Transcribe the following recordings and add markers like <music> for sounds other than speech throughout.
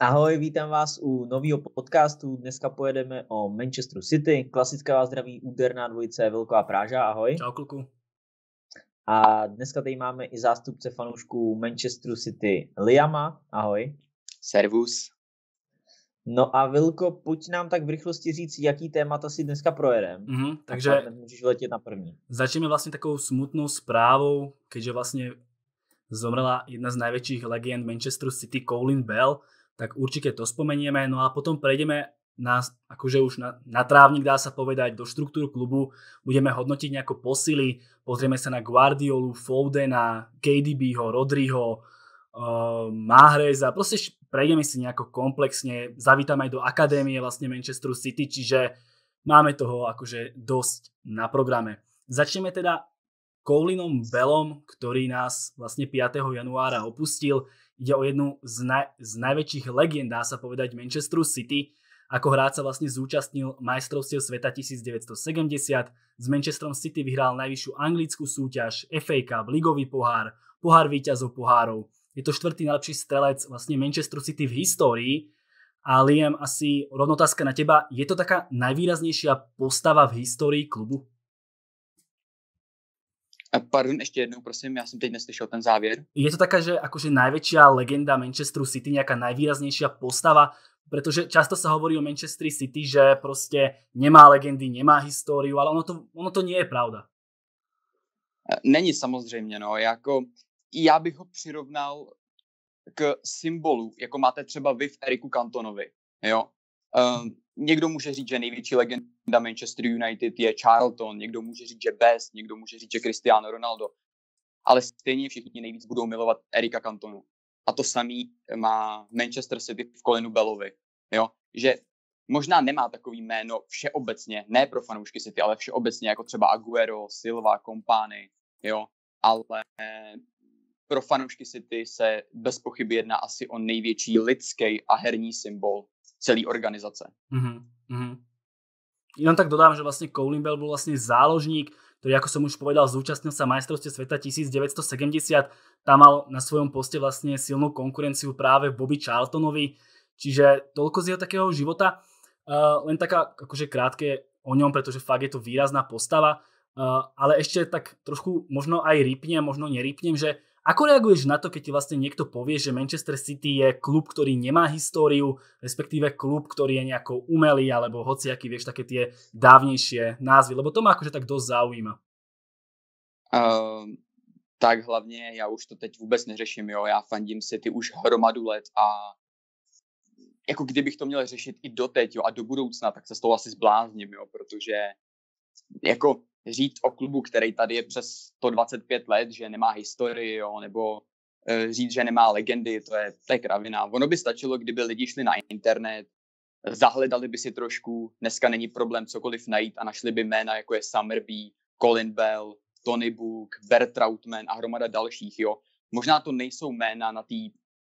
Ahoj, vítám vás u nového podcastu. Dneska pojedeme o Manchesteru City. Klasická vás zdraví úderná dvojice Velká Práža. Ahoj. Čau, kluku. A dneska tady máme i zástupce fanoušků Manchesteru City Liama. Ahoj. Servus. No a Vilko, pojď nám tak v rychlosti říct, jaký témata si dneska projedem. Mm-hmm, takže můžeš letět na první. Začneme vlastně takovou smutnou zprávou, keďže vlastně zomrela jedna z najväčších legend Manchesteru City, Colin Bell, tak určite to spomenieme. No a potom prejdeme na, akože už na, na trávnik dá sa povedať, do štruktúru klubu. Budeme hodnotiť nejako posily, pozrieme sa na Guardiolu, Fodena, KDBho, Rodriho, uh, Mahreza, proste prejdeme si nejako komplexne, zavítame aj do akadémie vlastne Manchesteru City, čiže máme toho akože dosť na programe. Začneme teda Coulinom Bellom, ktorý nás vlastne 5. januára opustil. Ide o jednu z, naj, z najväčších legend, dá sa povedať, Manchesteru City. Ako hráč sa vlastne zúčastnil majstrovstiev sveta 1970. S Manchesterom City vyhral najvyššiu anglickú súťaž, FA Cup, ligový pohár, pohár víťazov pohárov je to štvrtý najlepší strelec vlastne Manchester City v histórii. A Liam, asi rovnotázka na teba. Je to taká najvýraznejšia postava v histórii klubu? Pardon, ještě jednou, prosím, já jsem teď neslyšel ten závěr. Je to taká, že akože najväčšia legenda Manchesteru City, nejaká najvýraznejšia postava, pretože často sa hovorí o Manchester City, že prostě nemá legendy, nemá históriu, ale ono to, ono to nie je pravda. Není samozřejmě, no, jako já bych ho přirovnal k symbolu, jako máte třeba vy v Eriku Kantonovi. Jo? Uh, někdo může říct, že největší legenda Manchester United je Charlton, někdo může říct, že Best, někdo může říct, že Cristiano Ronaldo. Ale stejně všichni nejvíc budou milovat Erika Cantonu. A to samý má Manchester City v Colinu Bellovi. Jo? Že možná nemá takový jméno všeobecně, ne pro fanoušky City, ale všeobecně, jako třeba Aguero, Silva, Kompány, jo, ale pro fanoušky City se bez pochyby jedná asi o největší lidský a herní symbol celé organizace. Mm-hmm. Jenom tak dodám, že vlastně Colin Bell byl vlastně záložník, ktorý, ako som už povedal, zúčastnil sa majstrovstve sveta 1970. Tam mal na svojom poste vlastne silnú konkurenciu práve Bobby Charltonovi. Čiže toľko z jeho takého života. Uh, len taká akože krátke o ňom, pretože fakt je to výrazná postava. Uh, ale ešte tak trošku možno aj rýpnem, možno nerýpnem, že ako reaguješ na to, keď ti vlastne niekto povie, že Manchester City je klub, ktorý nemá históriu, respektíve klub, ktorý je nejako umelý, alebo hociaký, vieš, také tie dávnejšie názvy, lebo to má akože tak dosť zaujíma. Uh, tak hlavně já už to teď vůbec neřeším, jo, já fandím City už hromadu let a jako kdybych to měl řešit i doteď, jo, a do budoucna, tak se z toho asi zblázním, jo, protože jako říct o klubu, který tady je přes 125 let, že nemá historii, jo, nebo e, říct, že nemá legendy, to je, to je kravina. Ono by stačilo, kdyby lidi šli na internet, zahledali by si trošku, dneska není problém cokoliv najít a našli by jména, jako je Summerby, Colin Bell, Tony Book, Bert Troutman a hromada dalších, jo. Možná to nejsou jména na té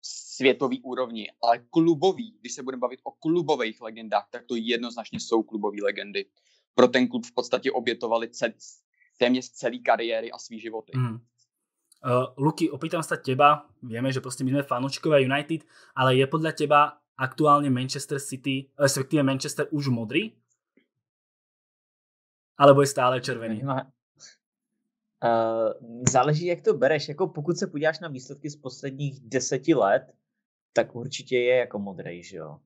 světové úrovni, ale klubový, když se budeme bavit o klubových legendách, tak to jednoznačně jsou klubové legendy pro ten klub v podstatě obětovali celý, téměř celý kariéry a svý životy. Mm. Uh, Luky, opýtam sa teba, vieme, že proste my sme fanúčikové United, ale je podľa teba aktuálne Manchester City, respektíve Manchester už modrý? Alebo je stále červený? Uh, záleží, jak to bereš. Jako pokud se podíváš na výsledky z posledních deseti let, tak určitě je jako modrý, že jo?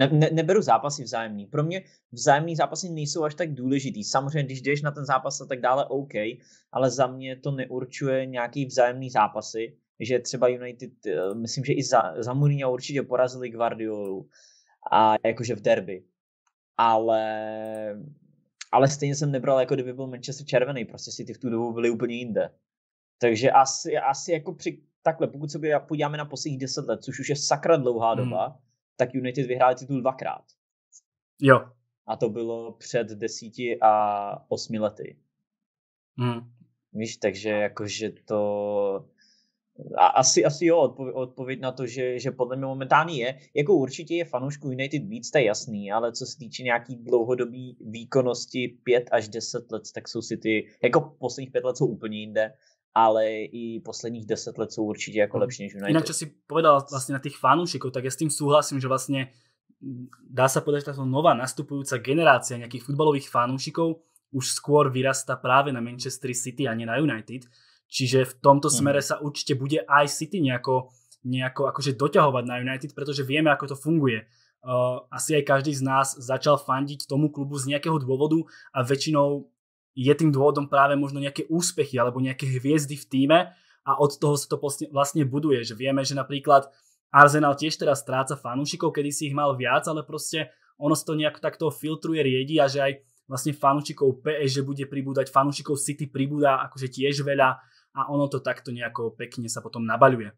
Ne, ne, neberu zápasy vzájemný. Pro mě vzájemný zápasy nejsou až tak důležitý. Samozřejmě, když jdeš na ten zápas a tak dále, OK, ale za mě to neurčuje nějaký vzájemný zápasy, že třeba United, eh, myslím, že i za, za Mourinho určitě porazili Guardiolu a jakože v derby. Ale, ale stejně jsem nebral, jako kdyby byl Manchester červený, prostě si ty v tu dobu byli úplně jinde. Takže asi, asi jako při, takhle, pokud se podíváme na posledních deset let, což už je sakra dlouhá hmm. Tak United vyhráli titul dvakrát. Jo. A to bylo před desíti a osmi lety. Hmm. Víš, takže jakože to... A asi, asi jo, odpověď, odpověď na to, že, že podle mě momentálně je. Jako určitě je fanoušku United víc, to je jasný, ale co se týče nějaký dlouhodobý výkonnosti 5 až 10 let, tak jsou si ty, jako posledních pět let jsou úplně jinde. Ale i posledních deset let jsou určitě jako mm. lepší než United. Inak, čo si povedal vlastně na těch fanúšikov, tak ja s tým súhlasím, že vlastně dá sa povedať, že táto nová nastupujúca generácia nejakých futbalových fanúšikov už skôr vyrasta práve na Manchester City a nie na United. Čiže v tomto mm. smere sa určite bude aj City nejako, nejako akože doťahovať na United, pretože vieme, ako to funguje. Uh, asi aj každý z nás začal fandiť tomu klubu z nejakého dôvodu a väčšinou je tým dôvodom práve možno nejaké úspechy alebo nejaké hviezdy v týme a od toho sa to vlastne buduje, že vieme, že napríklad Arsenal tiež teraz stráca fanúšikov, kedy si ich mal viac, ale proste ono sa to nejak takto filtruje, riedi a že aj vlastne fanúšikov PS, že bude pribúdať, fanúšikov City pribúda akože tiež veľa a ono to takto nejako pekne sa potom nabaľuje.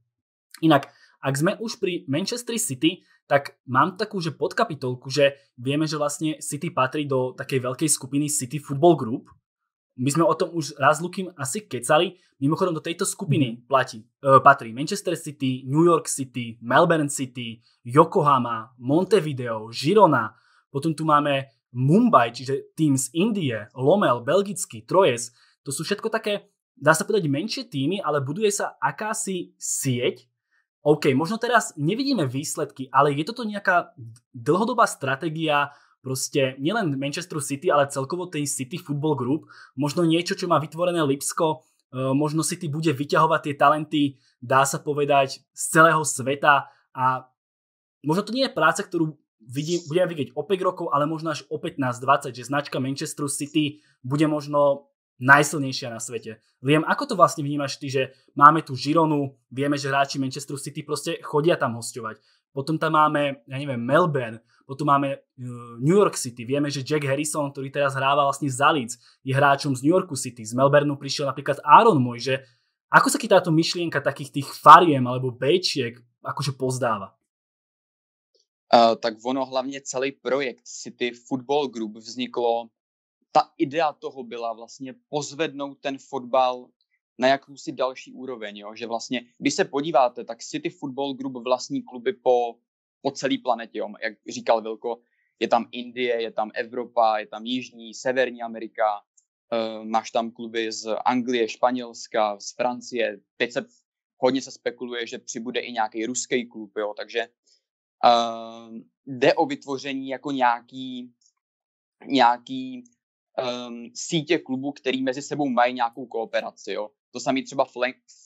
Inak, ak sme už pri Manchester City, tak mám takú, že podkapitolku, že vieme, že vlastne City patrí do takej veľkej skupiny City Football Group. My sme o tom už raz Lukým asi kecali. Mimochodom do tejto skupiny mm-hmm. platí, uh, patrí Manchester City, New York City, Melbourne City, Yokohama, Montevideo, Girona, potom tu máme Mumbai, čiže tým z Indie, Lomel, Belgický, Trojes. To sú všetko také, dá sa povedať, menšie týmy, ale buduje sa akási sieť, OK, možno teraz nevidíme výsledky, ale je toto nejaká dlhodobá stratégia proste nielen Manchester City, ale celkovo tej City Football Group, možno niečo, čo má vytvorené Lipsko, e, možno City bude vyťahovať tie talenty, dá sa povedať, z celého sveta a možno to nie je práca, ktorú vidím, budeme vidieť o 5 rokov, ale možno až o 15-20, že značka Manchester City bude možno najsilnejšia na svete. Viem, ako to vlastne vnímaš ty, že máme tu Žironu, vieme, že hráči Manchester City proste chodia tam hostovať. Potom tam máme, ja neviem, Melbourne, potom máme uh, New York City, vieme, že Jack Harrison, ktorý teraz hráva vlastne za Leeds, je hráčom z New Yorku City, z Melbourneu prišiel napríklad Aaron môj, že ako sa ti táto myšlienka takých tých fariem alebo bejčiek akože pozdáva? Uh, tak ono hlavně celý projekt City Football Group vzniklo ta idea toho byla vlastně pozvednout ten fotbal na jakousi další úroveň, jo? že vlastně, když se podíváte, tak City Football Group vlastní kluby po, po celé planetě, jo? jak říkal Vilko, je tam Indie, je tam Evropa, je tam Jižní, Severní Amerika, uh, máš tam kluby z Anglie, Španělska, z Francie, teď se hodně se spekuluje, že přibude i nějaký ruský klub, jo? takže uh, jde o vytvoření jako nějaký, nějaký um, sítě klubů, který mezi sebou mají nějakou kooperaci. Jo. To samý třeba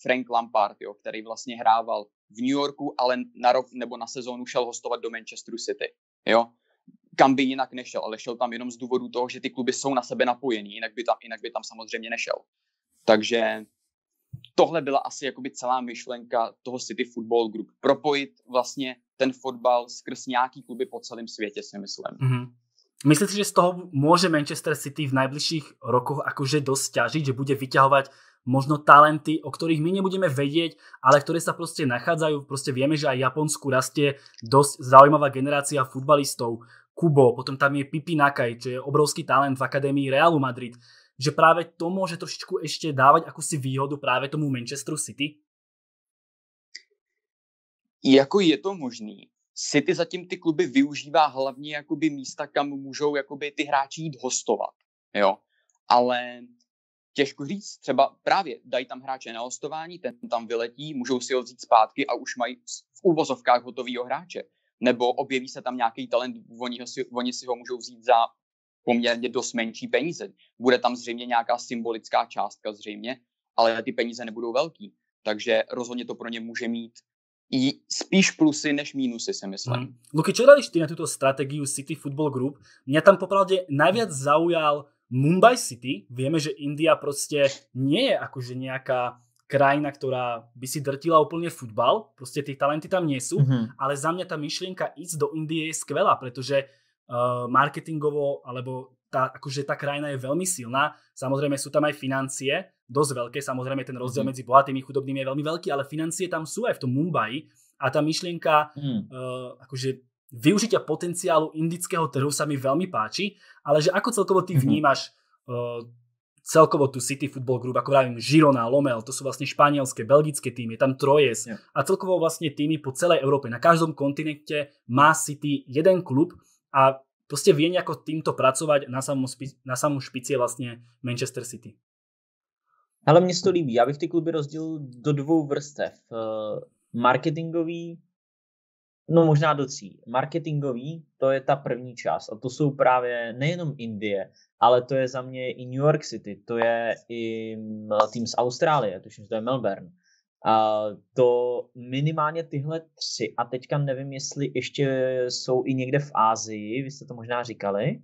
Frank, Lampard, jo, který vlastně hrával v New Yorku, ale na rok nebo na sezónu šel hostovat do Manchesteru City. Jo. Kam by jinak nešel, ale šel tam jenom z důvodu toho, že ty kluby jsou na sebe napojený, jinak by tam, jinak by tam samozřejmě nešel. Takže tohle byla asi jakoby celá myšlenka toho City Football Group. Propojit vlastně ten fotbal skrz nějaký kluby po celém světě, si myslím. Mm-hmm. Myslíte si, že z toho môže Manchester City v najbližších rokoch akože dosť ťažiť, že bude vyťahovať možno talenty, o ktorých my nebudeme vedieť, ale ktoré sa proste nachádzajú. Proste vieme, že aj Japonsku rastie dosť zaujímavá generácia futbalistov. Kubo, potom tam je Pipi Nakaj, čo je obrovský talent v akadémii Realu Madrid. Že práve to môže trošičku ešte dávať akúsi výhodu práve tomu Manchesteru City? Jako je to možný, City zatím ty kluby využívá hlavně jakoby místa, kam můžou jakoby ty hráči jít hostovat. Jo? Ale těžko říct, třeba právě dají tam hráče na hostování, ten tam vyletí, můžou si ho vzít zpátky a už mají v úvozovkách hotovýho hráče. Nebo objeví se tam nějaký talent, oni, ho si, oni si ho můžou vzít za poměrně dost menší peníze. Bude tam zřejmě nějaká symbolická částka zřejmě, ale ty peníze nebudou velký. Takže rozhodně to pro ně může mít i spíš plusy než mínusy, si myslím. Mm. Luky, čo dáš ty na túto stratégiu City Football Group? Mňa tam popravde najviac zaujal Mumbai City. Vieme, že India proste nie je akože nejaká krajina, ktorá by si drtila úplne futbal. Proste tie talenty tam nie sú. Mm-hmm. Ale za mňa tá myšlienka ísť do Indie je skvelá, pretože uh, marketingovo, alebo tá, akože tá krajina je veľmi silná. Samozrejme sú tam aj financie, dosť veľké. Samozrejme ten rozdiel mm. medzi bohatými a chudobnými je veľmi veľký, ale financie tam sú aj v tom Mumbai a tá myšlienka mm. uh, akože využitia potenciálu indického trhu sa mi veľmi páči, ale že ako celkovo ty mhm. vnímaš uh, celkovo tu City Football Group, ako vravím, Girona, Lomel, to sú vlastne španielské, belgické týmy, je tam Trojes yeah. a celkovo vlastne týmy po celej Európe. Na každom kontinente má City jeden klub a proste vie nejako týmto pracovať na samom, na samom špici vlastne Manchester City. Ale mně se to líbí. Já bych ty kluby rozdělil do dvou vrstev. Uh, marketingový, no možná do tří. Marketingový, to je ta první část. A to jsou právě nejenom Indie, ale to je za mě i New York City, to je i mm, tým z Austrálie, tuším, to je Melbourne. A to minimálně tyhle tři, a teďka nevím, jestli ještě jsou i někde v Ázii, vy jste to možná říkali.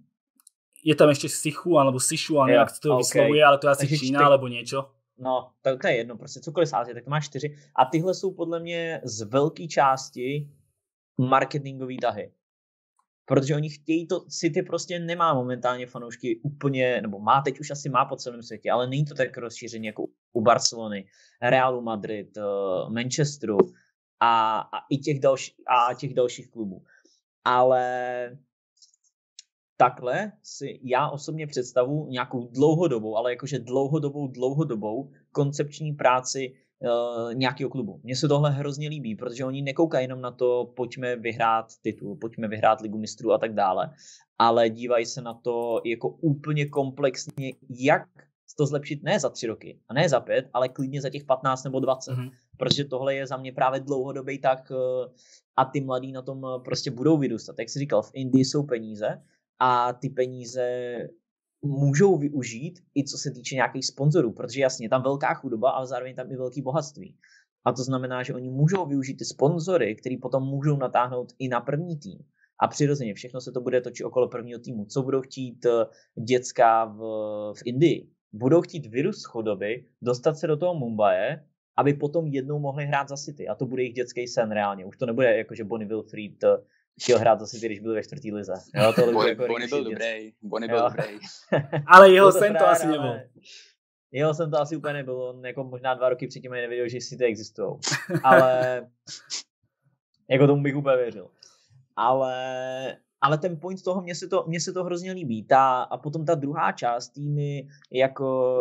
Je tam ještě Sichu, nebo Sichu, nevím, jak to okay. vyslovuje, ale to je asi Takže Čína, alebo něco. No, to, to je jedno, prostě cokoliv z Ázie, tak to máš čtyři. A tyhle jsou podle mě z velké části marketingové tahy. Protože oni chtějí to, City prostě nemá momentálně fanoušky úplně, nebo má teď už asi má po celém světě, ale není to tak rozšířené jako u Barcelony, Realu Madrid, eh, Manchesteru a, a i těch, další, a těch dalších klubů. Ale takhle si já osobně představu nějakou dlouhodobou, ale jakože dlouhodobou, dlouhodobou koncepční práci uh, nějakého klubu. Mně se tohle hrozně líbí, protože oni nekoukají jenom na to, pojďme vyhrát titul, pojďme vyhrát ligu mistrů a tak dále, ale dívají se na to jako úplně komplexně, jak to zlepšit ne za tři roky a ne za pět, ale klidně za těch 15 nebo 20. Mm-hmm. Protože tohle je za mě právě dlouhodobý tak uh, a ty mladí na tom prostě budou vyrůstat. Jak jsi říkal, v Indii jsou peníze a ty peníze můžou využít i co se týče nějakých sponzorů, protože jasně, tam velká chudoba, ale zároveň tam i velký bohatství. A to znamená, že oni můžou využít ty sponzory, který potom můžou natáhnout i na první tým. A přirozeně všechno se to bude točit okolo prvního týmu. Co budou chtít eh, děcka v, v Indii? Budou chtít virus z chudoby, dostat se do toho Mumbaje, aby potom jednou mohli hrát za City. A to bude jejich dětský sen reálně. Už to nebude jako, že Bonnie Wilfried eh, chtěl hrát za City, když byl ve čtvrtý lize. Jo, to Bonnie, jako Bonnie byl dobrý, Bonnie byl dobrý. <laughs> ale jeho sen to asi nebyl. Jeho jsem to asi úplně nebyl, on jako možná dva roky předtím ani nevěděl, že City existují. <laughs> Ale jako tomu bych úplně věřil. Ale, ale ten point toho, mně se to, mně se to hrozně líbí. Ta, a potom ta druhá část týmy jako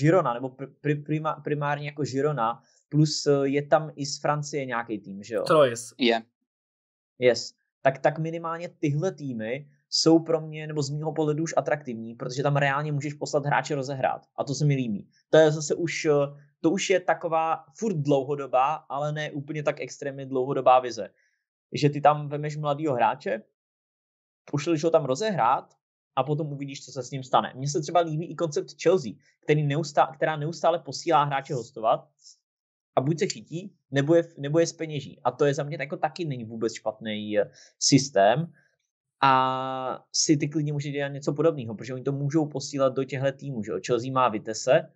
Girona, nebo pri, prima, primárně jako Girona, plus je tam i z Francie nějaký tým, že jo? Troyes. Je. Yeah. Yes tak, tak minimálně tyhle týmy jsou pro mě, nebo z mého pohledu už atraktivní, protože tam reálně můžeš poslat hráče rozehrát. A to se mi líbí. To je zase už, eh, to už je taková furt dlouhodobá, ale ne úplně tak extrémně dlouhodobá vize. Že ty tam vemeš mladého hráče, pošleš ho tam rozehrát a potom uvidíš, co se s ním stane. Mně se třeba líbí i koncept Chelsea, který neustále, která neustále posílá hráče hostovat a buď se chytí, nebo je, nebo je peněží. A to je za mě jako taky není vůbec špatný eh, systém. A ty klidně může dělat něco podobného, protože oni to můžou posílat do těchto týmů. Že? Chelsea má Vitesse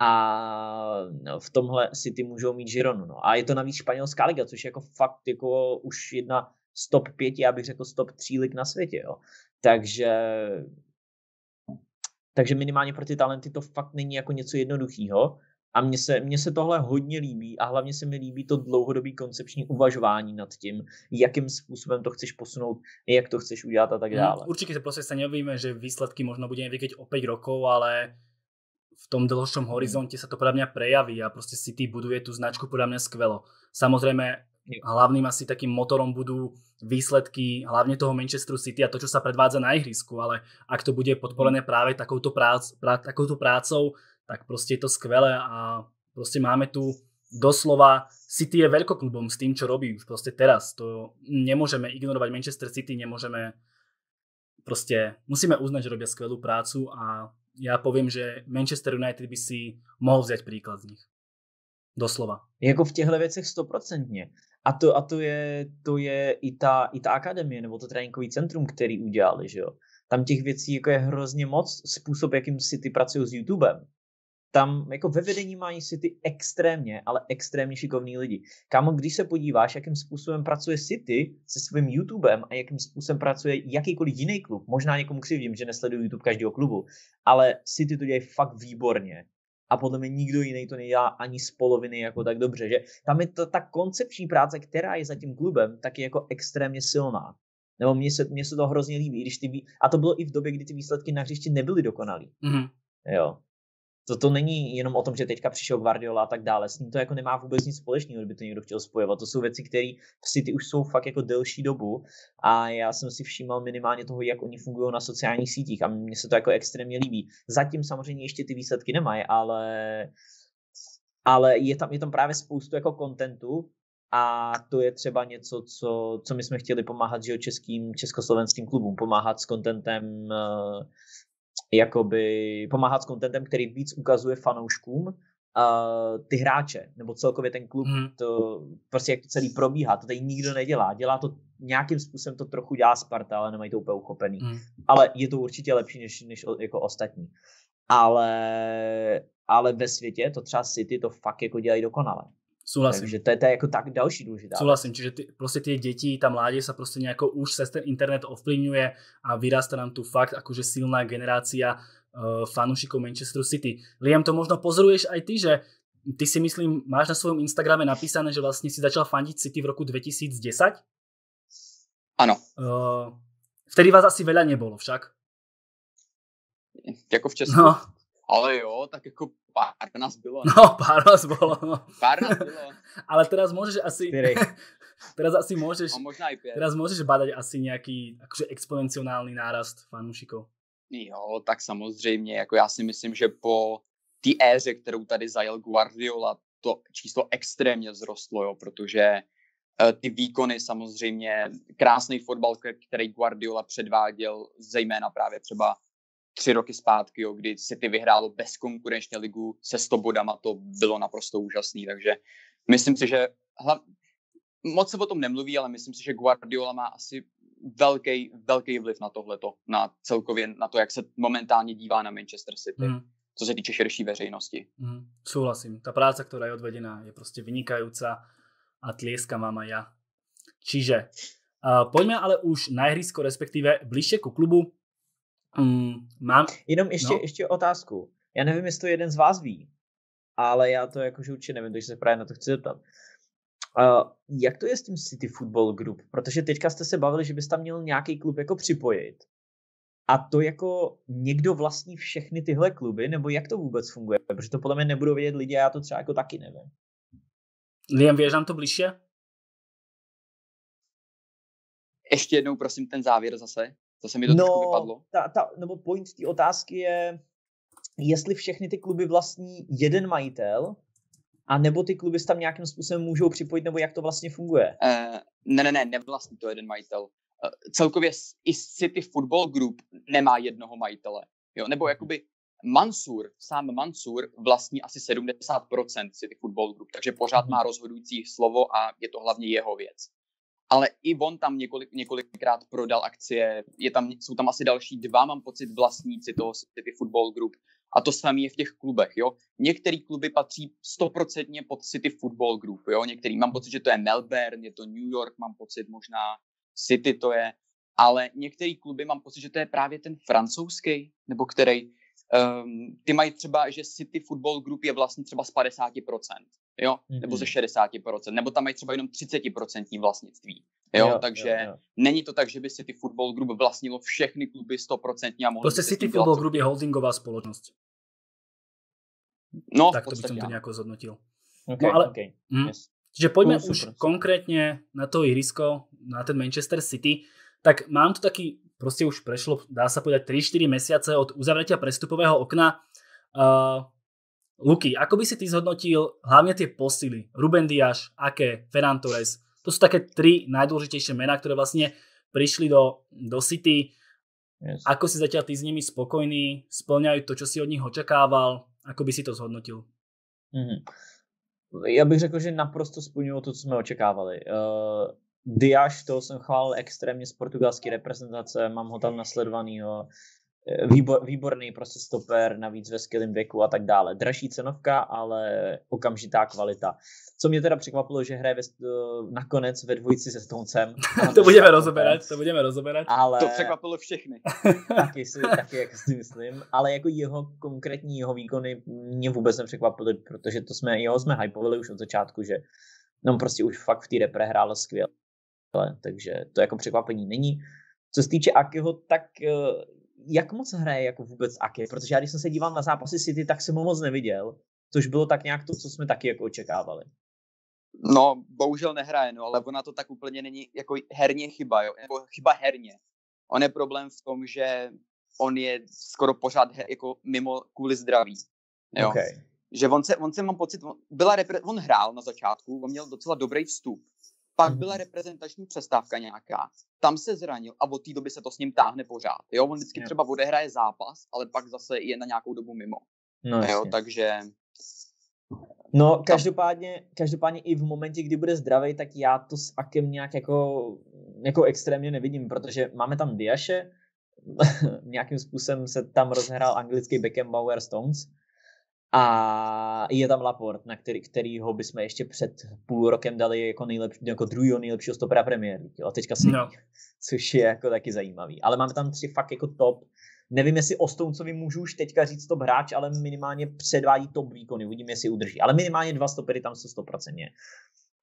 a no, v tomhle ty můžou mít Gironu. No. A je to navíc španělská liga, což je jako fakt jako už jedna z top pěti, já bych řekl z top tří lig na světě. Jo. Takže takže minimálně pro ty talenty to fakt není jako něco jednoduchého. A mně se, mně se tohle hodně líbí a hlavně se mi líbí to dlouhodobý koncepční uvažování nad tím, jakým způsobem to chceš posunout, jak to chceš udělat a tak mhm. dále. Určitě prostě se nevíme, že výsledky možno budeme vidět o 5 rokov, ale v tom dlhšom horizonte sa to podľa mňa prejaví a prostě City buduje tu značku podľa mňa skvelo. Samozrejme, hlavným asi takým motorom budú výsledky hlavne toho Manchesteru City a to, čo sa predvádza na ihrisku, ale ak to bude podporené práve takouto, prác, prá, takouto prácou, tak prostě je to skvelé a prostě máme tu doslova City je veľkoklubom s tým, čo robí už prostě teraz. To nemôžeme ignorovať Manchester City, nemôžeme prostě musíme uznať, že robia skvelú prácu a já povím, že Manchester United by si mohl vzít příklad z nich. Doslova. Jako v těchto věcech stoprocentně. A to, a to je, to je i ta, i ta akademie, nebo to tréninkový centrum, který udělali, že jo. Tam těch věcí jako je hrozně moc, způsob, jakým si ty pracují s YouTubem tam jako ve vedení mají City extrémně, ale extrémně šikovní lidi. Kámo, když se podíváš, jakým způsobem pracuje City se svým YouTubem a jakým způsobem pracuje jakýkoliv jiný klub, možná někomu křivdím, že nesleduju YouTube každého klubu, ale City to dělají fakt výborně. A podle mě nikdo jiný to nedělá ani z poloviny jako tak dobře, že tam je to ta koncepční práce, která je za tím klubem, tak je jako extrémně silná. Nebo mně se, mně se to hrozně líbí, když ty, a to bylo i v době, kdy ty výsledky na hřišti nebyly dokonalý. Mm-hmm. Jo. To, to není jenom o tom, že teďka přišel Guardiola a tak dále. S ním to jako nemá vůbec nic společného, kdyby to někdo chtěl spojovat. To jsou věci, které v City už jsou fakt jako delší dobu a já jsem si všímal minimálně toho, jak oni fungují na sociálních sítích a mně se to jako extrémně líbí. Zatím samozřejmě ještě ty výsledky nemají, ale ale je tam, je tam právě spoustu jako kontentu a to je třeba něco, co, co my jsme chtěli pomáhat že českým, československým klubům, pomáhat s kontentem uh, jakoby pomáhat s kontentem, který víc ukazuje fanouškům uh, ty hráče, nebo celkově ten klub, hmm. to prostě jak to celý probíhá, to tady nikdo nedělá, dělá to nějakým způsobem to trochu dělá Sparta, ale nemají to úplně uchopený. Hmm. Ale je to určitě lepší než, než jako ostatní. Ale, ale ve světě to třeba City to fakt jako dělají dokonale. Súhlasím. Takže to je, to je jako tak další důležitá. Súhlasím, čiže ty, prostě tie deti, tá mládež sa prostě nejako už cez ten internet ovplyvňuje a vyrasta nám tu fakt akože silná generácia uh, fanúšikov Manchester City. Liam, to možno pozoruješ aj ty, že ty si myslím, máš na svojom Instagrame napísané, že vlastne si začal fandiť City v roku 2010? Ano. Uh, vtedy vás asi veľa nebolo však? Jako v Česku? No. Ale jo, tak jako pár nás bylo. No, no pár nás bylo. No. Pár nás bylo. <laughs> Ale teraz môžeš asi... <laughs> teraz asi môžeš... A možná i pět. Teraz môžeš badať asi nejaký akože exponenciálny nárast fanúšikov. Jo, tak samozřejmě, jako já si myslím, že po té éře, kterou tady zajel Guardiola, to číslo extrémně vzrostlo, jo, protože uh, ty výkony samozřejmě, krásný fotbal, který Guardiola předváděl, zejména právě třeba tři roky zpátky, jo, kdy City vyhrálo bezkonkurenčně ligu se 100 bodama, to bylo naprosto úžasný, takže myslím si, že hlav... moc se o tom nemluví, ale myslím si, že Guardiola má asi velký, velký vliv na tohleto, na celkově na to, jak se momentálně dívá na Manchester City. Mm. Co se týče širší veřejnosti. Mm, súhlasím. Ta práca, která je odvedená, je prostě vynikajúca a tlieskam vám aj ja. Čiže uh, poďme ale už na ihrisko, respektíve bližšie ku klubu. Mm, mám... Jenom ještě, no. ještě otázku. Já nevím, jestli to jeden z vás ví, ale já to jakože určitě nevím, takže se právě na to chci zeptat. Uh, jak to je s tím City Football Group? Protože teďka jste se bavili, že bys tam měl nějaký klub jako připojit. A to jako někdo vlastní všechny tyhle kluby, nebo jak to vůbec funguje? Protože to podle mě nebudou vědět lidi a já to třeba jako taky nevím. Liam, věř nám to blíže? Ještě jednou prosím ten závěr zase. To se mi to no, vypadlo. Ta, ta, nebo point té otázky je, jestli všechny ty kluby vlastní jeden majitel, a nebo ty kluby tam nějakým způsobem můžou připojit, nebo jak to vlastně funguje? Uh, ne, ne, ne, nevlastní to jeden majitel. Uh, celkově i City Football Group nemá jednoho majitele. Jo? Nebo jakoby Mansur, sám Mansur vlastní asi 70% City Football Group, takže pořád má rozhodující slovo a je to hlavně jeho věc ale i on tam několik, několikrát prodal akcie, je tam, jsou tam asi další dva, mám pocit, vlastníci toho City Football Group. A to samé je v těch klubech, jo. Některé kluby patří stoprocentně pod City Football Group, jo. Některý, mám pocit, že to je Melbourne, je to New York, mám pocit možná City to je, ale některé kluby mám pocit, že to je právě ten francouzský, nebo který, um, ty mají třeba, že City Football Group je vlastně třeba z 50%, jo, mm-hmm. nebo ze 60%, nebo tam mají třeba jenom 30% vlastnictví, jo, jo takže jo, jo. není to tak, že by City Football Group vlastnilo všechny kluby 100% a mohlo Prostě City Football Group je holdingová společnost. No, tak to bych to nějak zhodnotil. Okay, no ale, okay. Hm, yes. Čiže pojďme no, už konkrétně na to ihrisko, na ten Manchester City. Tak mám tu taký, prostě už prešlo, dá sa povedať, 3-4 mesiace od uzavretia prestupového okna. Uh, Luky, ako by si ty zhodnotil hlavne tie posily? Ruben Diaz, Ake, Ferran Torres. To sú také tri najdôležitejšie mená, ktoré vlastne prišli do, do City. Yes. Ako si zatiaľ ty s nimi spokojný? Splňajú to, čo si od nich očakával? Ako by si to zhodnotil? Mm-hmm. Já bych řekl, že naprosto splňují to, co jsme očekávali. Uh, Diaz, to jsem chválil extrémně z portugalské reprezentace, mám ho tam nasledovanýho. Eh, výbor, výborný prostě stoper, navíc ve skvělém věku a tak dále. Dražší cenovka, ale okamžitá kvalita. Co mě teda překvapilo, že hraje ve, eh, nakonec ve dvojici se Stoncem. <laughs> to budeme rozoberat, to budeme rozoberat. Ale... To překvapilo všechny. <laughs> taky, si, taky, jak si myslím. Ale jako jeho konkrétní jeho výkony mě vůbec nepřekvapily, protože to jsme, jeho jsme hypovali už od začátku, že no prostě už fakt v té repre hrál skvěle. Takže to jako překvapení není. Co se týče Akiho, tak eh, jak moc hraje jako vůbec Ake? Protože já když jsem se díval na zápasy City, tak jsem ho moc neviděl, což bylo tak nějak to, co jsme taky jako očekávali. No, bohužel nehraje, no, ale ona to tak úplně není jako herně chyba, jo, nebo chyba herně. On je problém v tom, že on je skoro pořád her, jako mimo kvůli zdraví. Jo. Okay. Že on se, on se mám pocit, on, byla repre, on hrál na začátku, on měl docela dobrý vstup. Pak byla mhm. reprezentační přestávka nějaká, tam se zranil a od té doby se to s ním táhne pořád. Jo, on vždycky třeba odehraje zápas, ale pak zase je na nějakou dobu mimo. No, jo, takže No, každopádně, každopádně i v momentě, kdy bude zdravý, tak já to s Akem nějak jako, jako extrémně nevidím, protože máme tam Diaše, <laughs> nějakým způsobem se tam rozhrál anglický Beckenbauer Stones a je tam Laport, na který, kterýho bychom ještě před půl rokem dali jako, nejlepší, jako druhého nejlepšího stopera premiér. A teďka si, no. což je jako taky zajímavý. Ale máme tam tři fakt jako top Nevím, jestli o Stonesovi můžu už teďka říct top hráč, ale minimálně předvádí top výkony. Uvidíme, jestli udrží. Ale minimálně dva stopery tam jsou 100%.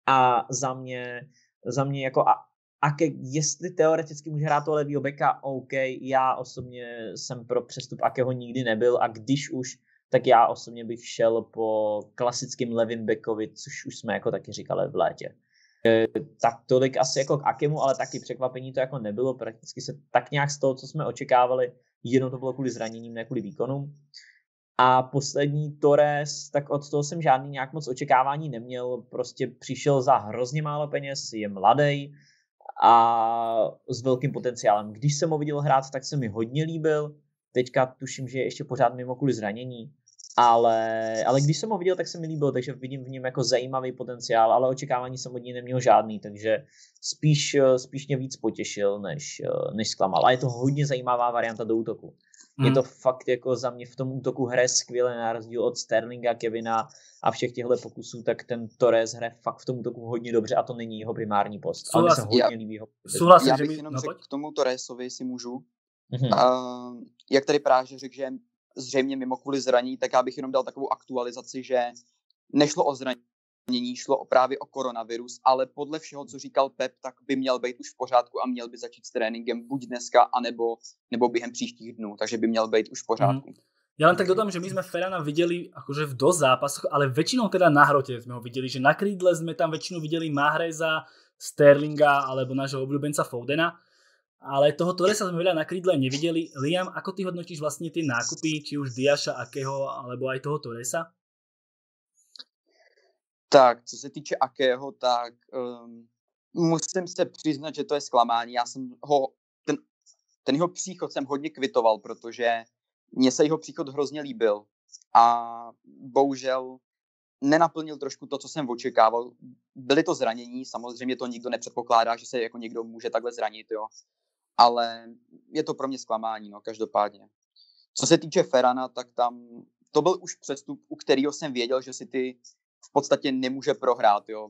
A za mě, za mě jako a, a ke, jestli teoreticky může hrát toho levýho beka, OK, já osobně jsem pro přestup Akeho nikdy nebyl a když už, tak já osobně bych šel po klasickém levým bekovi, což už jsme jako taky říkali v létě. E, tak tolik asi jako k Akemu, ale taky překvapení to jako nebylo, prakticky se tak nějak z toho, co jsme očekávali, jenom to bylo kvůli zraněním, ne kvůli výkonům. A poslední Torres, tak od toho jsem žádný nějak moc očekávání neměl, prostě přišel za hrozně málo peněz, je mladý a s velkým potenciálem. Když jsem ho viděl hrát, tak se mi hodně líbil, teďka tuším, že je ještě pořád mimo kvůli zranění, ale, ale když jsem ho viděl, tak se mi líbil, takže vidím v něm jako zajímavý potenciál, ale očekávání jsem od něj neměl žádný, takže spíš, spíš mě víc potěšil, než, než zklamal. A je to hodně zajímavá varianta do útoku. Mm. Je to fakt jako za mě v tom útoku hraje skvěle na rozdíl od Sterlinga, Kevina a všech těchto pokusů, tak ten Torres hraje fakt v tom útoku hodně dobře a to není jeho primární post. Souhlas, ale se hodně já, líbí jeho Souhlasím, já bych jenom no, řekl k tomu Torresovi, si můžu. Mm-hmm. Uh, jak tady Práže řekl, že zřejmě mimo kvůli zraní, tak já bych jenom dal takovou aktualizaci, že nešlo o zranění, šlo o právě o koronavirus, ale podle všeho, co říkal Pep, tak by měl být už v pořádku a měl by začít s tréninkem buď dneska, anebo, nebo během příštích dnů, takže by měl být už v pořádku. Mm. Ja len tak dodám, že my sme Ferana videli akože v dosť zápasoch, ale väčšinou teda na hrote sme ho videli, že na krídle sme tam väčšinou videli Mahreza, Sterlinga alebo nášho obľúbenca Foudena ale toho Torresa sme veľa na krídle nevideli. Liam, ako ty hodnotíš vlastne tie nákupy, či už Diaša, Akého, alebo aj toho Torresa? Tak, co se týče Akého, tak um, musím se přiznat, že to je zklamání. Já jsem ho, ten, ten jeho příchod jsem hodně kvitoval, protože mně se jeho příchod hrozně líbil. A bohužel nenaplnil trošku to, co jsem očekával. Byly to zranění, samozřejmě to nikdo nepředpokládá, že se jako někdo může takhle zranit, jo ale je to pro mě zklamání, no, každopádně. Co se týče Ferana, tak tam to byl už přestup, u kterého jsem věděl, že si ty v podstatě nemůže prohrát, jo.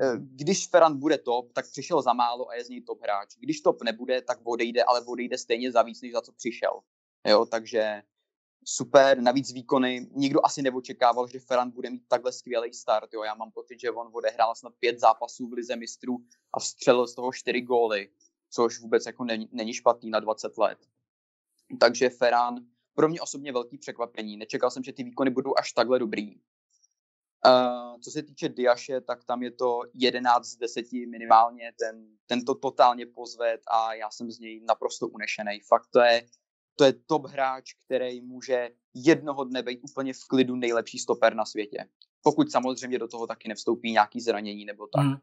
E, když Ferran bude top, tak přišel za málo a je z něj top hráč. Když top nebude, tak odejde, ale odejde stejně za víc, než za co přišel. Jo, takže super, navíc výkony. Nikdo asi neočekával, že Ferran bude mít takhle skvělý start. Jo. Já mám pocit, že on odehrál snad pět zápasů v Lize mistrů a vstřelil z toho čtyři góly což vůbec jako není, není špatný na 20 let. Takže Ferran pro mě osobně velký překvapení. Nečekal jsem, že ty výkony budou až takhle dobrý. Uh, co se týče Diaše, tak tam je to 11 z 10 minimálně, ten, ten to totálně pozved a já jsem z něj naprosto unešený. Fakt to je, to je top hráč, který může jednoho dne být úplně v klidu nejlepší stoper na světě. Pokud samozřejmě do toho taky nevstoupí nějaký zranění nebo tak. Mm.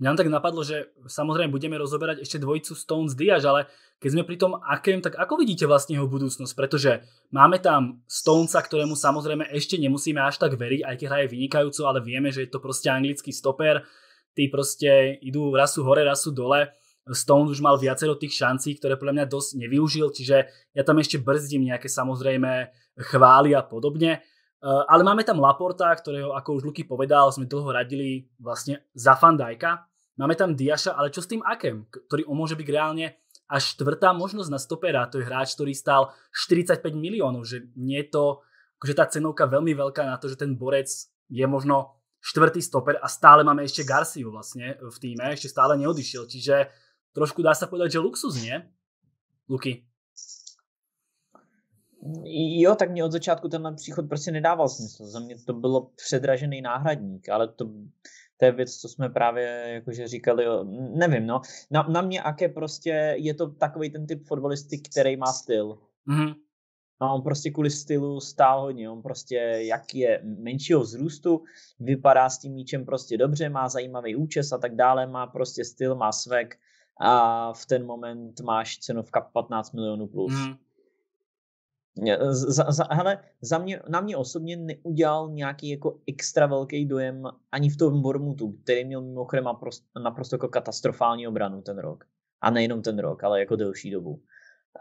Mňa tak napadlo, že samozrejme budeme rozoberať ešte dvojicu Stones Diaz, ale keď sme pri tom Akem, tak ako vidíte vlastne jeho budúcnosť? Pretože máme tam Stonesa, ktorému samozrejme ešte nemusíme až tak veriť, aj keď hraje vynikajúco, ale vieme, že je to proste anglický stoper. Tí proste idú rasu hore, rasu dole. Stone už mal viacero tých šancí, ktoré podľa mňa dosť nevyužil, čiže ja tam ešte brzdím nejaké samozrejme chvály a podobne. Uh, ale máme tam Laporta, ktorého, ako už Luky povedal, sme dlho radili vlastne za Fandajka. Máme tam Diaša, ale čo s tým Akem, ktorý on môže byť reálne až štvrtá možnosť na stopera. To je hráč, ktorý stál 45 miliónov, že nie je to, akože tá cenovka veľmi veľká na to, že ten borec je možno štvrtý stoper a stále máme ešte Garciu vlastne v týme, ešte stále neodišiel, čiže trošku dá sa povedať, že luxus, nie? Luky? Jo, tak mě od začátku tenhle příchod prostě nedával smysl. Za mě to bylo předražený náhradník, ale to, to je věc, co jsme právě jakože říkali, nevím, no. Na, na mě Ake prostě je to takový ten typ fotbalisty, který má styl. Mm-hmm. No, on prostě kvůli stylu stál hodně, on prostě, jak je menšího vzrůstu, vypadá s tím míčem prostě dobře, má zajímavý účes a tak dále, má prostě styl, má svek a v ten moment máš cenovka 15 milionů plus. Mm. Za, za, hele, za mě, na mě osobně neudělal nějaký jako extra velký dojem ani v tom Bormutu, který měl mimochodem naprosto, naprosto jako katastrofální obranu ten rok. A nejenom ten rok, ale jako delší dobu.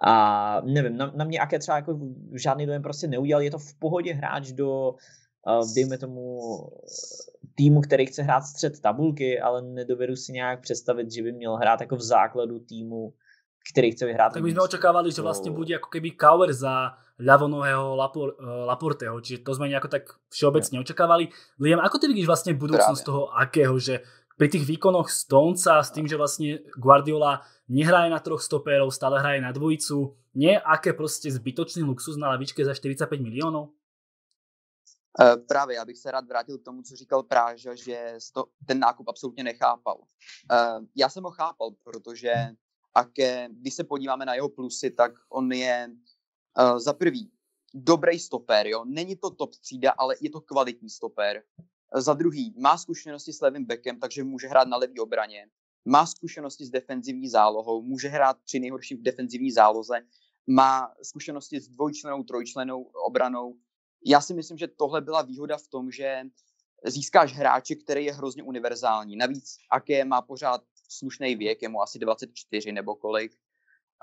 A nevím, na, na mě Ake třeba jako žádný dojem prostě neudělal. Je to v pohodě hráč do, uh, dejme tomu, týmu, který chce hrát střed tabulky, ale nedovedu si nějak představit, že by měl hrát jako v základu týmu, který chce vyhrát. Tak my jsme očekávali, že vlastně bude jako keby cover za ľavonohého Lapor, uh, Laporteho, čiže to jsme nějak tak všeobecně očekávali. Liam, ako ty vidíš vlastně budoucnost toho akého, že pri tých výkonoch Stonesa s tým, že vlastne Guardiola nehraje na troch stopérov, stále hraje na dvojicu, nie aké prostě zbytočný luxus na lavičke za 45 milionů? Uh, právě, já bych se rád vrátil k tomu, co říkal Práža, že to, ten nákup absolutně nechápal. Uh, já jsem ho chápal, protože Ake, když se podíváme na jeho plusy, tak on je uh, za prvý dobrý stopér, jo. Není to top třída, ale je to kvalitní stopér. Za druhý, má zkušenosti s levým bekem, takže může hrát na levý obraně. Má zkušenosti s defenzivní zálohou, může hrát při nejhorším v defenzivní záloze. Má zkušenosti s dvojčlenou, trojčlenou obranou. Já si myslím, že tohle byla výhoda v tom, že získáš hráče, který je hrozně univerzální. Navíc Ake má pořád slušný věk, je mu asi 24 nebo kolik,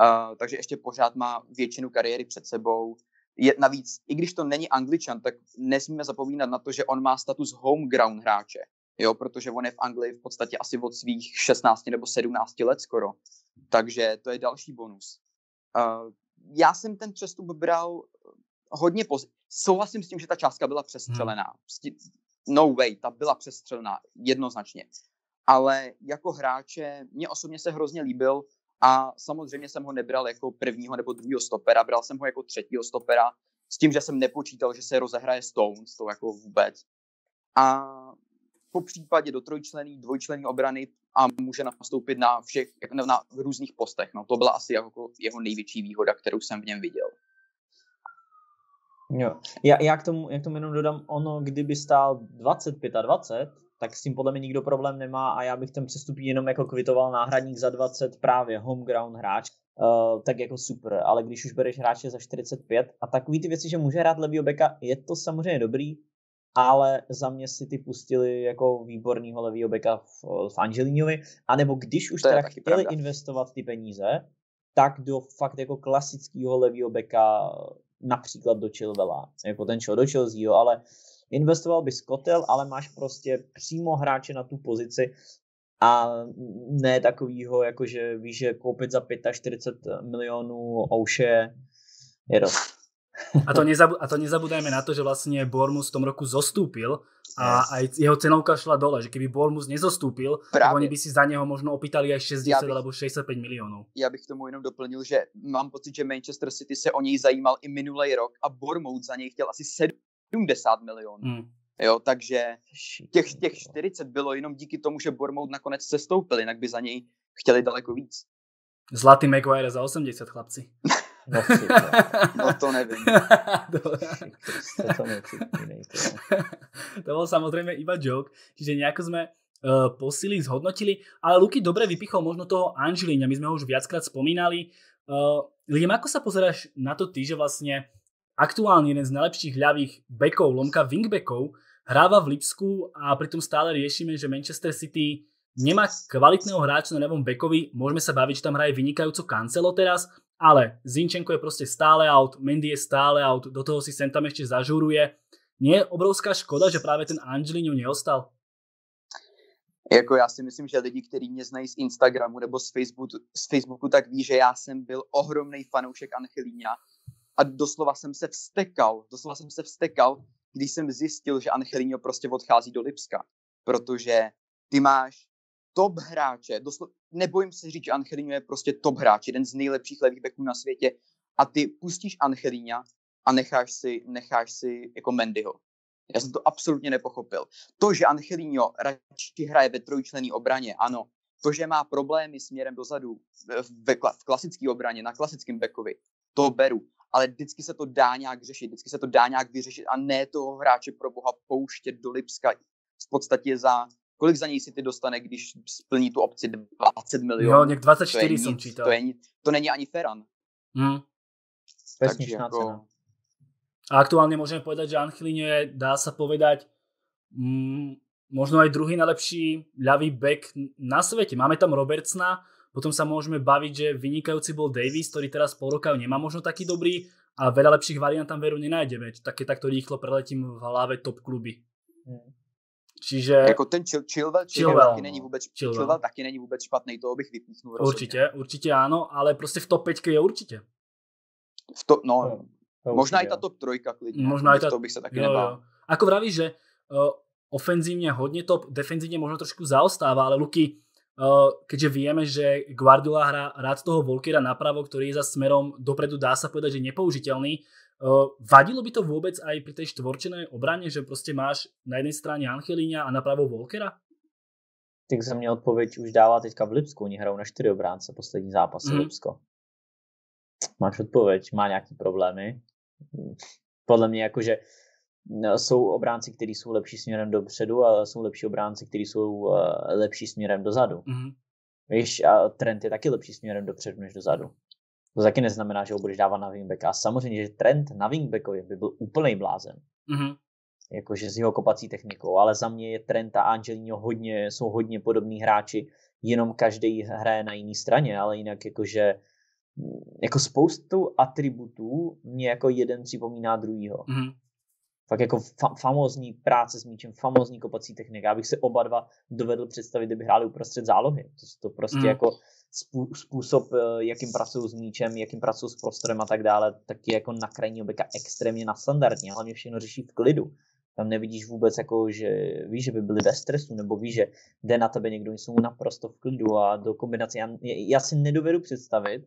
uh, takže ještě pořád má většinu kariéry před sebou je navíc, i když to není angličan, tak nesmíme zapomínat na to, že on má status home ground hráče, jo, protože on je v Anglii v podstatě asi od svých 16 nebo 17 let skoro. Takže to je další bonus. Uh, já jsem ten přestup bral hodně poz... Souhlasím s tím, že ta částka byla přestřelená. Hmm. No way, ta byla přestřelená, jednoznačně. Ale jako hráče, mě osobně se hrozně líbil a samozřejmě jsem ho nebral jako prvního nebo druhého stopera, bral jsem ho jako třetího stopera, s tím, že jsem nepočítal, že se rozehraje Stones, to jako vůbec. A po případě do trojčlený, dvojčlený obrany a může nastoupit na všech, na, na různých postech. No, to byla asi jako jeho největší výhoda, kterou jsem v něm viděl. Jo. Já, já, k tomu, já k tomu jenom dodám, ono, kdyby stál 25 a 20, tak s tím podle mě nikdo problém nemá a já bych ten přestup jenom jako kvitoval náhradník za 20 právě homeground hráč, uh, tak jako super, ale když už bereš hráče za 45 a takový ty věci, že může hrát levýho beka, je to samozřejmě dobrý, ale za mě si ty pustili jako výbornýho levýho beka v, v Angelinovi, anebo když už teda chtěli pravda. investovat ty peníze, tak do fakt jako klasického levýho beka například do Chilvela, jako ten šel do Chelsea, ale investoval bys kotel, ale máš prostě přímo hráče na tu pozici a ne takovýho, jakože víš, že koupit za 45 milionů Ouše je dost. A to, nezabu- a to nezabudajme na to, že vlastně Bormus v tom roku zostúpil a aj jeho cenovka šla dole, že keby Bormus nezostúpil, tak oni by si za něho možno opýtali až 60 bych, alebo 65 milionů. Já bych tomu jenom doplnil, že mám pocit, že Manchester City se o něj zajímal i minulý rok a Bournemouth za něj chtěl asi 70 milionů. Hmm. Jo, takže těch, těch 40 bylo jenom díky tomu, že Bournemouth nakonec se stoupil, jinak by za něj chtěli daleko víc. Zlatý Maguire za 80, chlapci. <laughs> No, <laughs> no to nevím. <laughs> to, to bol samozrejme iba joke, čiže nejako sme uh, posily zhodnotili, ale Luky dobre vypichol možno toho Angelina, my sme ho už viackrát spomínali. Uh, Liam, ako sa pozeráš na to ty, že vlastne aktuálne jeden z najlepších ľavých bekov, lomka wingbackov, hráva v Lipsku a pritom stále riešime, že Manchester City nemá kvalitného hráča na ľavom bekovi. Môžeme sa baviť, že tam hraje vynikajúco Cancelo teraz, ale Zinčenko je proste stále out, Mendy je stále out, do toho si sem tam ešte zažuruje. Nie je obrovská škoda, že právě ten Angelino neostal? Jako já si myslím, že lidi, kteří mě znají z Instagramu nebo z Facebooku, z Facebooku tak ví, že já jsem byl ohromný fanoušek Angelína a doslova jsem se vstekal, doslova jsem se vstekal, když jsem zjistil, že Angelino prostě odchází do Lipska, protože ty máš top hráče, doslova, nebojím se říct, že Angelino je prostě top hráč, jeden z nejlepších levých beků na světě a ty pustíš Angelina a necháš si, necháš si jako Mendyho. Já jsem to absolutně nepochopil. To, že Angelino radši hraje ve trojčlený obraně, ano. To, že má problémy směrem dozadu v, v klasické obraně, na klasickém backovi, to beru. Ale vždycky se to dá nějak řešit, vždycky se to dá nějak vyřešit a ne toho hráče pro boha pouštět do Lipska v podstatě za kolik za něj si ty dostane, když splní tu opci 20 milionů. Jo, něk 24 to jsem čítal. To, je, to není ani Ferran. Hmm. Takže jako, cena. A aktuálne môžeme povedať, že Angelino je, dá sa povedať, mm, možno aj druhý najlepší ľavý back na svete. Máme tam Robertsna, potom sa môžeme baviť, že vynikajúci bol Davis, ktorý teraz pol roka nemá možno taký dobrý a veľa lepších variant tam veru nenájdeme. Také takto rýchlo preletím v hlave top kluby. Hmm. Čiže... Jako ten Chil- Chilwell, Chilwell, taky není vůbec, Chilwell. Chilwell taky není vůbec špatný, toho bych vypíchnul. Určitě, určitě áno, ale prostě v top 5 je určitě. V to, no, no to možná i ta top trojka klidně. Možná i ta... To bych se taky jo, nebál. Jo. Ako vravíš, že uh, ofenzívne hodně top, defenzívne možno trošku zaostáva, ale Luky, keďže vieme, že Guardiola hrá rád toho Volkera napravo, ktorý je za smerom dopredu, dá sa povedať, že nepoužiteľný, Uh, vadilo by to vôbec aj pri tej štvorčenej obrane, že prostě máš na jednej strane Angelíňa a napravo Volkera? Tak za mě odpověď už dává teďka v Lipsku. Oni hrajou na čtyři obránce poslední zápas mm. Lipsko. Máš odpověď, má nějaký problémy. Podle mě jakože jsou obránci, kteří jsou lepší směrem dopředu a jsou lepší obránci, kteří jsou uh, lepší směrem dozadu. Mm. Víš, a trend je taky lepší směrem dopředu než dozadu. To taky neznamená, že ho budeš dávat na wingbacka. A samozřejmě, že trend na wingbackovi by byl úplný blázen. Mm-hmm. Jakože s jeho kopací technikou. Ale za mě je trend a Angelino hodně, jsou hodně podobní hráči. Jenom každý hraje na jiné straně, ale jinak jakože jako spoustu atributů mě jako jeden připomíná druhýho. Mm-hmm. Fakt jako fa- famózní práce s míčem, famózní kopací technika. Já bych se oba dva dovedl představit, kdyby hráli uprostřed zálohy. To, to prostě mm. jako způsob, eh, jakým pracují s míčem, jakým pracují s prostorem a tak dále, tak je jako na krajní obeka extrémně nadstandardní. Hlavně všechno řeší v klidu. Tam nevidíš vůbec, jako, že víš, že by byli bez stresu, nebo víš, že jde na tebe někdo, jsou naprosto v klidu a do kombinace. Já, já si nedovedu představit,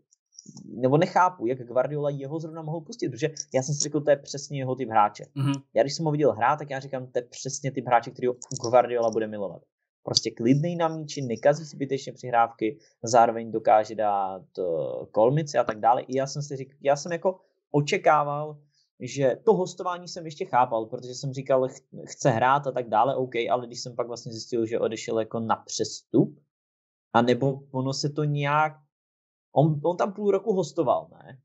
nebo nechápu, jak Guardiola jeho zrovna mohl pustit, protože já jsem si řekl, to je přesně jeho typ hráče. Mm-hmm. Já když jsem ho viděl hrát, tak já říkám, to je přesně typ hráče, který Guardiola bude milovat prostě klidný na míči, nekazí zbytečně přihrávky, zároveň dokáže dát uh, kolmici a tak dále. I já jsem si říkal, já jsem jako očekával, že to hostování jsem ještě chápal, protože jsem říkal, chce hrát a tak dále, OK, ale když jsem pak vlastně zjistil, že odešel jako na přestup, a nebo ono se to nějak, on, on tam půl roku hostoval, ne?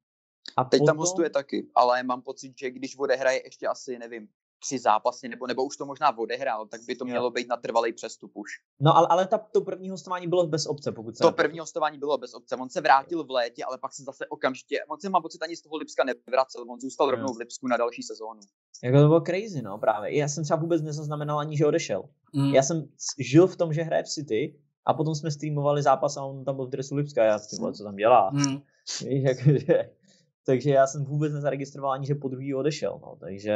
A teď potom... tam hostuje taky, ale mám pocit, že když odehraje ještě asi, nevím, tři zápasy, nebo, nebo už to možná odehrál, tak by to mělo být na trvalý přestup už. No ale, ale ta, to první hostování bylo bez obce, pokud se To první hostování bylo bez obce. On se vrátil v létě, ale pak se zase okamžitě, on se má pocit ani z toho Lipska nevracel, on zůstal rovnou v Lipsku na další sezónu. Jako to bylo crazy, no právě. Já jsem třeba vůbec nezaznamenal ani, že odešel. Mm. Já jsem žil v tom, že hraje v City a potom jsme streamovali zápas a on tam byl v dresu Lipska a já si co tam dělá. Mm. Víš, jakože, takže já jsem vůbec nezaregistroval ani, že po druhý odešel, no, takže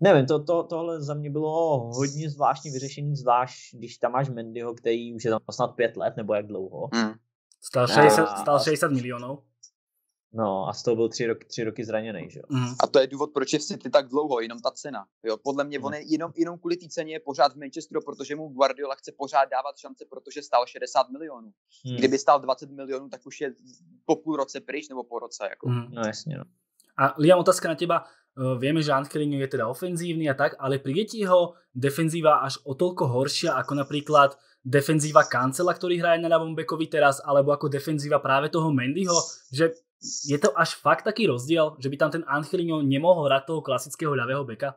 nevím, to, to, tohle za mě bylo hodně zvláštně vyřešený, zvlášť když tam máš Mendyho, který už je tam snad pět let, nebo jak dlouho. Mm. Stal 60, a, stal 60 milionů. No a z toho byl tři roky, tři roky zraněný, že jo. Mm. A to je důvod, proč je v City tak dlouho, jenom ta cena. Jo, podle mě mm. on je jenom, jenom kvůli té ceně je pořád v Manchesteru, protože mu Guardiola chce pořád dávat šance, protože stál 60 milionů. Mm. Kdyby stál 20 milionů, tak už je po půl roce pryč nebo po roce. Jako. Mm. No jasně, no. A Liam, otázka na teba. Uh, vieme, že Angelino je teda ofenzívny a tak, ale príde ti jeho defenzíva až o toľko horšia ako napríklad defenzíva Kancela, ktorý hraje na ľavom bekovi teraz, alebo ako defenzíva práve toho Mendyho, že je to až fakt taký rozdiel, že by tam ten Angelino nemohl hrát toho klasického ľavého beka?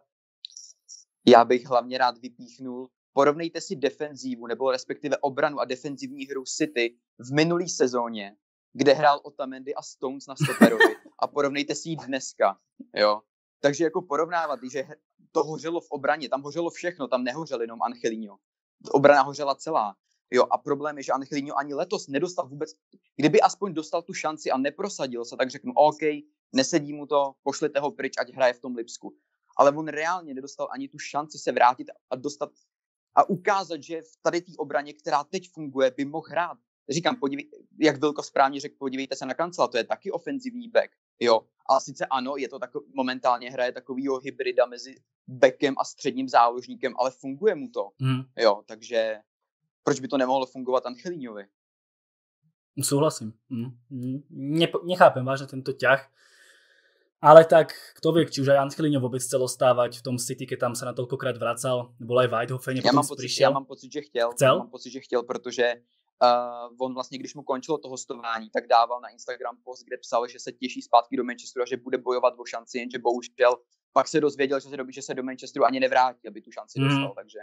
Já bych hlavně rád vypíchnul, porovnejte si defenzívu, nebo respektive obranu a defenzivní hru City v minulý sezóně, kde hrál Otamendi a Stones na stoperovi a porovnejte si ji dneska, jo. Takže jako porovnávat, že to hořelo v obraně, tam hořelo všechno, tam nehořel jenom Angelino. Obrana hořela celá. Jo, a problém je, že Angelino ani letos nedostal vůbec, kdyby aspoň dostal tu šanci a neprosadil se, tak řeknu, OK, nesedí mu to, pošlete ho pryč, ať hraje v tom Lipsku. Ale on reálně nedostal ani tu šanci se vrátit a dostat a ukázat, že v tady té obraně, která teď funguje, by mohl hrát. Říkám, podívej, jak Vilko správně řekl, podívejte se na kancela, to je taky ofenzivní back. jo. A sice ano, je to tako, momentálně hraje takovýho hybrida mezi bekem a středním záložníkem, ale funguje mu to. Mm. Jo, takže proč by to nemohlo fungovat Angelíňovi? Súhlasím. Mm. Mm. Ne, nechápem vážne tento ťah. Ale tak, kto vie, či už aj Angelino vôbec chcel ostávať v tom City, keď tam sa na toľkokrát vracal, bol aj v Eindhovene, já mám, pocit, já mám pocit, že chtěl. Chcel? Já mám pocit, že chtěl, protože uh, on vlastně, když mu končilo to hostování, tak dával na Instagram post, kde psal, že se těší zpátky do Manchesteru a že bude bojovat o šanci, jenže bohužel pak se dozvěděl, že se, do, že se do Manchesteru ani nevrátí, aby tu šanci Mhm. dostal, takže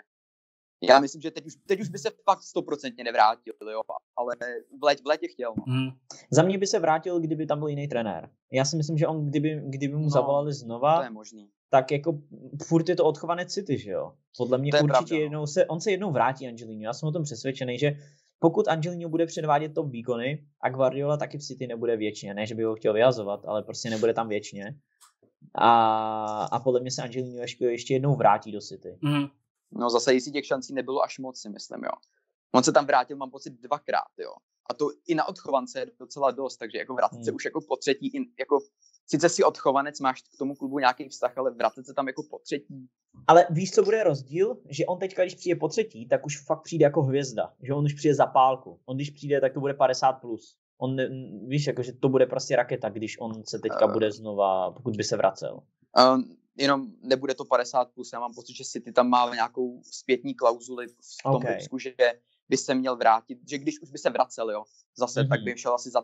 já myslím, že teď už, teď už by se fakt stoprocentně nevrátil, jo, ale v, let, v létě chtěl. No. Mm. Za mě by se vrátil, kdyby tam byl jiný trenér. Já si myslím, že on, kdyby, kdyby mu No, zavolali znova, To je možný. tak jako furt je to odchované City, že jo? Podle mě To je určitě pravda, no. jednou se, on se jednou vrátí Angelino. Já jsem o tom přesvědčený, že pokud Angelino bude předvádět top výkony a Guardiola taky v City nebude věčně, ne, že by ho chtěl vyhazovat, ale prostě nebude tam věčně. A, a podle mě se Angelino ještě, ještě jednou vrátí do City. Mm. No zase jestli těch šancí nebylo až moc, si myslím, jo. On se tam vrátil, mám pocit, dvakrát, jo. A to i na odchovance je docela dost, takže jako vrátit se Hmm. už jako po třetí, jako sice si odchovanec, máš k tomu klubu nějaký vztah, ale vrátit se tam jako po třetí. Ale víš, co bude rozdíl? Že on teďka, když přijde po třetí, tak už fakt přijde jako hvězda. Že on už přijde za pálku. On když přijde, tak to bude 50+. Plus. On, víš, jako, že to bude prostě raketa, když on se teďka Eh. bude znova, pokud by se vracel. Um, jenom nebude to 50+, plus, já mám pocit, že City tam má nějakou zpětní klauzuli v tom OK. okay. že by se měl vrátit, že když už by se vracel, jo, zase, mm-hmm. tak Mhm. by šel asi za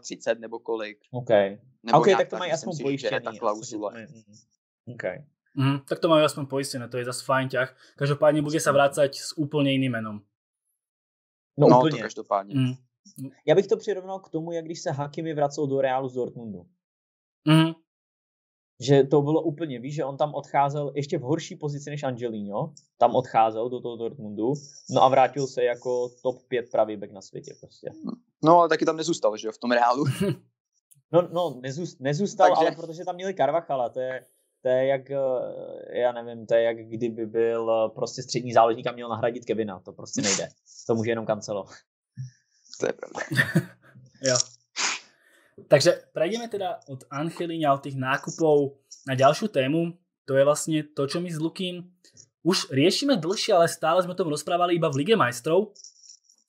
35 nebo kolik. OK. Nebo OK, nějak tak to mají aspoň pojištěný. je ta klauzule. to mají- mm, OK. Mm. Tak to majú aspoň poistené, to je zase fajn ťah. Každopádne bude sa vrácať s úplne iným menom. No, No, úplně. to každopádně. Mm. Já bych to přirovnal k tomu, jak když se Hakimi vracel do Realu z Dortmundu. Mm. Že to bylo úplně, víš, že on tam odcházel ještě v horší pozici než Angelino, tam odcházel do toho Dortmundu, no a vrátil se jako top 5 pravý back na světě prostě. No, ale taky tam nezůstal, že jo, v tom reálu. <laughs> No, no nezůst, nezůstal, Takže- ale protože tam měli Carvachala, to je, to je jak, eh, já nevím, to je jak kdyby byl eh, prostě střední záložník a měl nahradit Kevina, to prostě nejde. To může jenom kancelo. to je pravda. <laughs> Jo. Takže prejdeme teda od Angelíňa, od tých nákupov na ďalšiu tému. To je vlastne to, čo my s Lukým už riešime dlhšie, ale stále sme o tom rozprávali iba v Lige majstrov.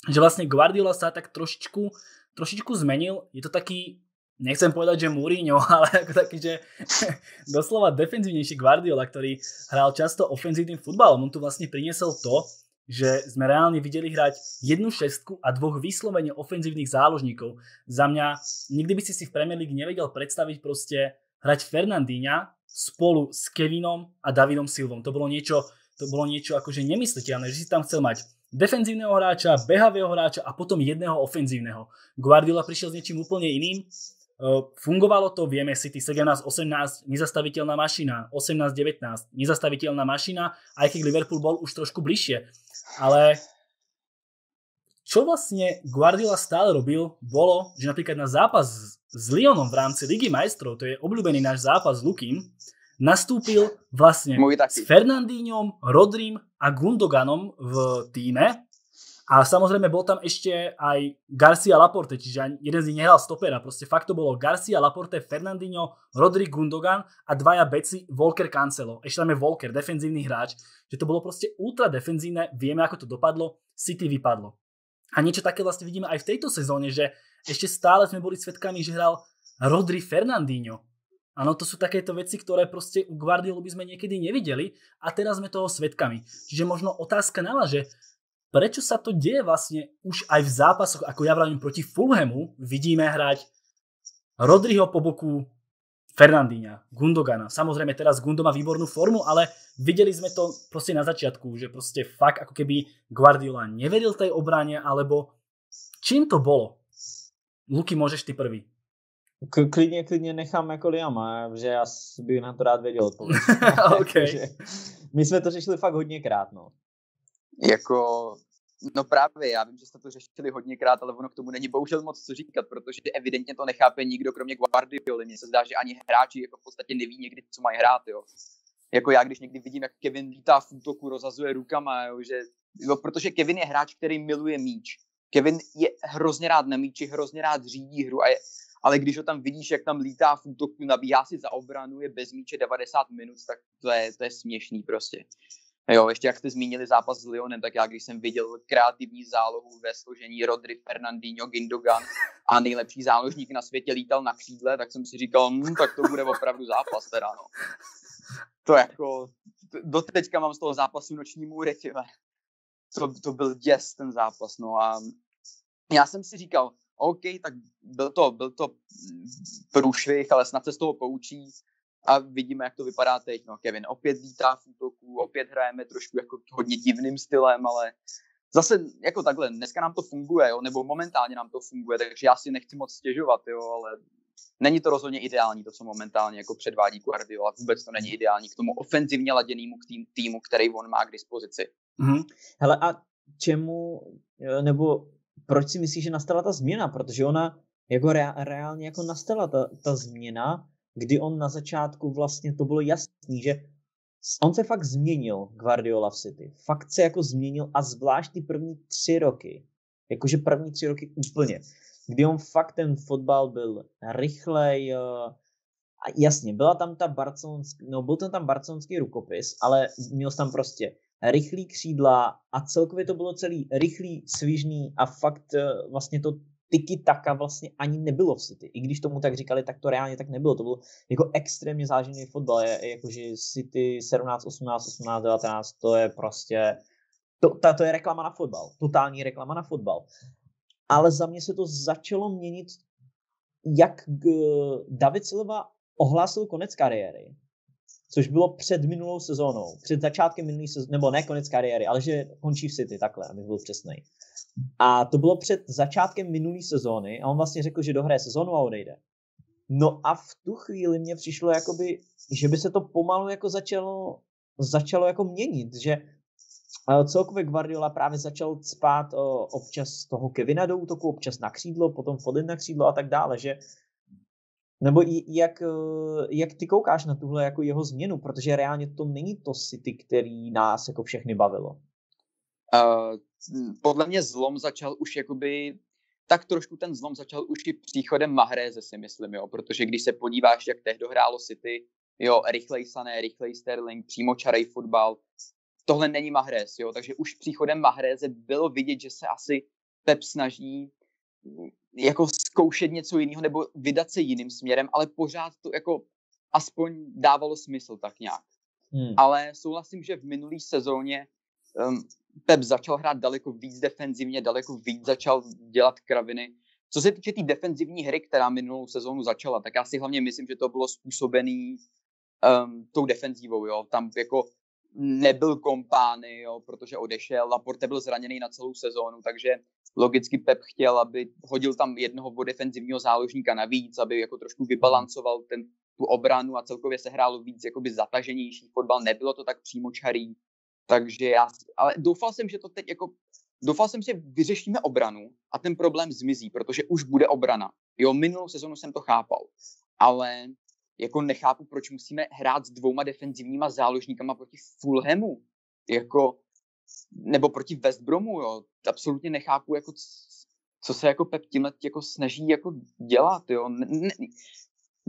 Že vlastne Guardiola sa tak trošičku, trošičku zmenil. Je to taký, nechcem povedať, že Mourinho, <laughs> ale ako taký, že <laughs> doslova defenzívnejší Guardiola, ktorý hral často ofenzívnym futbalom. On tu vlastne priniesol to, že sme reálne videli hrať jednu šestku a dvoch vyslovene ofenzívnych záložníkov. Za mňa nikdy by si si v Premier League nevedel predstaviť proste hrať Fernandíňa spolu s Kevinom a Davidom Silvom. To bolo niečo, to bolo niečo akože nemysliteľné, že si tam chcel mať defenzívneho hráča, behavého hráča a potom jedného ofenzívneho. Guardiola prišiel s niečím úplne iným. Fungovalo to, vieme City 17-18, nezastaviteľná mašina, 18-19, nezastaviteľná mašina, aj keď Liverpool bol už trošku bližšie. Ale čo vlastne Guardiola stále robil, bolo, že napríklad na zápas s- Lyonom v rámci Ligy majstrov, to je obľúbený náš zápas s Lukým, nastúpil vlastne s. Fernandíňom, Rodrím a Gundoganom v týme. A samozrejme bol tam ešte aj Garcia Laporte, čiže jeden z nich nehral stopera. Proste fakt to bolo Garcia Laporte, Fernandinho, Rodri Gundogan a dvaja beci Volker Cancelo. Ešte tam je Volker, defenzívny hráč. Že to bolo proste ultra defenzívne, vieme ako to dopadlo, City vypadlo. A niečo také vlastne vidíme aj v tejto sezóne, že ešte stále sme boli svedkami, že hral Rodri Fernandinho. Áno, to sú takéto veci, ktoré proste u Guardiolu by sme niekedy nevideli a teraz sme toho svedkami. Čiže možno otázka na vás, že prečo sa to deje vlastne už aj v zápasoch, ako ja vravím proti Fulhamu, vidíme hrať Rodriho po boku Fernandíňa, Gundogana. Samozrejme teraz Gundo má výbornú formu, ale videli sme to proste na začiatku, že proste fakt ako keby Guardiola neveril tej obrane, alebo čím to bolo? Luky, môžeš ty prvý. K- klidně, klidně nechám jako Liama, že já bych na to rád věděl odpověď. <laughs> OK. <laughs> Takže My jsme to řešili fakt hodněkrát, no. Jako, no právě, já vím, že jste to řešili hodněkrát, ale ono k tomu není bohužel moc co říkat, protože evidentně to nechápe nikdo, kromě Guardioli. Mně se zdá, že ani hráči jako v podstatě neví někdy, co mají hrát, jo. Jako já, když někdy vidím, jak Kevin lítá v útoku, rozhazuje rukama, jo, že, jo, protože Kevin je hráč, který miluje míč. Kevin je hrozně rád na míči, hrozně rád řídí hru, a je, ale když ho tam vidíš, jak tam lítá v útoku, nabíhá si za obranu, je bez míče 90 minut, tak to je, to je směšný prostě. Jo, ještě jak jste zmínili zápas s Lyonem, tak já když jsem viděl kreativní zálohu ve složení Rodri, Fernandinho, Gindogan a nejlepší záložník na světě lítal na křídle, tak jsem si říkal, hm, tak to bude opravdu zápas teda, no. To jako, do teďka mám z toho zápasu noční můry, tyhle. To, to byl děs ten zápas, no a já jsem si říkal, OK, tak byl to, byl to průšvih, ale snad se z toho poučí a vidíme, jak to vypadá teď. No, Kevin opět vítá v útoku, opět hrajeme trošku jako hodně divným stylem, ale zase jako takhle, dneska nám to funguje, jo, nebo momentálně nám to funguje, takže já si nechci moc stěžovat, jo, ale není to rozhodně ideální, to, co momentálně jako předvádí Guardiola, vůbec to není ideální k tomu ofenzivně laděnému tým, týmu, který on má k dispozici. Mm-hmm. Hele a čemu, nebo proč si myslíš, že nastala ta změna? Protože ona jako reálně jako nastala ta, ta změna, kdy on na začátku vlastně to bylo jasný, že on se fakt změnil, Guardiola v City. Fakt se jako změnil a zvlášť ty první tři roky, jakože první tři roky úplně, kdy on fakt ten fotbal byl rychlej, a jasně, byla tam ta barcelonský, no byl tam tam barcelonský rukopis, ale měl tam prostě rychlý křídla a celkově to bylo celý rychlý, svižný a fakt eh, vlastně to tiki taka vlastně ani nebylo v City. I když tomu tak říkali, tak to reálně tak nebylo. To byl jako extrémně záživný fotbal. Je, jakože City 17, 18, 18, 19, to je prostě, to, to, to je reklama na fotbal. Totální reklama na fotbal. Ale za mě se to začalo měnit, jak David Silva ohlásil konec kariéry což bylo před minulou sezónou, před začátkem minulý sezóny, nebo ne konec kariéry, ale že končí v City, takhle, abych byl přesný. A to bylo před začátkem minulé sezóny a on vlastně řekl, že dohraje sezónu a odejde. No a v tu chvíli mně přišlo, jakoby, že by se to pomalu jako začalo, začalo jako měnit, že eh, celkově Guardiola právě začal spát občas toho Kevina do útoku, občas na křídlo, potom Foden na křídlo a tak dále, že nebo jak, eh, jak ty koukáš na tuhle jako jeho změnu, protože reálně to není to City, který nás jako všechny bavilo. Uh, podle mě zlom začal už jakoby, tak trošku ten zlom začal už i příchodem Mahréze si myslím, jo, protože když se podíváš, jak tehdy hrálo City, jo, rychlej Sané, rychlej Sterling, přímo čarej fotbal, tohle není Mahrez, jo, takže už příchodem Mahréze bylo vidět, že se asi Pep snaží jako zkoušet něco jiného nebo vydat se jiným směrem, ale pořád to jako aspoň dávalo smysl tak nějak. Hmm. Ale souhlasím, že v minulý sezóně um, Pep začal hrát daleko víc defenzivně, daleko víc začal dělat kraviny. Co se týče té tý defenzivní hry, která minulou sezónu začala, tak já si hlavně myslím, že to bylo způsobený um, tou defenzívou. Jo. Tam jako nebyl kompány, jo, protože odešel, Laporte byl zraněný na celou sezónu, takže logicky Pep chtěl, aby hodil tam jednoho defenzivního záložníka navíc, aby jako trošku vybalancoval ten, tu obranu a celkově se hrálo víc jakoby zataženější fotbal, nebylo to tak přímočarý, takže já, ale doufal jsem, že to teď jako, doufal jsem, že vyřešíme obranu a ten problém zmizí, protože už bude obrana. Jo, minulou sezonu jsem to chápal, ale jako nechápu, proč musíme hrát s dvouma defenzivníma záložníkama proti Fulhamu. Jako, nebo proti West Bromu, jo. Absolutně nechápu, jako, co se jako Pep tímhle jako snaží jako dělat, jo. Ne, ne,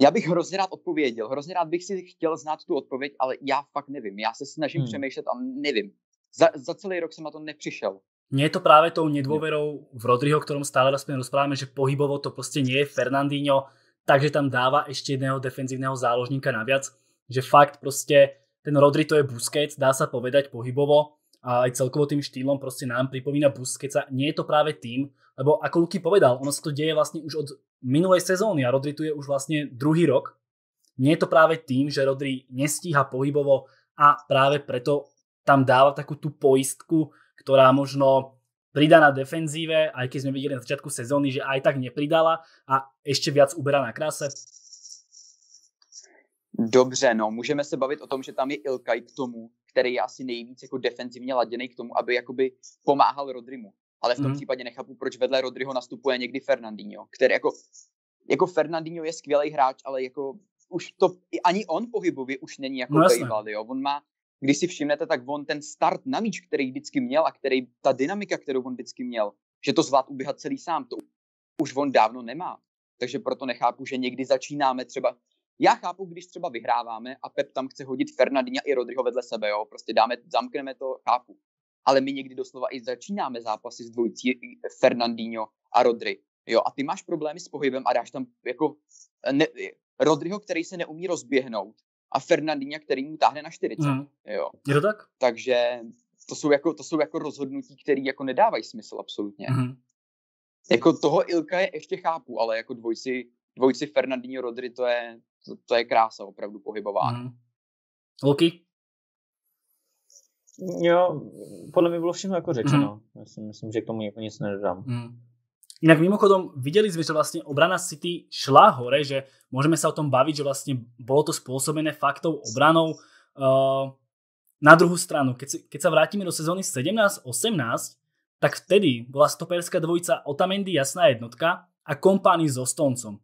já bych hrozně rád odpověděl, hrozně rád bych si chtěl znát tu odpověď, ale já fakt nevím. Já se snažím hmm. přemýšlet a nevím. Za, za celý rok jsem na to nepřišel. Nie je to práve tou nedôverou v Rodriho, o ktorom stále vlastne rozprávame, že pohybovo to proste nie je Fernandinho, takže tam dáva ešte jedného defenzívneho záložníka naviac, že fakt proste ten Rodri to je Busquets, dá sa povedať pohybovo a aj celkovo tým štýlom proste nám pripomína Busquetsa. Nie je to práve tým, lebo ako Luky povedal, ono sa to deje vlastne už od minulej sezóny a Rodri tu je už vlastne druhý rok. Nie je to práve tým, že Rodri nestíha pohybovo a práve preto tam dáva takú tú poistku, ktorá možno pridá na defenzíve, aj keď sme videli na začiatku sezóny, že aj tak nepridala a ešte viac uberá na kráse? Dobře, no, můžeme se bavit o tom, že tam je Ilkay k tomu, který je asi nejvíc jako defenzivně laděný k tomu, aby jakoby pomáhal Rodrimu. Ale v tom mm. případě nechápu, proč vedle Rodriho nastupuje někdy Fernandinho, který jako, jako Fernandinho je skvělý hráč, ale jako už to, ani on pohybově už není jako no, Bejval, jo. On má, když si všimnete, tak on ten start na míč, který vždycky měl a který, ta dynamika, kterou on vždycky měl, že to zvlád uběhat celý sám. To už on dávno nemá. Takže proto nechápu, že někdy začínáme třeba já chápu, když třeba vyhráváme a Pep tam chce hodit Fernandinha i Rodryho vedle sebe, jo, prostě dáme, zamkneme to, chápu. Ale my někdy doslova i začínáme zápasy s dvojicí Fernandinho a Rodry. Jo, a ty máš problémy s pohybem a dáš tam jako ne, Rodryho, který se neumí rozběhnout a Fernandinha, který mu táhne na 40. Mm. Jo. Je to tak? Takže to jsou jako, to jsou jako rozhodnutí, které jako nedávají smysl absolutně. Mm. Jako toho Ilka je ještě chápu, ale jako dvojci, dvojci Fernandinho Rodry to je, to, to je krása opravdu pohybová. Mm. Luky? Jo, podle mě bylo všechno jako řečeno. Mm. Já si myslím, že k tomu jako nic nedodám. Mm. Inak mimochodom, videli sme, že vlastne obrana City šla hore, že môžeme sa o tom baviť, že vlastne bolo to spôsobené faktou obranou. Uh, na druhú stranu, keď sa vrátime do sezóny 17-18, tak vtedy bola stoperská dvojica Otamendi jasná jednotka a kompány so Stoncom.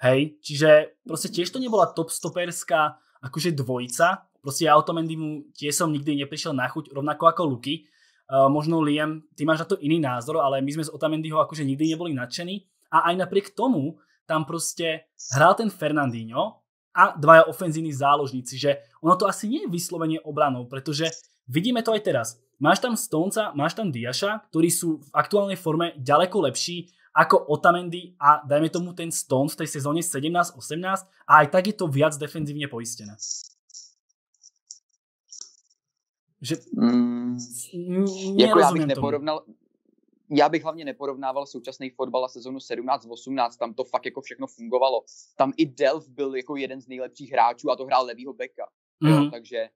Hej, čiže proste tiež to nebola top stoperská akože dvojica, proste ja Otamendi mu tiež som nikdy neprišiel na chuť, rovnako ako Luky, Uh, možno Liam, ty máš na to iný názor, ale my sme z Otamendiho akože nikdy neboli nadšení a aj napriek tomu tam proste hral ten Fernandinho a dvaja ofenzívni záložníci, že ono to asi nie je vyslovene obranou, pretože vidíme to aj teraz. Máš tam Stonca, máš tam Diaša, ktorí sú v aktuálnej forme ďaleko lepší ako Otamendi a dajme tomu ten Stone v tej sezóne 17-18 a aj tak je to viac defenzívne poistené. Že... Mm, jako já bych neporovnal, tomu. já bych hlavně neporovnával současný fotbal a sezonu 17-18, tam to fakt jako všechno fungovalo. Tam i Delf byl jako jeden z nejlepších hráčů a to hrál levýho beka. Mm. Jo, mhm. takže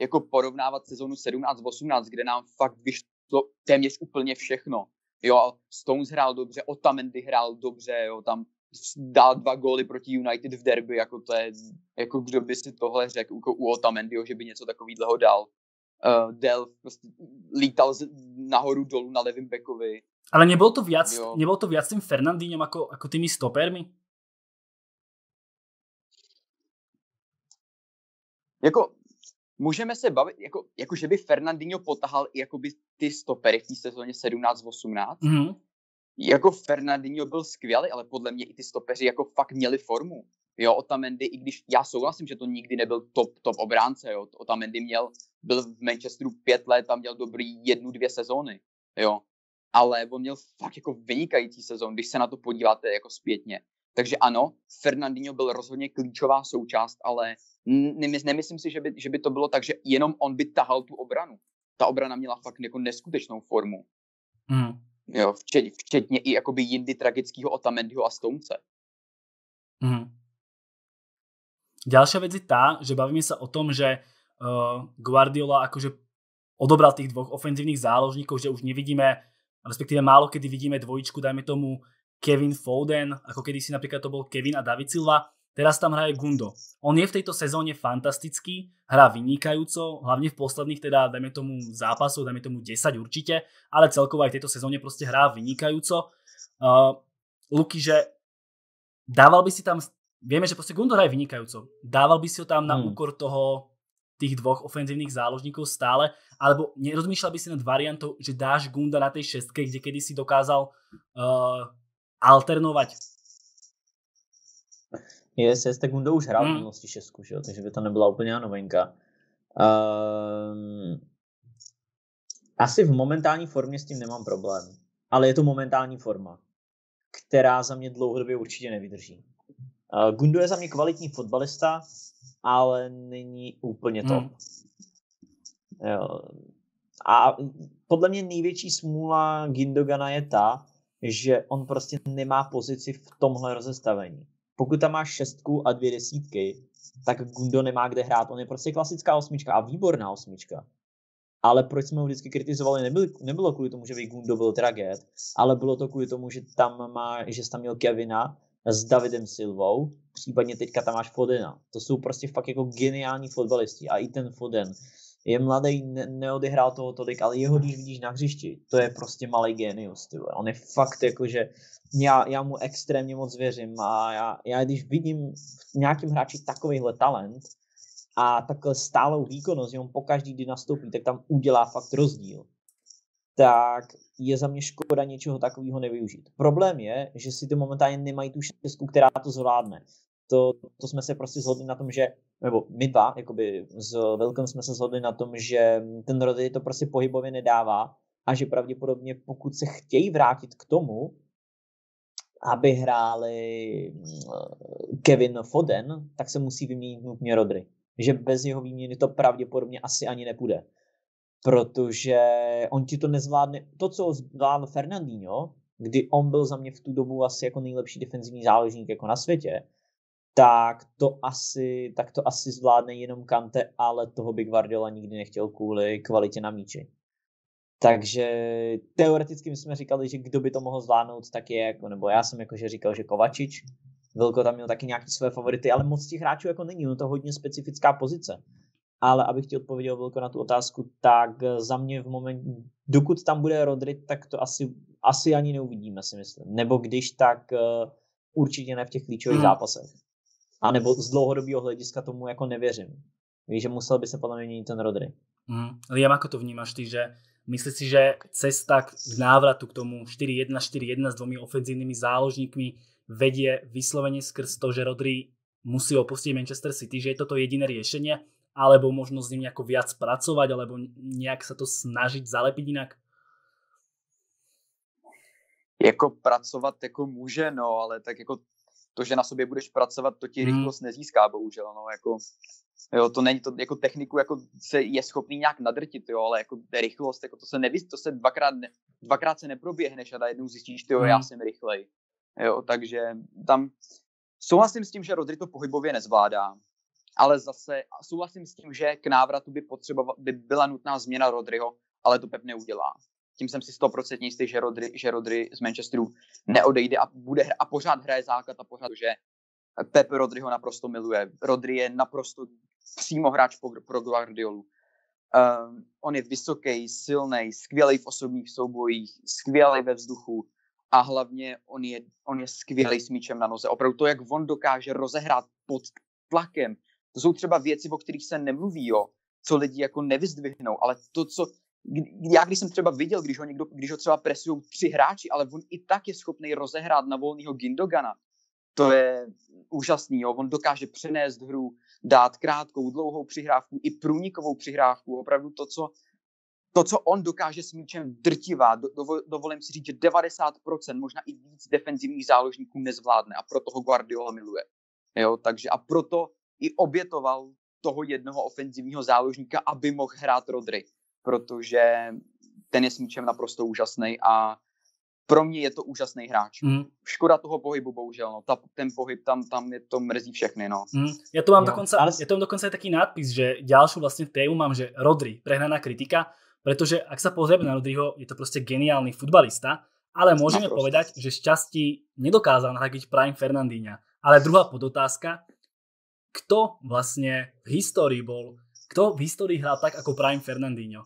jako porovnávat sezonu 17-18, kde nám fakt vyšlo téměř úplně všechno. Jo, Stones hrál dobře, Otamendi hrál dobře, jo, tam dal dva góly proti United v derby, jako to je, jako kdo by si tohle řekl u, u Otamendiho, že by něco takového dal uh, Del prostě lítal z, nahoru dolů na levém bekovi. Ale nebol to viac, jo. to viac tým Fernandíňom ako, ako tými stopermi? Jako, můžeme se bavit, jako, jako že by Fernandinho potahal i jakoby ty stopery v té sezóně 17-18. Mm-hmm. Jako Fernandinho byl skvělý, ale podle mě i ty stopeři jako fakt měli formu. Jo, Otamendi, i když já souhlasím, že to nikdy nebyl top, top obránce, jo. Otamendi měl, byl v Manchesteru pět let a měl dobrý jednu, dvě sezóny, jo. Ale on měl fakt jako vynikající sezon, když se na to podíváte jako zpětně. Takže ano, Fernandinho byl rozhodně klíčová součást, ale nemyslím si, že by, že by to bylo tak, že jenom on by tahal tu obranu. Ta obrana měla fakt jako neskutečnou formu. Mm. Jo, včetně, včetně i jakoby jindy tragického Otamendiho a Stonce. Mm. Ďalšia vec je tá, že bavíme sa o tom, že uh, Guardiola akože odobral tých dvoch ofenzívnych záložníkov, že už nevidíme, respektíve málo kedy vidíme dvojičku, dajme tomu Kevin Foden, ako kedy si napríklad to bol Kevin a David Silva, teraz tam hraje Gundo. On je v tejto sezóne fantastický, hrá vynikajúco, hlavne v posledných teda, dajme tomu zápasov, dajme tomu 10 určite, ale celkovo aj v tejto sezóne proste hrá vynikajúco. Uh, Luky, že dával by si tam vieme, že proste Gundo hraje vynikajúco. Dával by si ho tam na hmm. úkor toho tých dvoch ofenzívnych záložníkov stále, alebo nerozmýšľal by si nad variantou, že dáš Gunda na tej šestke, kde kedy si dokázal uh, alternovať? Yes, tak Gundo už hrál hmm. v minulosti šestku, že jo? takže by to nebyla úplně novinka. Um, asi v momentální formě s tím nemám problém, ale je to momentální forma, která za mě dlouhodobě určitě nevydrží. Uh, Gundo je za mě kvalitní fotbalista, ale není úplně top. Hmm. Jo. A podle mě největší smůla Gindogana je ta, že on prostě nemá pozici v tomhle rozestavení. Pokud tam máš šestku a dvě desítky, tak Gundo nemá kde hrát. On je prostě klasická osmička a výborná osmička. Ale proč jsme ho vždycky kritizovali, nebylo, nebylo kvůli tomu, že by Gundo byl tragéd, ale bylo to kvůli tomu, že tam má, že tam měl Kevina, s Davidem Silvou, případně teďka tam máš Fodena. To jsou prostě fakt jako geniální fotbalisti a i ten Foden je mladý, ne, neodehrál toho tolik, ale jeho když vidíš na hřišti, to je prostě malý genius, ty On je fakt jako, že já, já mu extrémně moc věřím a já, já když vidím v nějakém hráči takovýhle talent a takhle stálou výkonnost, že on po každý, kdy nastoupí, tak tam udělá fakt rozdíl. tak je za mě škoda něčeho takového nevyužít. Problém je, že si ty momentálně nemají tu šestku, která to zvládne. To, to jsme se prostě zhodli na tom, že, nebo my dva, jakoby s Velkem jsme se zhodli na tom, že ten Rodry to prostě pohybově nedává a že pravděpodobně pokud se chtějí vrátit k tomu, aby hráli mm, Kevin Foden, tak se musí vyměnit nutně Rodry. Že bez jeho výměny to pravděpodobně asi ani nepůjde. Protože on ti to nezvládne. To, co zvládl Fernandinho, kdy on byl za mě v tu dobu asi jako nejlepší defenzivní záložník jako na světě, tak to asi, tak to asi zvládne jenom Kante, ale toho by Guardiola nikdy nechtěl kvůli kvalitě na míči. Takže teoreticky my jsme říkali, že kdo by to mohl zvládnout, tak je jako, nebo já jsem jakože říkal, že Kovačič. Vilko tam měl taky nějaké své favority, ale moc těch hráčů jako není, no to hodně specifická pozice. Ale abych ti odpověděl Vilko na tu otázku, tak za mě v momentě, dokud tam bude Rodry, tak to asi, asi ani neuvidíme, si myslím. Nebo když, tak uh, určitě ne v těch klíčových mm. zápasech. A nebo z dlouhodobého hlediska tomu jako nevěřím. Víš, že musel by se podle mě měnit ten Rodry. Mm. Liam, ako to vnímaš ty, že Myslíš si, že cesta k návratu k tomu 4-1, 4-1 s dvomi ofenzívnymi záložníkmi vedie vyslovene skrz to, že Rodri musí opustiť Manchester City, že je toto jediné riešenie, alebo možno s ním nejako viac pracovať, alebo nejak sa to snažiť zalepiť inak? Jako pracovat jako může, no, ale tak jako to, že na sobě budeš pracovat, to ti hmm. rychlost nezíská, bohužel, no, jako Jo, to není to, jako techniku jako se je schopný nějak nadrtit, jo, ale jako rychlost, jako to se neví, to se dvakrát, ne, dvakrát se neproběhneš a najednou zjistíš, jo, já hmm. jsem rychlej. Jo, takže tam souhlasím s tím, že Rodri to pohybově nezvládá, ale zase souhlasím s tím, že k návratu by, potřeba, by byla nutná změna Rodriho, ale to Pep neudělá. Tím jsem si 100% jistý, že Rodri, že Rodri z Manchesteru neodejde a, bude, a pořád hraje základ a pořád, že Pep Rodriho naprosto miluje. Rodri je naprosto přímo hráč pro, pro Guardiolu. Um, on je vysoký, silný, skvělý v osobních soubojích, skvělý ve vzduchu a hlavně on je, on je skvělý s míčem na noze. Opravdu to, jak on dokáže rozehrát pod tlakem, to jsou třeba věci, o kterých se nemluví, jo, co lidi jako nevyzdvihnou, ale to, co já když jsem třeba viděl, když ho, někdo, když ho třeba presují tři hráči, ale on i tak je schopný rozehrát na volného Gindogana, to je úžasný. Jo. On dokáže přenést hru, dát krátkou, dlouhou přihrávku i průnikovou přihrávku. Opravdu to, co, to, co on dokáže s míčem drtivá, do, do, dovolím si říct, že 90%, možná i víc defenzivních záložníků nezvládne a proto ho Guardiola miluje. Jo, takže a proto i obětoval toho jednoho ofenzivního záložníka, aby mohl hrát Rodry, protože ten je s míčem naprosto úžasný a pro mě je to úžasný hráč. Mm. Škoda toho pohybu, bohužel. No. Ta, ten pohyb tam, tam je to mrzí všechny. No. Mm. Ja tu mám no, dokonca, ale... ja tu mám dokonca aj taký nadpis, že ďalšiu vlastne tému mám, že Rodri, prehnaná kritika, pretože ak sa pozrieme na Rodriho, je to proste geniálny futbalista, ale môžeme Naprosto. povedať, že šťastí nedokázal nahradiť Prime Fernandíňa. Ale druhá podotázka, kto vlastne v histórii bol, kto v histórii hral tak ako Prime Fernandinho?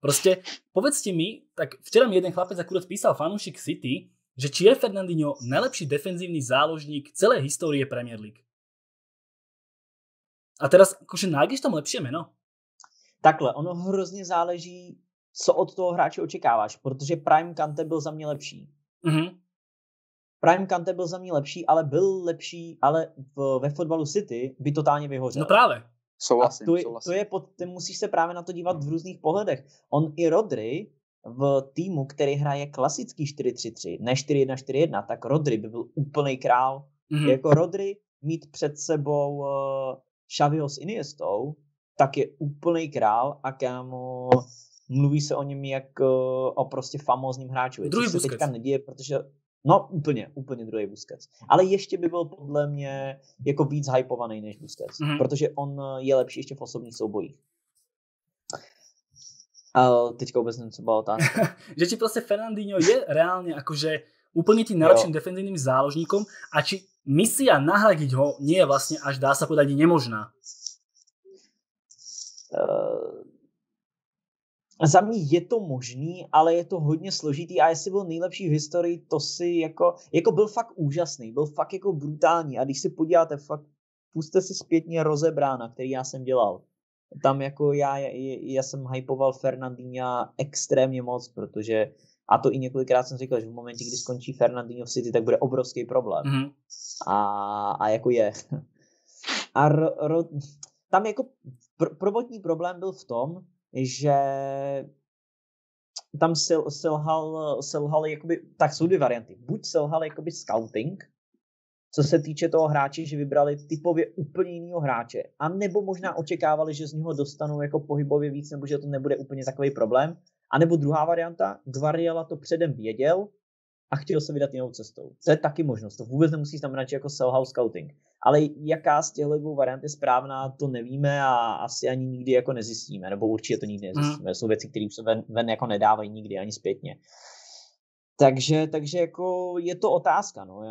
Proste, povedzte mi, tak včera mi jeden chlapec akurát písal fanúšik City, že či je Fernandinho najlepší defenzívny záložník celé histórie Premier League. A teraz, akože nájdeš tam lepšie meno? Takhle, ono hrozně záleží, co od toho hráče očekáváš, protože Prime Kante byl za mě lepší. Mm-hmm. Prime Kante byl za mě lepší, ale byl lepší, ale v, ve fotbalu City by totálně vyhořel. No právě. Souhlasím, a to je, souhlasím. To je pod, ty musíš se právě na to dívat v různých pohledech. On i Rodry v týmu, který hraje klasický 4-3-3, ne 4-1-4-1, tak Rodry by byl úplný král. Mm-hmm. Jako Rodry mít před sebou uh, Xaviho s Iniestou, tak je úplný král a kámo, mluví se o něm jak uh, o prostě famózním hráčovi. Druhý se teďka neděje, protože No úplně, úplně druhý Busquets. Ale ještě by byl podle mě jako víc hypovaný než Busquets, mm-hmm. protože on je lepší ještě v osobních soubojích. A teďka vůbec nevím, co byla otázka. <laughs> že či prostě Fernandinho je reálně jakože úplně tím nejlepším defenzívnym záložníkom a či misia nahradiť ho nie je vlastně až dá sa povedať nemožná. Uh, za mě je to možný, ale je to hodně složitý a jestli byl nejlepší v historii, to si jako, jako byl fakt úžasný, byl fakt jako brutální a když si podíváte, fakt puste si zpětně rozebrána, který já jsem dělal, tam jako já, já jsem hypoval Fernandinha extrémně moc, protože a to i několikrát jsem říkal, že v momentě, kdy skončí Fernandinho v City, tak bude obrovský problém. Mm-hmm. A, a jako je. A ro, ro, tam jako pr- prvotní problém byl v tom, že tam sil, selhal, selhal jakoby, tak jsou dvě varianty. Buď selhal jakoby scouting, co se týče toho hráče, že vybrali typově úplně jiného hráče, a nebo možná očekávali, že z něho dostanou jako pohybově víc, nebo že to nebude úplně takový problém. A nebo druhá varianta, Guardiola to předem věděl a chtěl se vydat jinou cestou. To je taky možnost. To vůbec nemusí znamenat, že jako self scouting. Ale jaká z těchto dvou variant je správná, to nevíme a asi ani nikdy jako nezjistíme, nebo určitě to nikdy nezjistíme. Mm. Jsou věci, které se ven, ven jako nedávají nikdy, ani zpětně. Takže, takže jako je to otázka, no.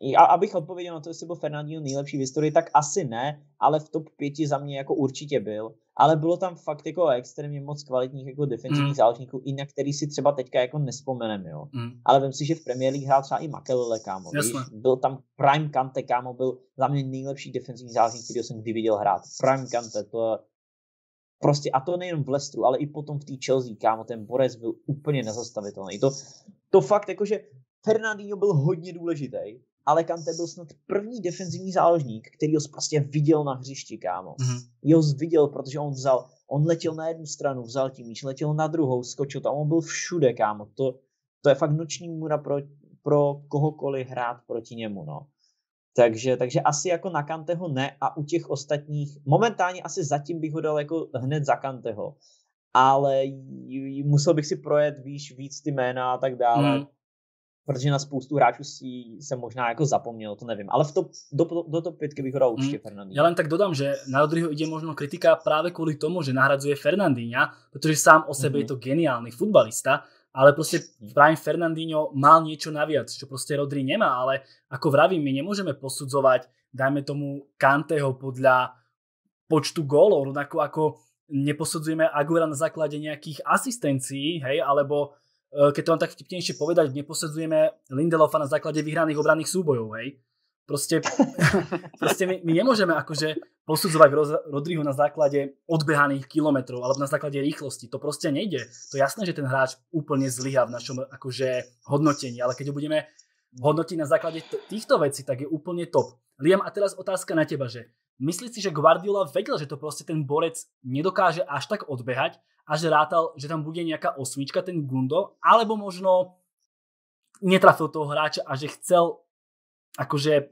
Já, a abych odpověděl na to, jestli byl Fernandinho nejlepší v historii, tak asi ne, ale v top 5 za mě jako určitě byl. Ale bylo tam fakt jako extrémně moc kvalitních jako defenzivních mm. záložníků, i na který si třeba teďka jako nespomenem, jo. Mm. Ale vím si, že v Premier League hrál třeba i Makelele, kámo. Víš? Byl tam Prime Kante, kámo, byl za mě nejlepší defenzivní záložník, který jsem kdy viděl hrát. Prime Kante, to prostě, a to nejen v Leicesteru, ale i potom v té Chelsea, kámo, ten Borec byl úplně nezastavitelný. To, to fakt jako, že Fernandinho byl hodně důležitý, ale Kante byl snad první defenzivní záložník, který ho prostě viděl na hřišti, kámo. Mm-hmm. Jo, viděl, protože on vzal, on letěl na jednu stranu, vzal tím míč, letěl na druhou, skočil tam, on byl všude, kámo. To, to je fakt noční můra pro, pro kohokoliv hrát proti němu, no. Takže, takže asi jako na Kanteho ne a u těch ostatních, momentálně asi zatím bych ho dal jako hned za Kanteho, ale musel bych si projet víš, víc ty jména a tak dále. Mm protože na spoustu hráčů si jsem možná jako zapomněl, to nevím. Ale v top, do, do top 5 bych ho dal určitě mm. Já len tak dodám, že na Rodriho ide možno kritika právě kvůli tomu, že nahradzuje Fernandinha, protože sám o sebe mm. je to geniálny futbalista, ale prostě Brian Fernandinho mal niečo naviac, čo prostě Rodri nemá, ale ako vravím, my nemôžeme posudzovať, dajme tomu Kanteho podľa počtu gólov, rovnako ako neposudzujeme Aguera na základe nejakých asistencií, hej, alebo keď to mám tak vtipnejšie povedať, neposedzujeme Lindelofa na základe vyhraných obranných súbojov, hej. Proste, <laughs> proste my, my nemôžeme akože posudzovať Rodriho na základe odbehaných kilometrov alebo na základe rýchlosti. To proste nejde. To je jasné, že ten hráč úplne zlyha v našom akože hodnotení, ale keď ho budeme hodnotiť na základe týchto vecí, tak je úplne top. Liam, a teraz otázka na teba, že myslíš si, že Guardiola vedel, že to proste ten borec nedokáže až tak odbehať a že rátal, že tam bude nejaká osmička, ten Gundo, alebo možno netrafil toho hráča a že chcel akože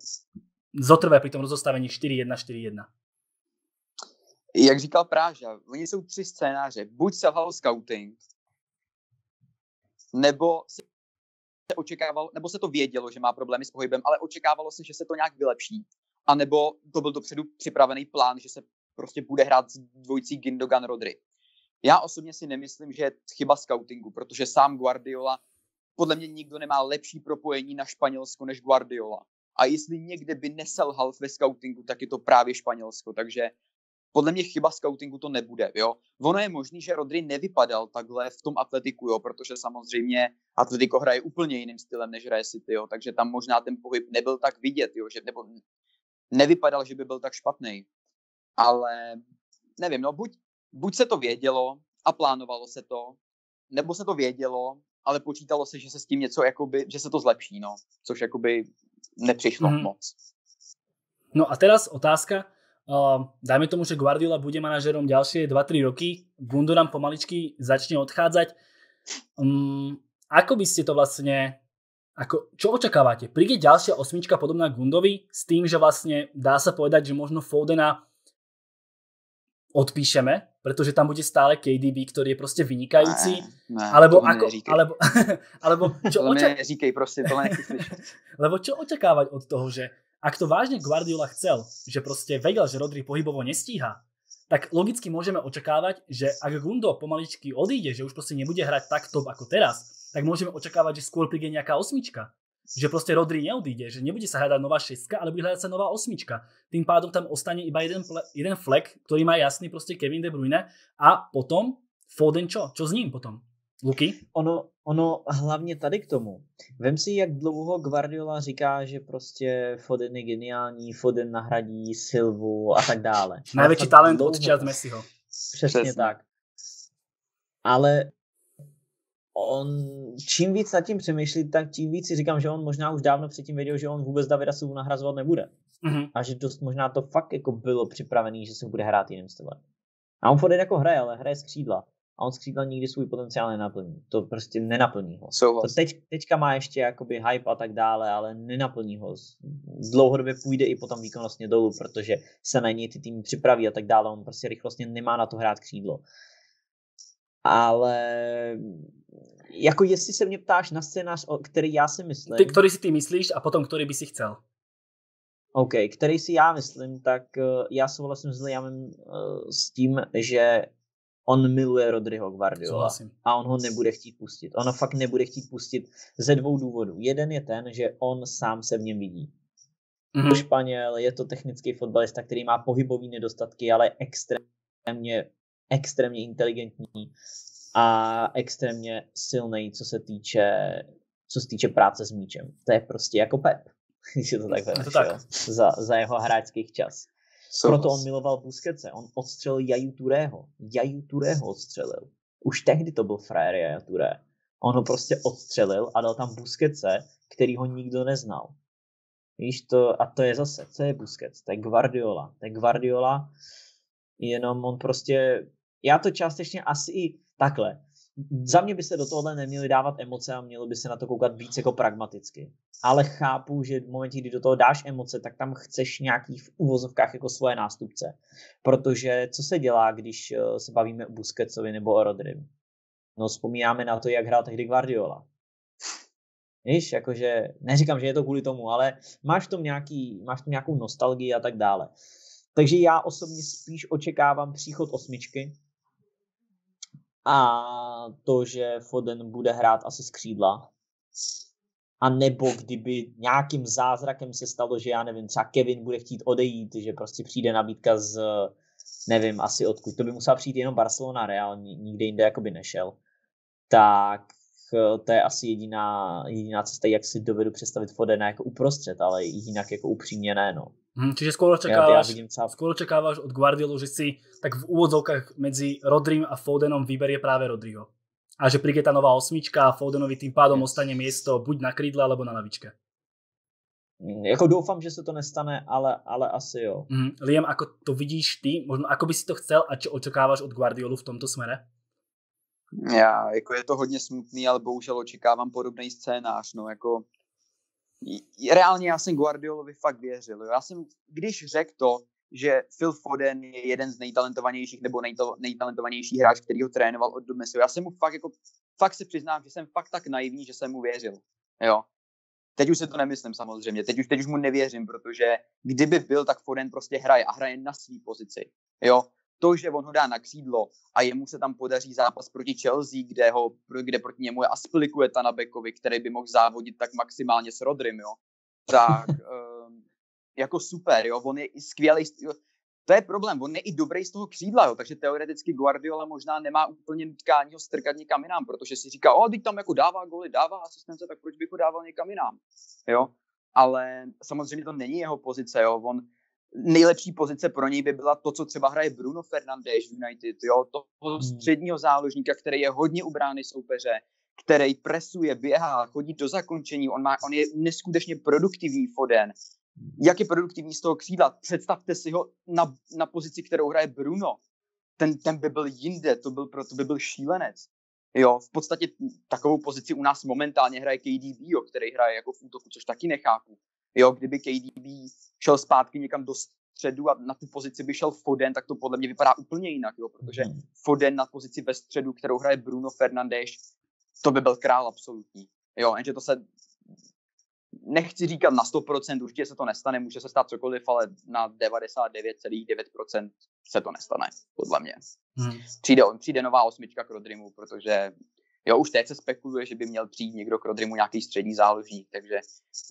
zotrvé pri tom rozostavení 4-1-4-1. Jak říkal Práža, oni jsou tři scénáře. Buď selhal scouting, nebo se očekávalo, nebo se to vědělo, že má problémy s pohybem, ale očekávalo se, že se to nějak vylepší. A nebo to byl dopředu připravený plán, že se prostě bude hrát s dvojicí Gindogan Rodry. Já osobně si nemyslím, že je chyba scoutingu, protože sám Guardiola, podle mě nikdo nemá lepší propojení na Španělsko než Guardiola. A jestli někde by neselhal ve scoutingu, tak je to právě Španělsko. Takže podle mě chyba scoutingu to nebude, jo. Ono je možný, že Rodri nevypadal takhle v tom atletiku, jo, protože samozřejmě Atletico hraje úplně jiným stylem, než hraje City, jo, takže tam možná ten pohyb nebyl tak vidět, jo, že nebo nevypadal, že by byl tak špatný. Ale nevím, no buď buď se to vědělo a plánovalo se to, nebo se to vědělo, ale počítalo se, že se s tím něco, jakoby, že se to zlepší, no, což jakoby nepřišlo mm. moc. No a teraz otázka, uh, dajme tomu, že Guardiola bude manažerom ďalšie 2-3 roky, Gundogan pomaličky začne odchádzať. Um, ako by ste to vlastne, ako, čo očakávate? Príde ďalšia osmička podobná Gundovi s tým, že vlastne dá sa povedať, že možno Fodena odpíšeme, pretože tam bude stále KDB, ktorý je proste vynikajúci. Ne, ne, alebo, ako, alebo, <laughs> alebo čo očak... Říkej, prosím, to <laughs> Lebo čo očakávať od toho, že ak to vážne Guardiola chcel, že proste vedel, že Rodri pohybovo nestíha, tak logicky môžeme očakávať, že ak Gundo pomaličky odíde, že už proste nebude hrať tak top ako teraz, tak môžeme očakávať, že skôr príde nejaká osmička že proste Rodri neodíde, že nebude sa hľadať nová šestka, ale bude hľadať sa nová osmička. Tým pádom tam ostane iba jeden, jeden flek, ktorý má jasný proste Kevin De Bruyne a potom Foden čo? Čo s ním potom? Luky? Ono, ono hlavně tady k tomu. Vem si, jak dlouho Guardiola říká, že prostě Foden je geniální, Foden nahradí Silvu a tak dále. <laughs> Největší talent dlouho. od čas Messiho. Přesně, Přesně tak. Ale on, čím víc nad tím přemýšlí, tak tím víc si říkám, že on možná už dávno předtím věděl, že on vůbec Davida Silvu nahrazovat nebude. Mm-hmm. A že dost možná to fakt jako bylo připravený, že se bude hrát jiným stylem. A on Foden jako hraje, ale hraje skřídla. A on skřídla nikdy svůj potenciál nenaplní. To prostě nenaplní ho. To teď, teďka má ještě jakoby hype a tak dále, ale nenaplní ho. Dlouhodobě půjde i potom výkonnostně dolů, protože se na něj ty týmy připraví a tak dále. On prostě rychlostně nemá na to hrát křídlo. Ale jako jestli se mě ptáš na scénář, který já si myslím... Ty, který si ty myslíš a potom který by si chcel. OK, který si já myslím, tak uh, já souhlasím s Liamem uh, s tím, že on miluje Rodryho Guardiola a on ho nebude chtít pustit. On ho fakt nebude chtít pustit ze dvou důvodů. Jeden je ten, že on sám se v něm vidí. Mm-hmm. Španěl, je to technický fotbalista, který má pohybové nedostatky, ale extrémně, extrémně inteligentní a extrémně silný, co se týče co se týče práce s míčem. To je prostě jako Pep, <laughs> když je to tak vemeš, to tak. Za, za jeho hráčských čas. So, Proto on miloval Busquetse, on odstřelil Jaju Turého. Jaju Turého odstřelil. Už tehdy to byl frajer Jaja Turé. On ho prostě odstřelil a dal tam Busquetse, který ho nikdo neznal. Víš to, a to je zase, co je Busquets? To je Guardiola. To je Guardiola, jenom on prostě, já to částečně asi i takhle. Za mě by se do tohohle neměly dávat emoce a mělo by se na to koukat víc jako pragmaticky. Ale chápu, že v momentě, kdy do toho dáš emoce, tak tam chceš nějaký v uvozovkách jako svoje nástupce. Protože co se dělá, když eh, se bavíme o Busquetsovi nebo o Rodrym? No vzpomínáme na to, jak hrál tehdy Guardiola. Víš, jakože, neříkám, že je to kvůli tomu, ale máš v tom, nějaký, máš v tom nějakou nostalgii a tak dále. Takže já osobně spíš očekávám příchod osmičky, a to, že Foden bude hrát asi z křídla. A nebo kdyby nějakým zázrakem se stalo, že já nevím, třeba Kevin bude chtít odejít, že prostě přijde nabídka z, nevím asi odkud, to by musela přijít jenom Barcelona, Real, nikde jinde jako by nešel, tak to je asi jediná, jediná cesta, jak si dovedu představit Fodena jako uprostřed, ale jinak jako upřímně ne, no. Hmm, čiže skôr očakávaš, ja, ja skôr očakávaš od Guardiolu, že si tak v úvodzovkách medzi Rodrym a Fodenom vyberie práve Rodrigo. A že príde tá nová osmička a Fodenovi tým pádom yes. ostane miesto buď na krídle, alebo na lavičke. Hmm, jako doufám, že se to nestane, ale, ale asi jo. Mm, Liam, ako to vidíš ty? Možno ako by si to chcel a čo očekáváš od Guardiolu v tomto smere? Já, jako je to hodně smutný, ale bohužel očekávám podobný scénář. No, jako reálně já jsem Guardiolovi fakt věřil. Jo. Já jsem, když řekl to, že Phil Foden je jeden z nejtalentovanějších nebo nejtal, nejtalentovanější hráč, který ho trénoval od Messiho. Já jsem mu fakt jako, fakt si přiznám, že jsem fakt tak naivní, že jsem mu věřil. Jo. Teď už si to nemyslím samozřejmě, teď už, teď už mu nevěřím, protože kdyby byl, tak Foden prostě hraje a hraje na své pozici. Jo to, že on ho dá na křídlo a jemu se tam podaří zápas proti Chelsea, kde, ho, kde proti němu je Aspilikuje na Bekovi, který by mohl závodit tak maximálně s Rodrym, jo. Tak um, <laughs> jako super, jo, on je i skvělý, jo. to je problém, on je i dobrý z toho křídla, jo, takže teoreticky Guardiola možná nemá úplně nutkání ho strkat někam jinam, protože si říká, o, teď tam jako dává goly, dává asistence, tak proč bych ho dával někam jinam, jo. Ale samozřejmě to není jeho pozice, jo, on nejlepší pozice pro něj by byla to, co třeba hraje Bruno Fernandes v United, jo, toho hmm. středního záložníka, který je hodně u brány soupeře, který presuje, běhá, chodí do zakončení, on, má, on je neskutečně produktivní Foden. Jak je produktivní z toho křídla? Představte si ho na, na pozici, kterou hraje Bruno. Ten, ten by byl jinde, to, byl, to by byl šílenec. Jo, v podstatě takovou pozici u nás momentálně hraje KDB, jo, který hraje jako v útoku, což taky nechápu. Jo, kdyby KDB šel zpátky někam do středu a na tu pozici by šel Foden, tak to podle mě vypadá úplně jinak, jo, protože hmm. Foden na pozici ve středu, kterou hraje Bruno Fernandes, to by byl král absolutní. Jo, jenže to se nechci říkat na 100%, určitě se to nestane, může se stát cokoliv, ale na 99,9% se to nestane, podle mě. Hmm. Přijde, přijde nová osmička k Rodrimu, protože Jo, už teď se spekuluje, že by měl přijít někdo k Rodrimu nějaký střední záložník, takže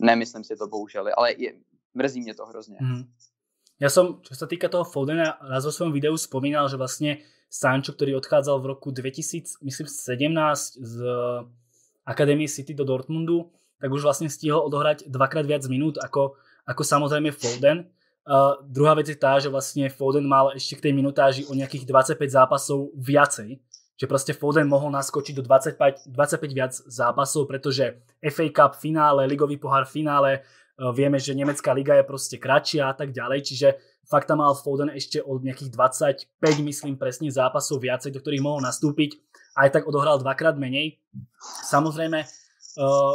nemyslím si to bohužel, ale je, mrzí mě to hrozně. Mm. Ja som, čo sa týka toho Fodena, raz vo videu spomínal, že vlastne Sancho, ktorý odchádzal v roku 2017 z Akadémie City do Dortmundu, tak už vlastne stihol odohrať dvakrát viac minút ako, ako samozrejme Foden. Uh, druhá vec je tá, že vlastne Foden mal ešte k tej minutáži o nejakých 25 zápasov viacej. Že proste Foden mohol naskočiť do 25, 25 viac zápasov, pretože FA Cup finále, ligový pohár finále, uh, vieme, že nemecká liga je proste kratšia a tak ďalej, čiže fakt tam mal Foden ešte od nejakých 25, myslím presne, zápasov viacej, do ktorých mohol nastúpiť. Aj tak odohral dvakrát menej. Samozrejme, uh,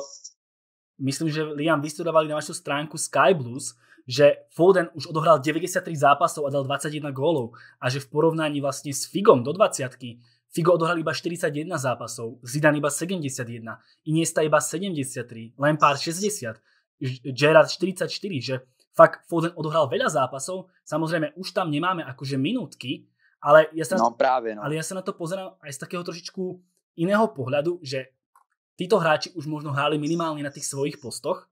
myslím, že Liam vystudovali na vašu stránku Sky Blues, že Foden už odohral 93 zápasov a dal 21 gólov a že v porovnaní vlastne s Figom do 20 Figo odohral iba 41 zápasov, Zidane iba 71, Iniesta iba 73, Lampard 60, Gerard 44, že fakt Foden odohral veľa zápasov, samozrejme už tam nemáme akože minútky, ale ja sa, no, práve, no. ale ja sa na to pozerám aj z takého trošičku iného pohľadu, že títo hráči už možno hráli minimálne na tých svojich postoch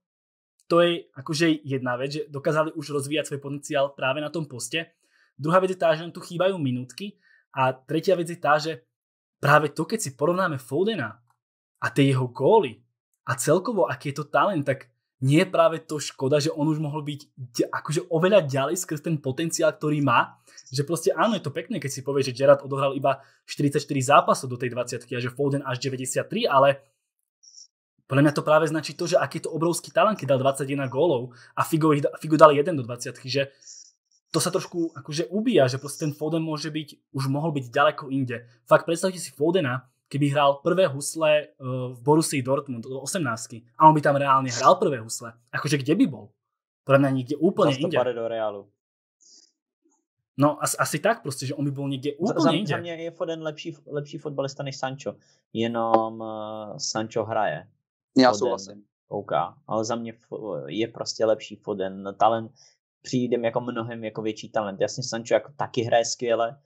to je akože jedna vec, že dokázali už rozvíjať svoj potenciál práve na tom poste. Druhá vec je tá, že nám tu chýbajú minútky a tretia vec je tá, že práve to, keď si porovnáme Fodena a tie jeho góly a celkovo, aký je to talent, tak nie je práve to škoda, že on už mohol byť akože oveľa ďalej skrz ten potenciál, ktorý má. Že proste áno, je to pekné, keď si povie, že Gerard odohral iba 44 zápasov do tej 20 a že Foden až 93, ale podľa mňa to práve značí to, že aký je to obrovský talent, keď dal 21 gólov a Figo, Figo dal 1 do 20, že to sa trošku akože ubíja, že proste ten Foden môže byť, už mohol byť ďaleko inde. Fakt predstavte si Fodena, keby hral prvé husle uh, v Borussii Dortmund do 18 a on by tam reálne hral prvé husle. Akože kde by bol? Podľa mňa niekde úplne Zas inde. do Reálu. No asi, asi tak prostě, že on by byl někde úplně za, jinde. Za mě je Foden lepší, lepší fotbalista než Sancho, jenom uh, Sancho hraje. Já Foden, souhlasím. OK, ale za mě je prostě lepší Foden. Talent přijde jako mnohem jako větší talent. Jasně Sancho jako taky hraje skvěle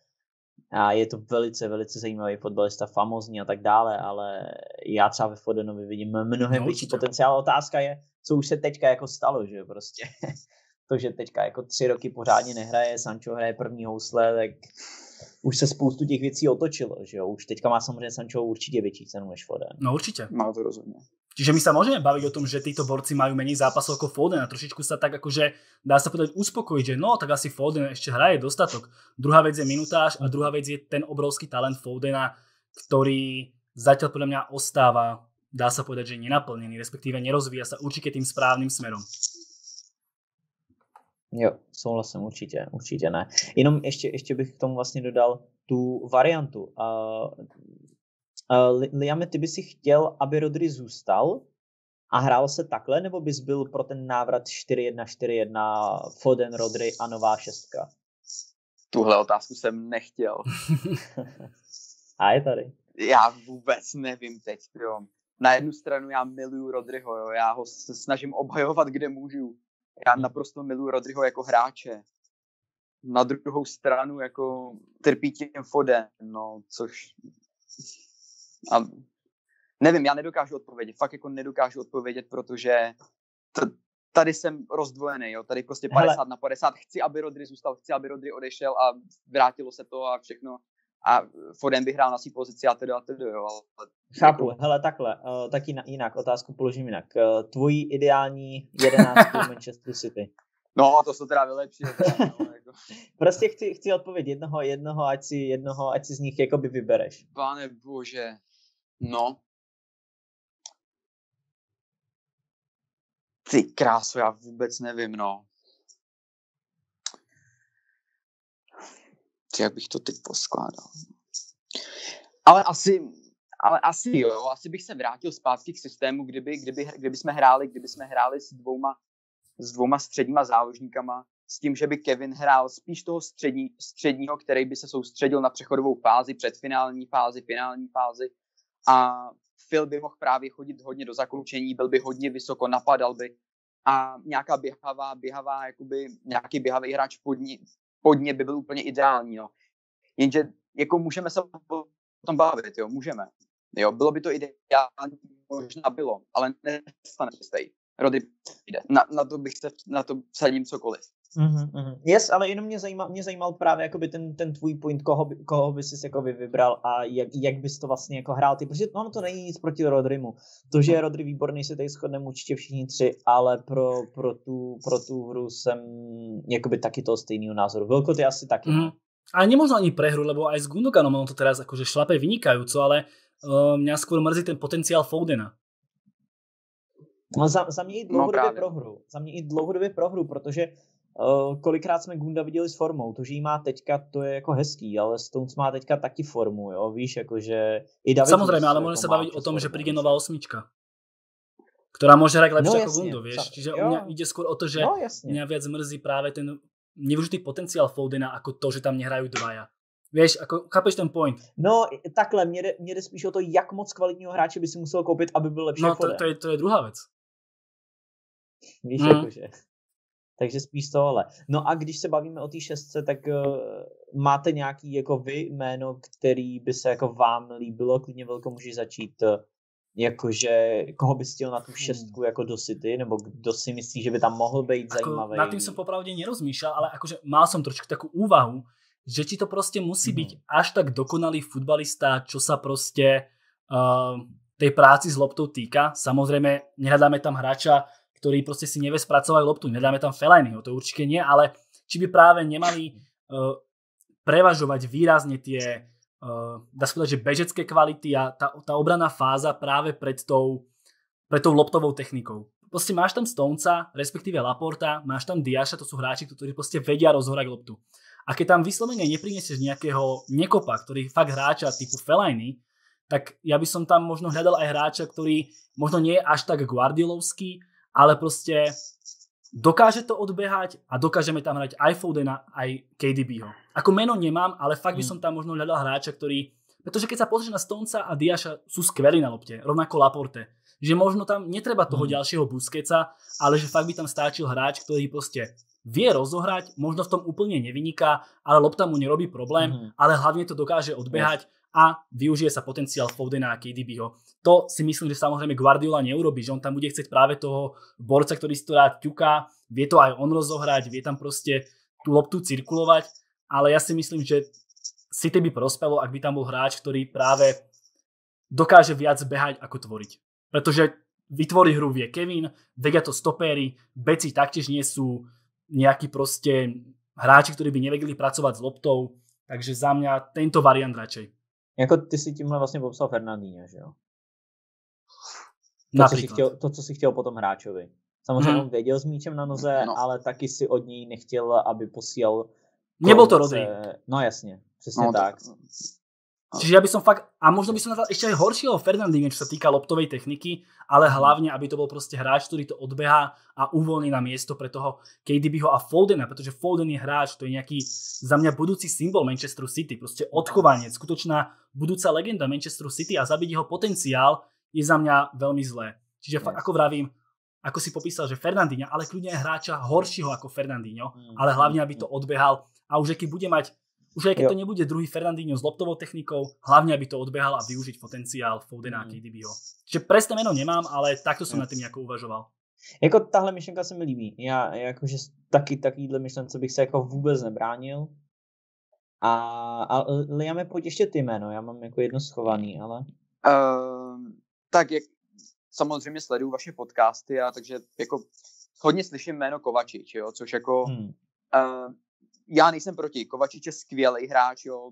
a je to velice, velice zajímavý fotbalista, famozní a tak dále, ale já třeba ve Fodenovi vidím mnohem no, větší potenciál. Otázka je, co už se teďka jako stalo, že prostě <laughs> to, že teďka jako tři roky pořádně nehraje, Sancho hraje první housle, tak už se spoustu těch věcí otočilo, že jo. Už teďka má samozřejmě Sancho určitě větší cenu než Foden. No určitě. Má to rozhodně. Čiže my sa môžeme baviť o tom, že títo borci majú menej zápasov ako Foden a trošičku sa tak akože dá sa povedať uspokojiť, že no tak asi Foden ešte hraje dostatok. Druhá vec je minutáž a druhá vec je ten obrovský talent Fodena, ktorý zatiaľ podľa mňa ostáva, dá sa povedať, že nenaplnený, respektíve nerozvíja sa určite tým správnym smerom. Jo, souhlasím, určitě, určitě ne. Jenom ještě, ještě bych k tomu vlastně dodal tu variantu. Uh, uh, Liame, ty by si chtěl, aby Rodry zůstal a hrál se takhle, nebo bys byl pro ten návrat 4-1, 4-1, Foden, Rodry a nová šestka? Tuhle otázku jsem nechtěl. <laughs> a je tady. Já vůbec nevím teď, jo. Na jednu stranu já miluju Rodryho, jo. já ho se snažím obhajovat, kde můžu já naprosto miluji Rodryho jako hráče. Na druhou stranu jako trpí tím Foden, no, což... A nevím, já nedokážu odpovědět, fakt jako nedokážu odpovědět, protože t- tady jsem rozdvojený, jo, tady prostě 50 Hele. na 50, chci, aby Rodry zůstal, chci, aby Rodry odešel a vrátilo se to a všechno a Foden by hrál na svý pozici a teda a teda, jo. Ale Chápu, jako... hele takhle, uh, tak jinak, jinak, otázku položím jinak. Uh, tvojí ideální jedenáctku <laughs> Manchester City? No, to se teda vylepší. no, jako. <laughs> prostě chci, chci odpovědět jednoho, jednoho, ať si, jednoho, ať si z nich jakoby vybereš. Pane bože, no. Ty krásu, já vůbec nevím, no. jak bych to teď poskládal. Ale asi, ale asi jo, asi bych se vrátil zpátky k systému, kdyby, kdyby, kdyby jsme hráli, kdyby jsme hráli s dvouma, s dvouma středníma záložníkama, s tím, že by Kevin hrál spíš toho střední, středního, který by se soustředil na přechodovou fázi, předfinální fázi, finální fázi a Phil by mohl právě chodit hodně do zakručení, byl by hodně vysoko, napadal by a nějaká běhavá, běhavá, jakoby nějaký běhavý hráč pod, ní, pod ně by byl úplně ideální, jo. Jenže jako můžeme se o tom bavit, jo, můžeme. Jo, bylo by to ideální, možná bylo, ale nestane se stej. Rody jde. Na, na, to bych se, na to vsadím cokoliv. Mm-hmm. Yes, ale jenom mě zajímal, mě zajímal právě jakoby ten, ten tvůj point, koho, by, koho by si jako vybral a jak, jak bys to vlastně jako hrál ty, protože ono to není nic proti Rodrymu. To, že je Rodry výborný, se tady shodneme určitě všichni tři, ale pro, pro, tu, pro tu hru jsem jakoby taky toho stejného názoru. Vilko, ty asi taky. Mm. A nemožno ani prehru, lebo aj s Gundoganom on to teraz akože šlape vynikajúco, ale uh, mňa skôr mrzí ten potenciál Foudena. No za, za mě i dlouhodobě no, prohru. Za mě i dlouhodobě prohru, protože kolikrát jsme Gunda viděli s formou, to, že jí má teďka, to je jako hezký, ale Stones má teďka taky formu, jo, víš, jakože i David Samozřejmě, ale můžeme se bavit o tom, že přijde nová osmička, která může hrát lepší no, jako Gundo, víš, čiže jo. u mě jde skôr o to, že no, mě viac mrzí právě ten nevyužitý potenciál Foudena ako to, že tam nehrají dvaja. Víš, jako, chápeš ten point? No, takhle, mě jde, mě jde spíš o to, jak moc kvalitního hráče by si musel koupit, aby byl lepší No, to, to, je, to je druhá věc. Víš, mm. jakože. Takže spíš tohle. No a když se bavíme o té šestce, tak uh, máte nějaký jako vy jméno, který by se jako vám líbilo, klidně velko může začít uh, jakože koho bys chtěl na tu hmm. šestku jako do City, nebo kdo si myslí, že by tam mohl být jako, zajímavý? Na tým jsem popravdě nerozmýšľal, ale akože mal som trošku takú úvahu, že ti to prostě musí byť mm. až tak dokonalý futbalista, čo sa prostě uh, tej práci s loptou týka. Samozrejme, nehľadáme tam hráča, ktorý prostě si nevie spracovať loptu, nedáme tam Felajnyho, to určite nie, ale či by práve nemali uh, <clears throat> prevažovať výrazne tie uh, dá sa povedať, že bežecké kvality a tá, tá obraná fáza práve pred tou, pred tou loptovou technikou. Proste máš tam Stonca, respektíve Laporta, máš tam Diaša, to sú hráči, ktorí proste vedia rozhorať loptu. A keď tam vyslovene neprinesieš nejakého nekopa, ktorý fakt hráča typu Felajny, tak ja by som tam možno hľadal aj hráča, ktorý možno nie je až tak guardiolovský, ale proste dokáže to odbehať a dokážeme tam hrať aj Fodena, aj KDBho. Ako meno nemám, ale fakt by hmm. som tam možno hľadal hráča, ktorý... Pretože keď sa pozrieš na Stonca a Diaša, sú skvelí na lopte, rovnako Laporte. Že možno tam netreba toho mm. ďalšieho Busqueca, ale že fakt by tam stáčil hráč, ktorý proste vie rozohrať, možno v tom úplne nevyniká, ale lopta mu nerobí problém, mm. ale hlavne to dokáže odbehať a využije sa potenciál Fodena a KDBho. To si myslím, že samozrejme Guardiola neurobi, že on tam bude chcieť práve toho borca, ktorý si to rád ťuká, vie to aj on rozohrať, vie tam proste tú loptu cirkulovať, ale ja si myslím, že City by prospelo, ak by tam bol hráč, ktorý práve dokáže viac behať ako tvoriť. Pretože vytvorí hru vie Kevin, vedia to stopéry, beci taktiež nie sú nejakí proste hráči, ktorí by nevedeli pracovať s loptou, takže za mňa tento variant radšej. Jako ty si tímhle vlastně popsal Fernandíně, že jo? To, co si chtěl, to, co si chtěl potom hráčovi. Samozřejmě hmm. on věděl s míčem na noze, no. ale taky si od něj nechtěl, aby posílal... Nebyl to Rodri. No jasně, přesně no, tak. Čiže ja by som fakt, a možno by som nazval ešte aj horšieho Fernandinho, čo sa týka loptovej techniky, ale hlavne, aby to bol proste hráč, ktorý to odbehá a uvoľní na miesto pre toho KDBho a Foldena, pretože Folden je hráč, to je nejaký za mňa budúci symbol Manchesteru City, proste odchovanie, skutočná budúca legenda Manchesteru City a zabiť jeho potenciál je za mňa veľmi zlé. Čiže fakt, ako vravím, ako si popísal, že Fernandinho, ale kľudne aj hráča horšieho ako Fernandinho, mm, ale hlavne, aby to odbehal a už keď bude mať už aj keď jo. to nebude druhý Fernandinho s loptovou technikou, hlavne aby to odbehal a využiť potenciál Fodena a mm. KDBho. Čiže presné meno nemám, ale takto som jo. nad tým nejako uvažoval. Jako tahle myšlenka se mi líbí. Já jakože taky takovýhle myšlence bych se jako vůbec nebránil. A, a Liame, pojď ještě ty jméno, já mám jako jedno schovaný, ale... Uh, tak jak samozřejmě sleduju vaše podcasty a takže jako hodně slyším jméno Kovačič, jo, což jako hmm. uh, já nejsem proti. Kovačič je skvělý hráč, jo.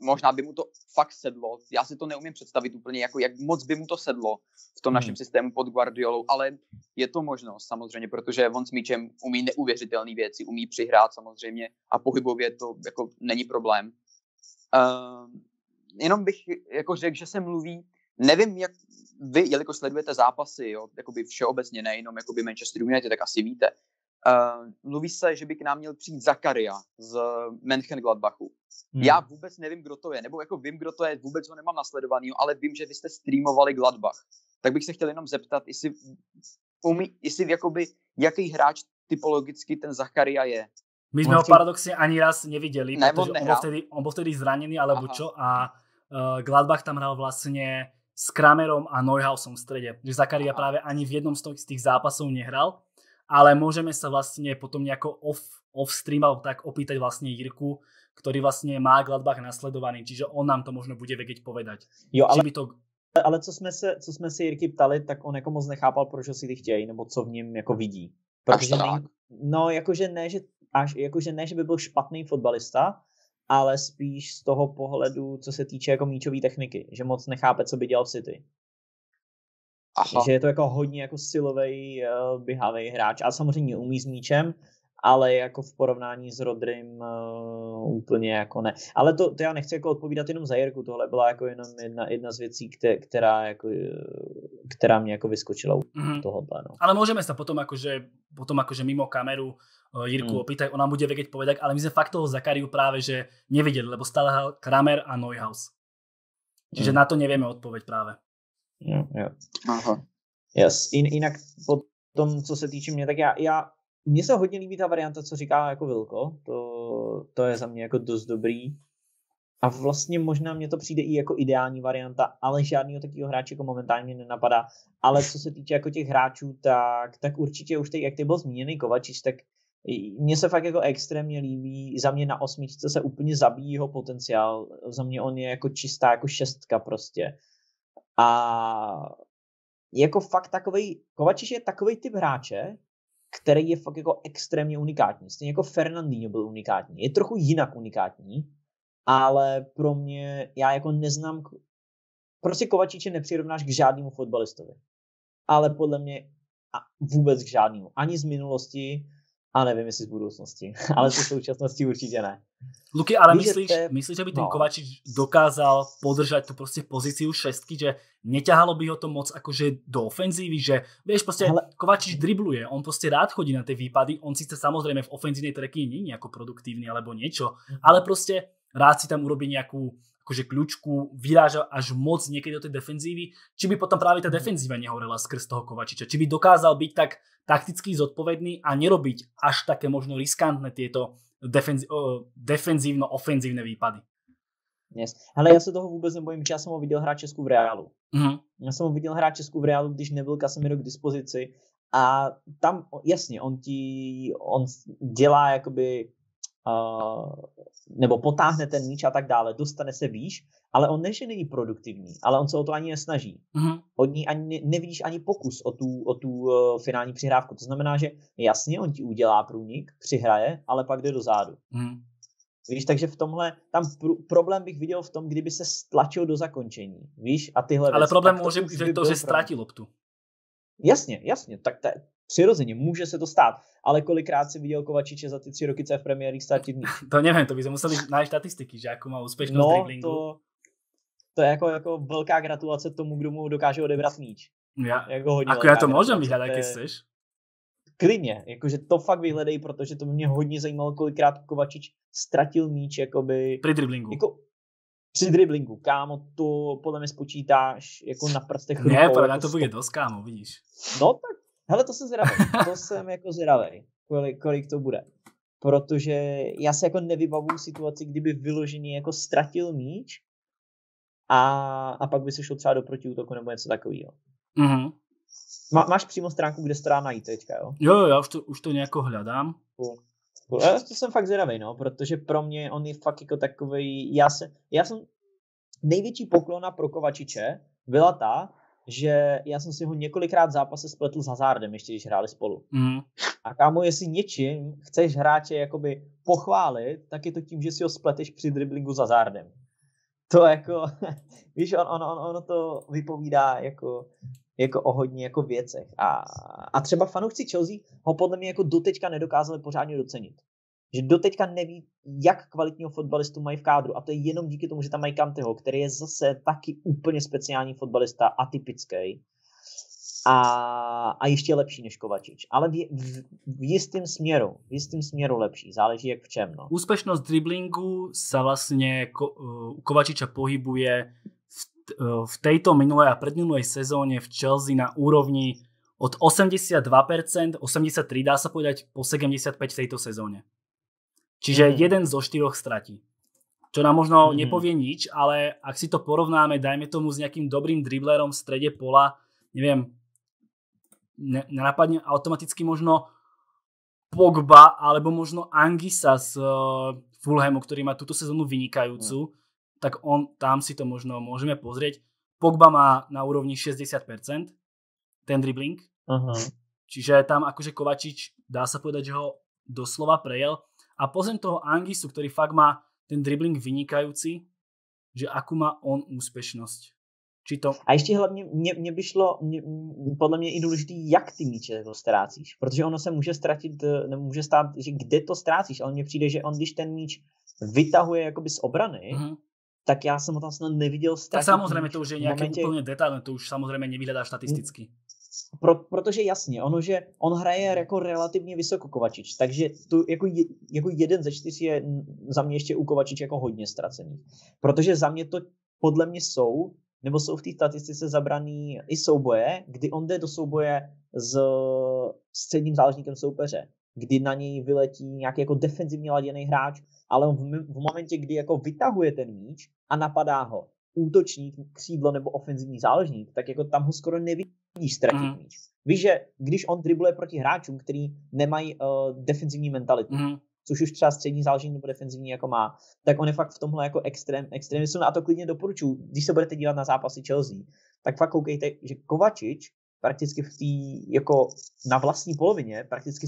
Možná by mu to fakt sedlo. Já si to neumím představit úplně, jako jak moc by mu to sedlo v tom hmm. našem systému pod Guardiolou, ale je to možnost samozřejmě, protože on s míčem umí neuvěřitelné věci, umí přihrát samozřejmě a pohybově to jako není problém. Uh, jenom bych jako řekl, že se mluví, nevím, jak vy, jelikož sledujete zápasy, jo, jakoby všeobecně, nejenom jakoby Manchester United, tak asi víte, Uh, mluví se, že by k nám měl přijít Zakaria z Mönchengladbachu. Hmm. Já vůbec nevím, kdo to je, nebo jako vím, kdo to je, vůbec ho nemám nasledovaný, ale vím, že vy jste streamovali Gladbach. Tak bych se chtěl jenom zeptat, jestli, umí, jestli jakoby, jaký hráč typologicky ten Zakaria je. My jsme ho paradoxně ani raz neviděli, ne, protože on, on, bol vtedy, on bol vtedy zranený, alebo Aha. čo, a uh, Gladbach tam hral vlastně s Kramerom a Neuhausom v strede. Že Zakaria Aha. práve ani v jednom z tých zápasov nehral ale môžeme sa vlastne potom nejako off, off stream alebo tak opýtať vlastne Jirku, ktorý vlastne má Gladbach nasledovaný, čiže on nám to možno bude vedieť povedať. Jo, ale, by to... ale co jsme, se, co jsme si Jirky ptali, tak on jako moc nechápal, proč ho si ty chtějí, nebo co v něm jako vidí. Protože ne, no, jakože ne, že, až, jakože ne, že by byl špatný fotbalista, ale spíš z toho pohledu, co se týče jako míčové techniky, že moc nechápe, co by dělal v City. Aha. Že je to jako hodně jako silový, uh, běhavý hráč. A samozřejmě umí s míčem, ale jako v porovnání s Rodrym uh, úplně jako ne. Ale to, to já nechci jako odpovídat jenom za Jirku, tohle byla jako jenom jedna, jedna z věcí, která, jako, která mě jako vyskočila u mm-hmm. tohohle. No. Ale můžeme se potom jakože, potom jakože mimo kameru uh, Jirku mm. opýtať, ona bude vědět povedať, ale my jsme fakt toho Zakariu právě, že neviděli, lebo stále Kramer a Neuhaus. Čiže mm. na to nevieme odpověď právě. Jo, jo. Aha. Yes. In, jinak po tom, co se týče mě, tak já, já mně se hodně líbí ta varianta, co říká jako Vilko, to, to je za mě jako dost dobrý. A vlastně možná mě to přijde i jako ideální varianta, ale žádného takového hráče jako momentálně nenapadá. Ale co se týče jako těch hráčů, tak, tak určitě už teď, jak ty byl zmíněný Kovačič, tak mně se fakt jako extrémně líbí, za mě na osmičce se úplně zabíjí jeho potenciál, za mě on je jako čistá jako šestka prostě. A jako fakt takový, Kovačič je takový typ hráče, který je fakt jako extrémně unikátní. Stejně jako Fernandinho byl unikátní. Je trochu jinak unikátní, ale pro mě, já jako neznám, prostě Kovačiče nepřirovnáš k žádnému fotbalistovi. Ale podle mě a vůbec k žádnému. Ani z minulosti, a nevím, jestli z budoucnosti, <laughs> ale z současnosti určitě ne. Luky, ale Víš, myslíš, te... myslíš, že by ten no. Kovačič dokázal podržať tu prostě pozíciu šestky, že neťahalo by ho to moc akože do ofenzívy, že vieš, prostě ale... Kovačič dribluje, on prostě rád chodí na ty výpady, on sice samozrejme v ofenzívnej treky není jako produktívny alebo niečo, mm. ale prostě rád si tam urobí nejakú akože kľúčku, vyráža až moc niekedy do tej defenzívy, či by potom práve tá defenzíva nehorela skrz toho Kovačiča, či by dokázal byť tak takticky zodpovedný a nerobiť až také možno riskantné tieto defenzi- defenzívno-ofenzívne výpady. Yes. Ale já se toho vůbec nebojím, že já jsem ho viděl hrát Česku v Reálu. Mm-hmm. Já jsem ho viděl hrát Česku v Reálu, když nebyl Casemiro k dispozici a tam, jasně, on ti, on dělá jakoby nebo potáhne ten míč a tak dále, dostane se výš, ale on ne, že není produktivní, ale on se o to ani nesnaží. Mm-hmm. Od ní ani nevidíš ani pokus o tu, o tu uh, finální přihrávku. To znamená, že jasně, on ti udělá průnik, přihraje, ale pak jde dozadu. Mm-hmm. Víš, takže v tomhle, tam pr- problém bych viděl v tom, kdyby se stlačil do zakončení, víš, a tyhle Ale věci, problém může být to, že ztratí loptu. Jasně, jasně, tak ta, přirozeně, může se to stát, ale kolikrát si viděl Kovačiče za ty tři roky, co je v Premier League startit To nevím, to by se museli najít statistiky, že jako má úspěšnost no, driblingu. To, to je jako, jako velká gratulace tomu, kdo mu dokáže odebrat míč. Já, jako hodně jako já to můžem vyhledat, jak chceš. Klidně, jakože to fakt vyhledej, protože to by mě hodně zajímalo, kolikrát Kovačič ztratil míč, jakoby... Při driblingu. Jako, při driblingu, kámo, to podle mě spočítáš jako na prstech rukou. Ne, podle jako to bude dost, kámo, vidíš. No tak, hele, to jsem zvědavý, to <laughs> jsem jako zvědavý, kolik, kolik to bude. Protože já se jako nevybavuju situaci, kdyby vyložený jako ztratil míč a, a pak by se šel třeba do protiútoku nebo něco takového. Mm-hmm. Má, máš přímo stránku, kde se to dá najít teďka, jo? Jo, já už to, už to nějak hledám. Cool. Já to jsem fakt zvědavý, no, protože pro mě on je fakt jako takový, já, se, já jsem největší poklona pro Kovačiče byla ta, že já jsem si ho několikrát v zápase spletl s Hazardem, ještě když hráli spolu. Mm. A kámo, jestli něčím chceš hráče jakoby pochválit, tak je to tím, že si ho spleteš při driblingu s Hazardem. To jako, <laughs> víš, on, on, on, ono to vypovídá jako, jako o hodně jako věcech. A, a třeba fanoušci Chelsea ho podle mě jako doteďka nedokázali pořádně docenit. Že doteďka neví, jak kvalitního fotbalistu mají v kádru. A to je jenom díky tomu, že tam mají Kanteho, který je zase taky úplně speciální fotbalista, atypický. A, a ještě lepší než Kovačič. Ale v, v, v jistém směru, v jistém směru lepší, záleží jak v čem. No. Úspěšnost driblingu sa vlastně ko, u Kovačiča pohybuje v tejto minulej a predminulej sezóne v Chelsea na úrovni od 82%, 83 dá sa povedať, po 75 v tejto sezóne. Čiže mm. jeden zo štyroch stratí. Čo nám možno mm. nepovie nič, ale ak si to porovnáme, dajme tomu s nejakým dobrým driblerom v strede pola, neviem, ne, nenapadne automaticky možno Pogba alebo možno Angisa z uh, Fulhamu, ktorý má túto sezónu vynikajúcu, mm. tak on, tam si to možno môžeme pozrieť. Pogba má na úrovni 60% ten dribbling. Uh-huh. Čiže tam akože Kovačič, dá sa povedať, že ho doslova prejel. A pozriem toho Angisu, ktorý fakt má ten dribbling vynikajúci, že akú má on úspešnosť. Či to... A ještě hlavně mě, mě by šlo, mě, podle mě i důležitý, jak ty míče to ztrácíš. Protože ono se může ztratit, eh, nebo může stát, že kde to ztrácíš, ale mně přijde, že on, když ten míč vytahuje jakoby z obrany, uh-huh. tak já jsem ho tam snad neviděl ztratit. Tak samozřejmě to už je nějaké momentě... úplně detailné, to už samozřejmě nevyhledá statisticky. Pro, protože jasně, ono, že on hraje jako relativně vysoko Kovačič, takže tu jako, je, jako jeden ze čtyř je za mě ještě u Kovačič jako hodně ztracený. Protože za mě to podle mě jsou nebo jsou v té statistice zabraný i souboje, kdy on jde do souboje s středním záležníkem soupeře, kdy na něj vyletí nějaký jako defenzivně laděný hráč, ale on v, v momentě, kdy jako vytahuje ten míč a napadá ho útočník, křídlo nebo ofenzivní záležník, tak jako tam ho skoro nevidíš ztratit mm. míč. Víš, že když on dribluje proti hráčům, který nemají uh, defenzivní mentalitu, mm což už třeba střední záležení nebo defenzivní jako má, tak on je fakt v tomhle jako extrém, extrém a to klidně doporučuji, když se budete dívat na zápasy Chelsea, tak fakt koukejte, že Kovačič prakticky v té, jako na vlastní polovině, prakticky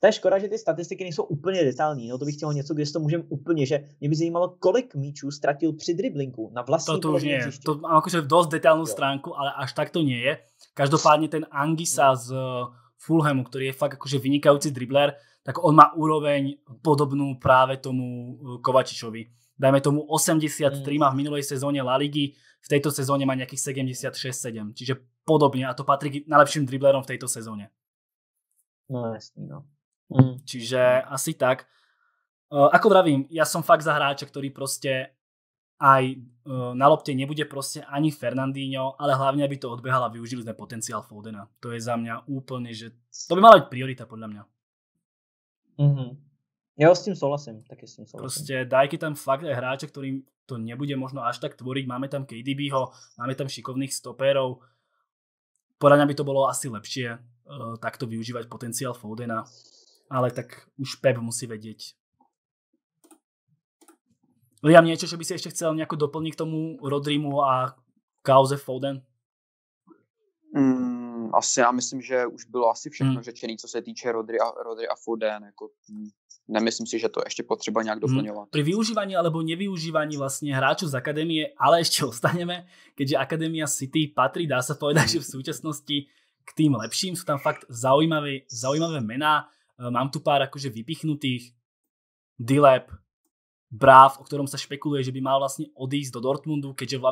to je škoda, že ty statistiky nejsou úplně detailní, no to bych chtěl něco, kde to můžeme úplně, že mě by zajímalo, kolik míčů ztratil při driblinku na vlastní to, to už nie je. To mám akože dosť detailnú jo. stránku, ale až tak to nie je. Každopádne ten Angisa z Fulhamu, ktorý je fakt akože vynikajúci dribler, tak on má úroveň podobnú práve tomu uh, Kovačičovi. Dajme tomu 83 mm. má v minulej sezóne La Ligy, v tejto sezóne má nejakých 76-7, čiže podobne a to patrí k najlepším driblerom v tejto sezóne. No jasný, no. Mm. Čiže asi tak. Uh, ako vravím, ja som fakt za hráča, ktorý proste aj uh, na lopte nebude proste ani Fernandinho, ale hlavne aby to odbehal a využili sme potenciál Fodena. To je za mňa úplne, že to by mala byť priorita podľa mňa. Mm-hmm. Ja s tým souhlasím, taky s tým souhlasím. Proste dajte tam fakt aj hráče, ktorým to nebude možno až tak tvoriť. Máme tam KDBho, máme tam šikovných stopérov. Podľa mňa by to bolo asi lepšie uh, takto využívať potenciál Fodena. Ale tak už Pep musí vedieť. Liam, niečo, čo by si ešte chcel nejako doplniť k tomu Rodrimu a kauze Foden? Mm, asi já myslím, že už bylo asi všechno hmm. řečené, co se týče Rodry a, Rodry a Foden. Jako, hm, nemyslím si, že to ještě potřeba nějak hmm. doplňovat. Hmm. Pri využívaní alebo nevyužívaní vlastně hráčů z akadémie, ale ještě ostaneme, keďže Akadémia City patří, dá se povedať, že v současnosti k tým lepším sú tam fakt zaujímavé, zaujímavé mená. Mám tu pár akože vypichnutých. Dilep, Brav, o ktorom sa špekuluje, že by mal vlastne odísť do Dortmundu, keďže,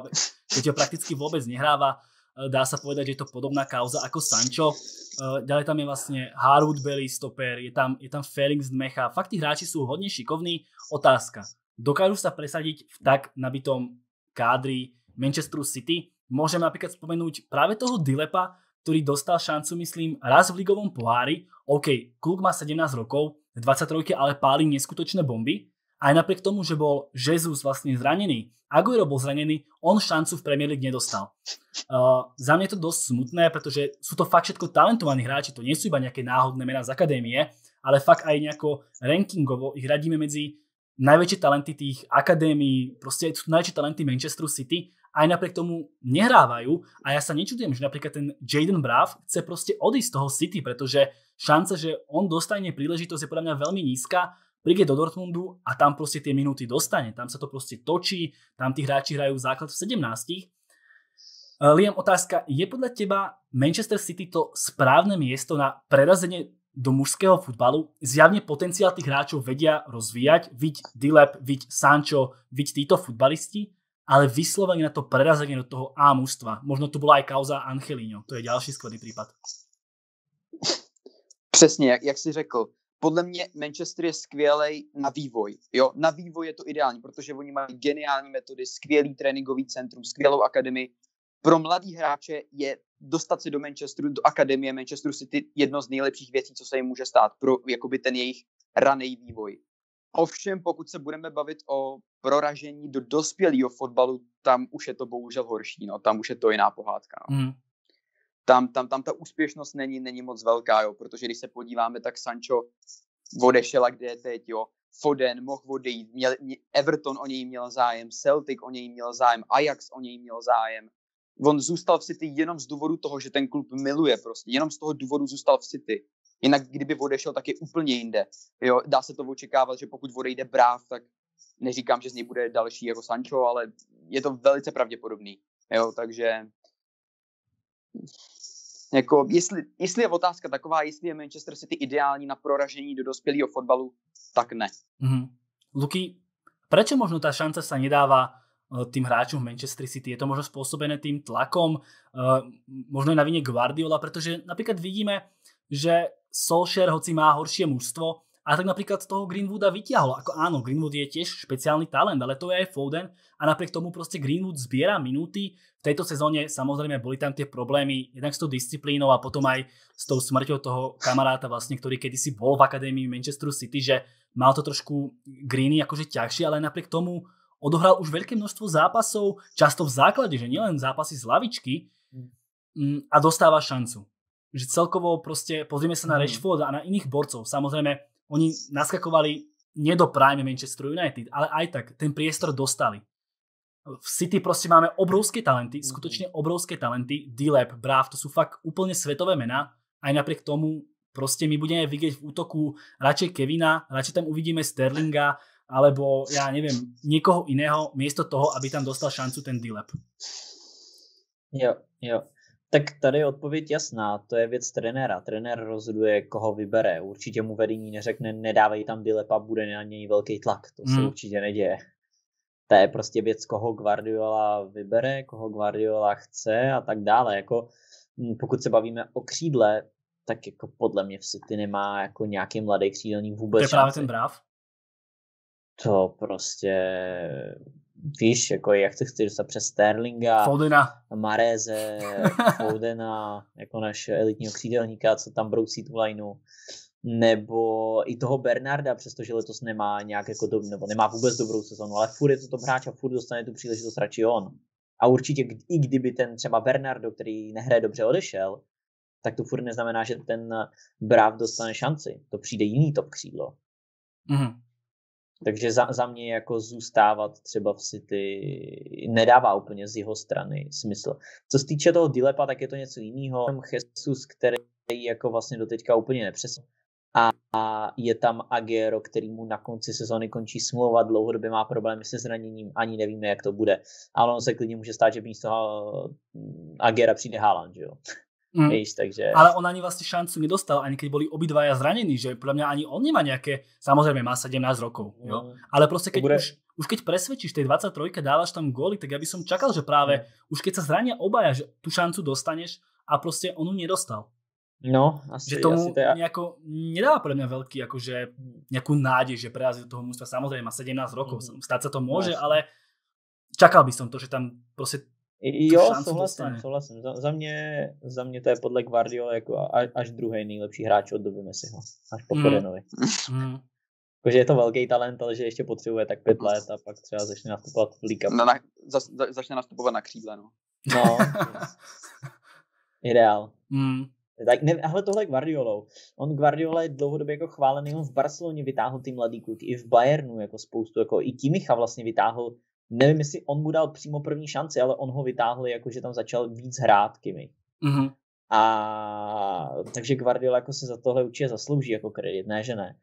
keďže prakticky vôbec nehráva. Eh, dá sa povedať, že je to podobná kauza ako Sancho. Eh, ďalej tam je vlastne Harwood Belly stoper, je tam, je tam Felix Dmecha. Fakt tí hráči sú hodne šikovní. Otázka. Dokážu sa presadiť v tak nabitom kádri Manchesteru City? Môžeme napríklad spomenúť práve toho Dilepa, ktorý dostal šancu, myslím, raz v ligovom pohári. OK, kluk má 17 rokov, 23, ale páli neskutočné bomby. Aj napriek tomu, že bol Jesus vlastne zranený, Aguero bol zranený, on šancu v Premier League nedostal. Uh, za mňa je to dosť smutné, pretože sú to fakt všetko talentovaní hráči, to nie sú iba nejaké náhodné mená z akadémie, ale fakt aj nejako rankingovo ich radíme medzi najväčšie talenty tých akadémií, proste sú najväčšie talenty Manchesteru City, aj napriek tomu nehrávajú a ja sa nečudujem, že napríklad ten Jaden Brav chce proste odísť z toho City, pretože šanca, že on dostane príležitosť je podľa mňa veľmi nízka príde do Dortmundu a tam proste tie minúty dostane. Tam sa to proste točí, tam tí hráči hrajú základ v 17. Uh, Liam, otázka, je podľa teba Manchester City to správne miesto na prerazenie do mužského futbalu? Zjavne potenciál tých hráčov vedia rozvíjať, viď Dilep, viď Sancho, viď títo futbalisti, ale vyslovene na to prerazenie do toho A mužstva. Možno to bola aj kauza Angelino, to je ďalší skvelý prípad. Přesně, jak, jak jsi řekl, podle mě Manchester je skvělý na vývoj. Jo, na vývoj je to ideální, protože oni mají geniální metody, skvělý tréninkový centrum, skvělou akademii. Pro mladý hráče je dostat se do Manchesteru, do akademie Manchesteru City jedno z nejlepších věcí, co se jim může stát pro jakoby ten jejich raný vývoj. Ovšem, pokud se budeme bavit o proražení do dospělého fotbalu, tam už je to bohužel horší, no, tam už je to jiná pohádka. No. Mm. Tam, tam, tam ta úspěšnost není, není moc velká, jo, protože když se podíváme, tak Sancho odešel a kde je teď, jo. Foden mohl odejít, měl, mě, Everton o něj měl zájem, Celtic o něj měl zájem, Ajax o něj měl zájem. On zůstal v City jenom z důvodu toho, že ten klub miluje prostě. Jenom z toho důvodu zůstal v City. Jinak kdyby odešel, tak je úplně jinde. Jo, dá se to očekávat, že pokud odejde Bráv, tak neříkám, že z něj bude další jako Sancho, ale je to velice pravděpodobný. Jo, takže jako, jestli, jestli je otázka taková, jestli je Manchester City ideální na proražení do dospělého fotbalu, tak ne. Mm-hmm. Luky, prečo možno tá šanca sa nedáva eh, tým hráčom v Manchester City? Je to možno spôsobené tým tlakom, eh, možno je na vine Guardiola, pretože napríklad vidíme, že Solskjaer, hoci má horšie mužstvo, a tak napríklad toho Greenwooda vyťahol. Ako áno, Greenwood je tiež špeciálny talent, ale to je aj Foden a napriek tomu proste Greenwood zbiera minúty. V tejto sezóne samozrejme boli tam tie problémy, jednak s tou disciplínou a potom aj s tou smrťou toho kamaráta vlastne, ktorý kedysi bol v akadémii Manchesteru City, že mal to trošku Greeny akože ťažšie, ale napriek tomu odohral už veľké množstvo zápasov, často v základe, že nielen zápasy z lavičky mm, a dostáva šancu. Že celkovo proste, pozrieme sa na mm. Rashford a na iných borcov, samozrejme oni naskakovali nie do Prime Manchester United, ale aj tak ten priestor dostali. V City proste máme obrovské talenty, mm-hmm. skutočne obrovské talenty. D-Lab, Brav, to sú fakt úplne svetové mená. Aj napriek tomu proste my budeme vidieť v útoku radšej Kevina, radšej tam uvidíme Sterlinga, alebo ja neviem, niekoho iného, miesto toho, aby tam dostal šancu ten D-Lab. Jo, jo. Tak tady je odpověď jasná, to je věc trenéra. Trenér rozhoduje, koho vybere. Určitě mu vedení neřekne, nedávej tam Dilepa, bude na něj velký tlak. To se hmm. určitě neděje. To je prostě věc, koho Guardiola vybere, koho Guardiola chce a tak dále. Jako, hm, pokud se bavíme o křídle, tak jako podle mě v City nemá jako nějaký mladý křídelník vůbec To je právě ten Brav? To prostě víš, jako jak se chci dostat přes Sterlinga, Fodena, Mareze, <laughs> Fodena, jako naš elitního křídelníka, co tam brousí tu lineu, nebo i toho Bernarda, přestože letos nemá nějak jako do, nebo nemá vůbec dobrou sezonu, ale furt je to top hráč a furt dostane tu příležitost radši on. A určitě i kdyby ten třeba Bernardo, který nehraje dobře, odešel, tak to furt neznamená, že ten Brav dostane šanci. To přijde jiný top křídlo. Mm-hmm. Takže za, za mě jako zůstávat třeba v City nedává úplně z jeho strany smysl. Co se týče toho Dilepa, tak je to něco jiného. Jesus, který jako vlastně doteďka úplně nepřesl. A, a je tam Agero, který mu na konci sezóny končí smlouva, dlouhodobě má problémy se zraněním, ani nevíme, jak to bude. Ale on se klidně může stát, že místo Agera přijde Haaland, že jo. Mm. Víš, takže... Ale on ani vlastne šancu nedostal, ani keď boli obidvaja zranení, že podľa mňa ani on nemá nejaké, samozrejme má 17 rokov, mm. jo? ale proste keď bude... už, už keď presvedčíš tej 23 dávaš tam góly, tak ja by som čakal, že práve mm. už keď sa zrania obaja, že tú šancu dostaneš a proste on ju nedostal. No, asi, že tomu asi to je... nejako nedáva pre mňa veľký, akože nejakú nádej, že prerazí do toho mústva. Samozrejme má 17 rokov, mm. stať sa to môže, no, ale čakal by som to, že tam proste Jo, souhlasím, souhlasím. Za, za, mě, za mě to je podle Guardiola jako a, až druhý nejlepší hráč od doby Messiho. Až po mm. Fodenovi. Mm. Jakože je to velký talent, ale že ještě potřebuje tak pět let a pak třeba začne nastupovat v League no, na, za, za, začne nastupovat na křídle, no. No. <laughs> Ideál. Mm. Tak ne, ale tohle je Guardiolou. On Guardiola je dlouhodobě jako chválený, on v Barceloně vytáhl ty mladý kluky, i v Bayernu jako spoustu, jako i Kimicha vlastně vytáhl nevím, jestli on mu dal přímo první šanci, ale on ho vytáhl, jakože tam začal víc hrát Kimi. Mm-hmm. A takže Guardiola jako se za tohle určitě zaslouží jako kredit, ne, že ne.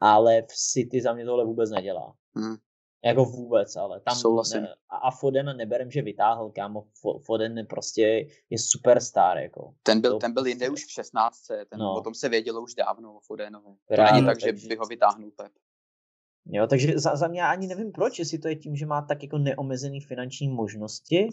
Ale v City za mě tohle vůbec nedělá. Mm. Jako vůbec, ale tam ne, a Foden neberem, že vytáhl, kámo, Foden prostě je superstar, jako. Ten byl, to, ten byl jinde už v 16, ten, no. o tom se vědělo už dávno o Fodenovi. To není tak, takže... že by ho vytáhnul Pep. Jo, takže za, za mě ani nevím proč, jestli to je tím, že má tak jako neomezený finanční možnosti.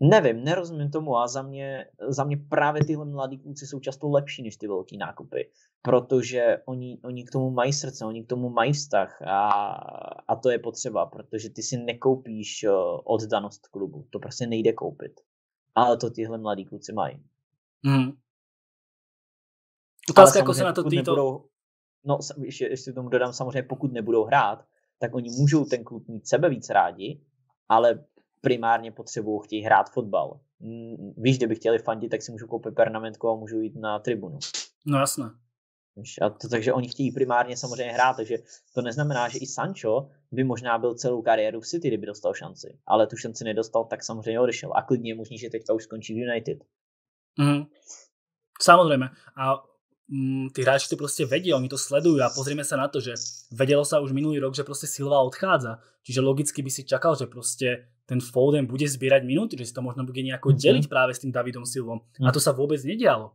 Nevím, nerozumím tomu a za mě, za mě právě tyhle mladí kluci jsou často lepší než ty velký nákupy, protože oni, oni k tomu mají srdce, oni k tomu mají vztah a, a to je potřeba, protože ty si nekoupíš oddanost klubu, to prostě nejde koupit. Ale to tyhle mladí kluci mají. Hmm. Otázka, jako se na to týto... Nebudou, no ještě, ještě tomu dodám samozřejmě, pokud nebudou hrát, tak oni můžou ten klub mít sebe víc rádi, ale primárně potřebují chtějí hrát fotbal. Víš, kdyby chtěli fandit, tak si můžu koupit pernamentku a můžu jít na tribunu. No jasné. A to, takže oni chtějí primárně samozřejmě hrát, takže to neznamená, že i Sancho by možná byl celou kariéru v City, kdyby dostal šanci. Ale tu šanci nedostal, tak samozřejmě odešel. A klidně je možný, že teďka už skončí v United. Mm. Samozrejme. A mm, tí hráči to proste vedia, oni to sledujú a pozrieme sa na to, že vedelo sa už minulý rok, že proste Silva odchádza. Čiže logicky by si čakal, že proste ten Foden bude zbierať minúty, že si to možno bude nejako mm-hmm. deliť práve s tým Davidom Silvom. Mm. A to sa vôbec nedialo.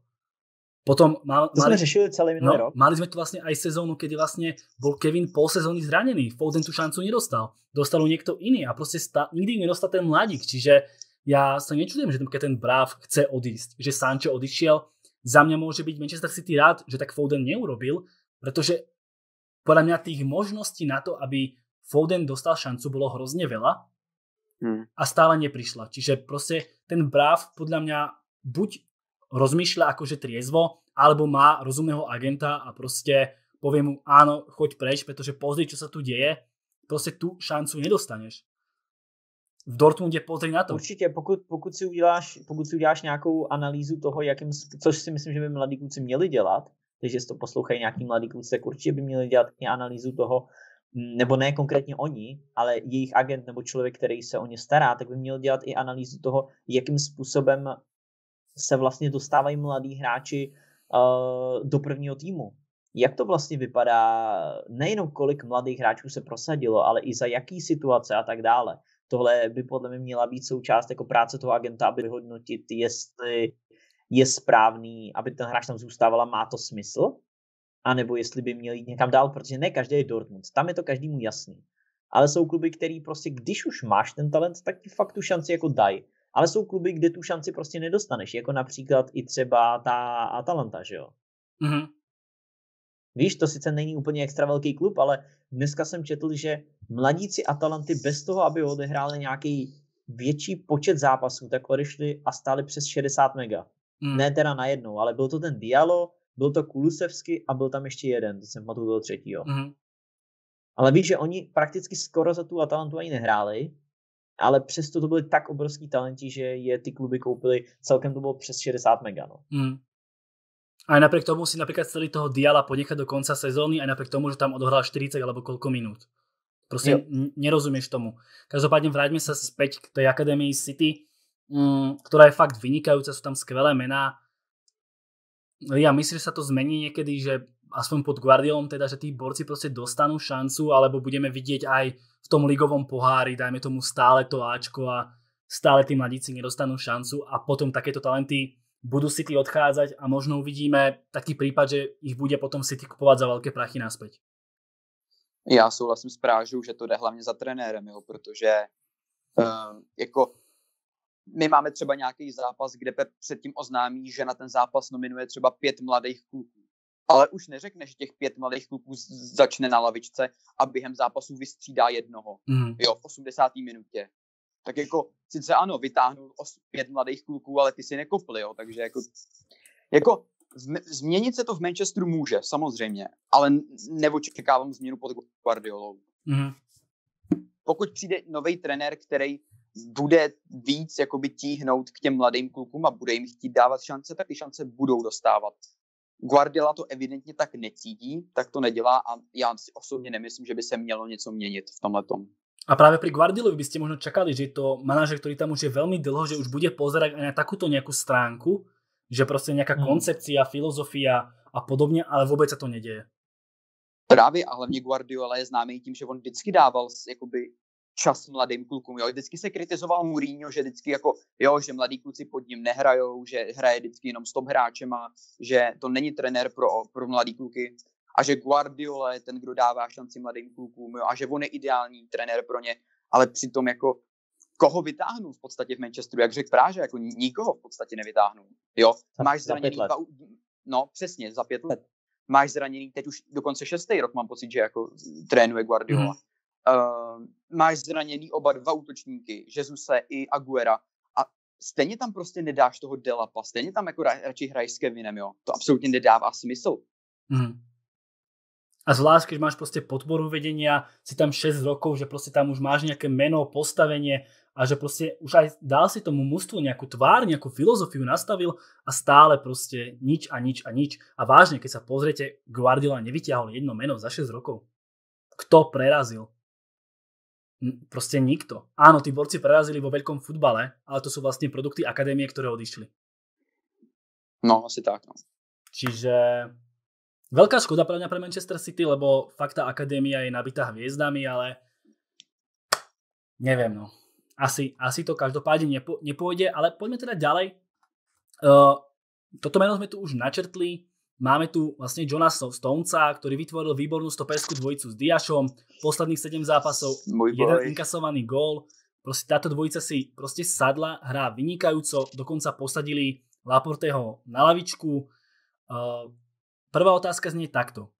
Potom mal, to mali, sme řešili celý minulý no, rok. Mali sme tu vlastne aj sezónu, kedy vlastne bol Kevin pol sezóny zranený. Foden tú šancu nedostal. Dostal niekto iný a proste sta, nikdy nedostal ten mladík. Čiže ja sa nečudujem, že keď ten Brav chce odísť. Že Sancho odišiel. Za mňa môže byť Manchester City rád, že tak Foden neurobil, pretože podľa mňa tých možností na to, aby Foden dostal šancu, bolo hrozne veľa hmm. a stále neprišla. Čiže proste ten Brav podľa mňa buď rozmýšľa akože triezvo, alebo má rozumného agenta a proste povie mu áno, choď preč, pretože pozri, čo sa tu deje, proste tú šancu nedostaneš. V Dortmundě pozri na to. Určitě, pokud, pokud, si uděláš, pokud si uděláš nějakou analýzu toho, jakým, což si myslím, že by mladí kluci měli dělat, takže to poslouchají nějaký mladí kluci, tak určitě by měli dělat i analýzu toho, nebo ne konkrétně oni, ale jejich agent nebo člověk, který se o ně stará, tak by měl dělat i analýzu toho, jakým způsobem se vlastně dostávají mladí hráči uh, do prvního týmu. Jak to vlastně vypadá, nejenom kolik mladých hráčů se prosadilo, ale i za jaký situace a tak dále. Tohle by podle mě měla být součást jako práce toho agenta, aby vyhodnotit, jestli je správný, aby ten hráč tam zůstával a má to smysl, anebo jestli by měl jít někam dál, protože ne každý je Dortmund, tam je to každému jasný. Ale jsou kluby, který prostě, když už máš ten talent, tak ti fakt tu šanci jako dají. Ale jsou kluby, kde tu šanci prostě nedostaneš, jako například i třeba ta Atalanta, že jo? Mm-hmm. Víš, to sice není úplně extra velký klub, ale dneska jsem četl, že mladíci Atalanty bez toho, aby odehráli nějaký větší počet zápasů, tak odešli a stáli přes 60 mega. Mm. Ne teda najednou, ale byl to ten Dialo, byl to Kulusevsky a byl tam ještě jeden, to jsem pamatuju toho třetího. Mm. Ale víš, že oni prakticky skoro za tu Atalantu ani nehráli, ale přesto to byly tak obrovský talenti, že je ty kluby koupili, celkem to bylo přes 60 mega. No. Mm. Aj napriek tomu si napríklad celý toho Diala ponechať do konca sezóny, aj napriek tomu, že tam odohral 40 alebo koľko minút. Proste nerozumieš tomu. Každopádne vráťme sa späť k tej Akadémii City, mm, ktorá je fakt vynikajúca, sú tam skvelé mená. Ja myslím, že sa to zmení niekedy, že aspoň pod Guardiolom teda, že tí borci proste dostanú šancu, alebo budeme vidieť aj v tom ligovom pohári, dajme tomu stále to Ačko a stále tí mladíci nedostanú šancu a potom takéto talenty budú City odchádzať a možno uvidíme taký prípad, že ich bude potom City kupovat za velké prachy naspäť. Já souhlasím s Prážou, že to jde hlavně za trenérem, jo, protože uh, jako my máme třeba nějaký zápas, kde Pep předtím oznámí, že na ten zápas nominuje třeba pět mladých kluků. Ale už neřekne, že těch pět mladých kluků začne na lavičce a během zápasu vystřídá jednoho. Mm. Jo, v 80. minutě tak jako sice ano, vytáhnul pět mladých kluků, ale ty si nekopli, jo, takže jako, jako změnit se to v Manchesteru může, samozřejmě, ale neočekávám změnu pod Guardiolou. Mm-hmm. Pokud přijde nový trenér, který bude víc jakoby tíhnout k těm mladým klukům a bude jim chtít dávat šance, tak ty šance budou dostávat. Guardiola to evidentně tak necítí, tak to nedělá a já si osobně nemyslím, že by se mělo něco měnit v tomhle tom. A práve pri Guardiolovi by ste možno čakali, že je to manažer, ktorý tam už je veľmi dlho, že už bude pozerať aj na takúto nejakú stránku, že proste nejaká mm. koncepcia, filozofia a podobně, ale vůbec se to neděje. Právě a hlavně Guardiola je známý tím, že on vždycky dával jakoby čas mladým klukům. Jo. Vždycky se kritizoval Mourinho, že vždycky jako, jo, že mladí kluci pod ním nehrajou, že hraje vždycky jenom s top hráčema, že to není trenér pro, pro mladý kluky a že Guardiola je ten, kdo dává šanci mladým klukům jo, a že on je ideální trenér pro ně, ale přitom jako koho vytáhnu v podstatě v Manchesteru, jak řekl Práže, jako nikoho v podstatě nevytáhnu. Jo, máš zraněný dva, no přesně, za pět let. Máš zraněný, teď už dokonce šestý rok mám pocit, že jako trénuje Guardiola. Mm. Uh, máš zraněný oba dva útočníky, Jezuse i Aguera a stejně tam prostě nedáš toho Delapa, stejně tam jako radši hraješ s Kevinem, jo. To absolutně nedává smysl. Mm. A zvlášť, keď máš proste podporu vedenia, si tam 6 rokov, že proste tam už máš nejaké meno, postavenie a že proste už aj dal si tomu mústvu nejakú tvár, nejakú filozofiu nastavil a stále proste nič a nič a nič. A vážne, keď sa pozriete, Guardiola nevyťahol jedno meno za 6 rokov. Kto prerazil? Proste nikto. Áno, tí borci prerazili vo veľkom futbale, ale to sú vlastne produkty akadémie, ktoré odišli. No, asi tak. No. Čiže Veľká škoda pre mňa pre Manchester City, lebo fakt tá akadémia je nabitá hviezdami, ale neviem no. Asi, asi to každopádne nepo, nepôjde, ale poďme teda ďalej. Uh, toto meno sme tu už načrtli. Máme tu vlastne Johna Stonesa, ktorý vytvoril výbornú stoperskú dvojicu s Diašom. Posledných 7 zápasov, jeden inkasovaný gól. Proste táto dvojica si proste sadla, hrá vynikajúco, dokonca posadili Laporteho na lavičku. Uh, Prvá otázka znie takto.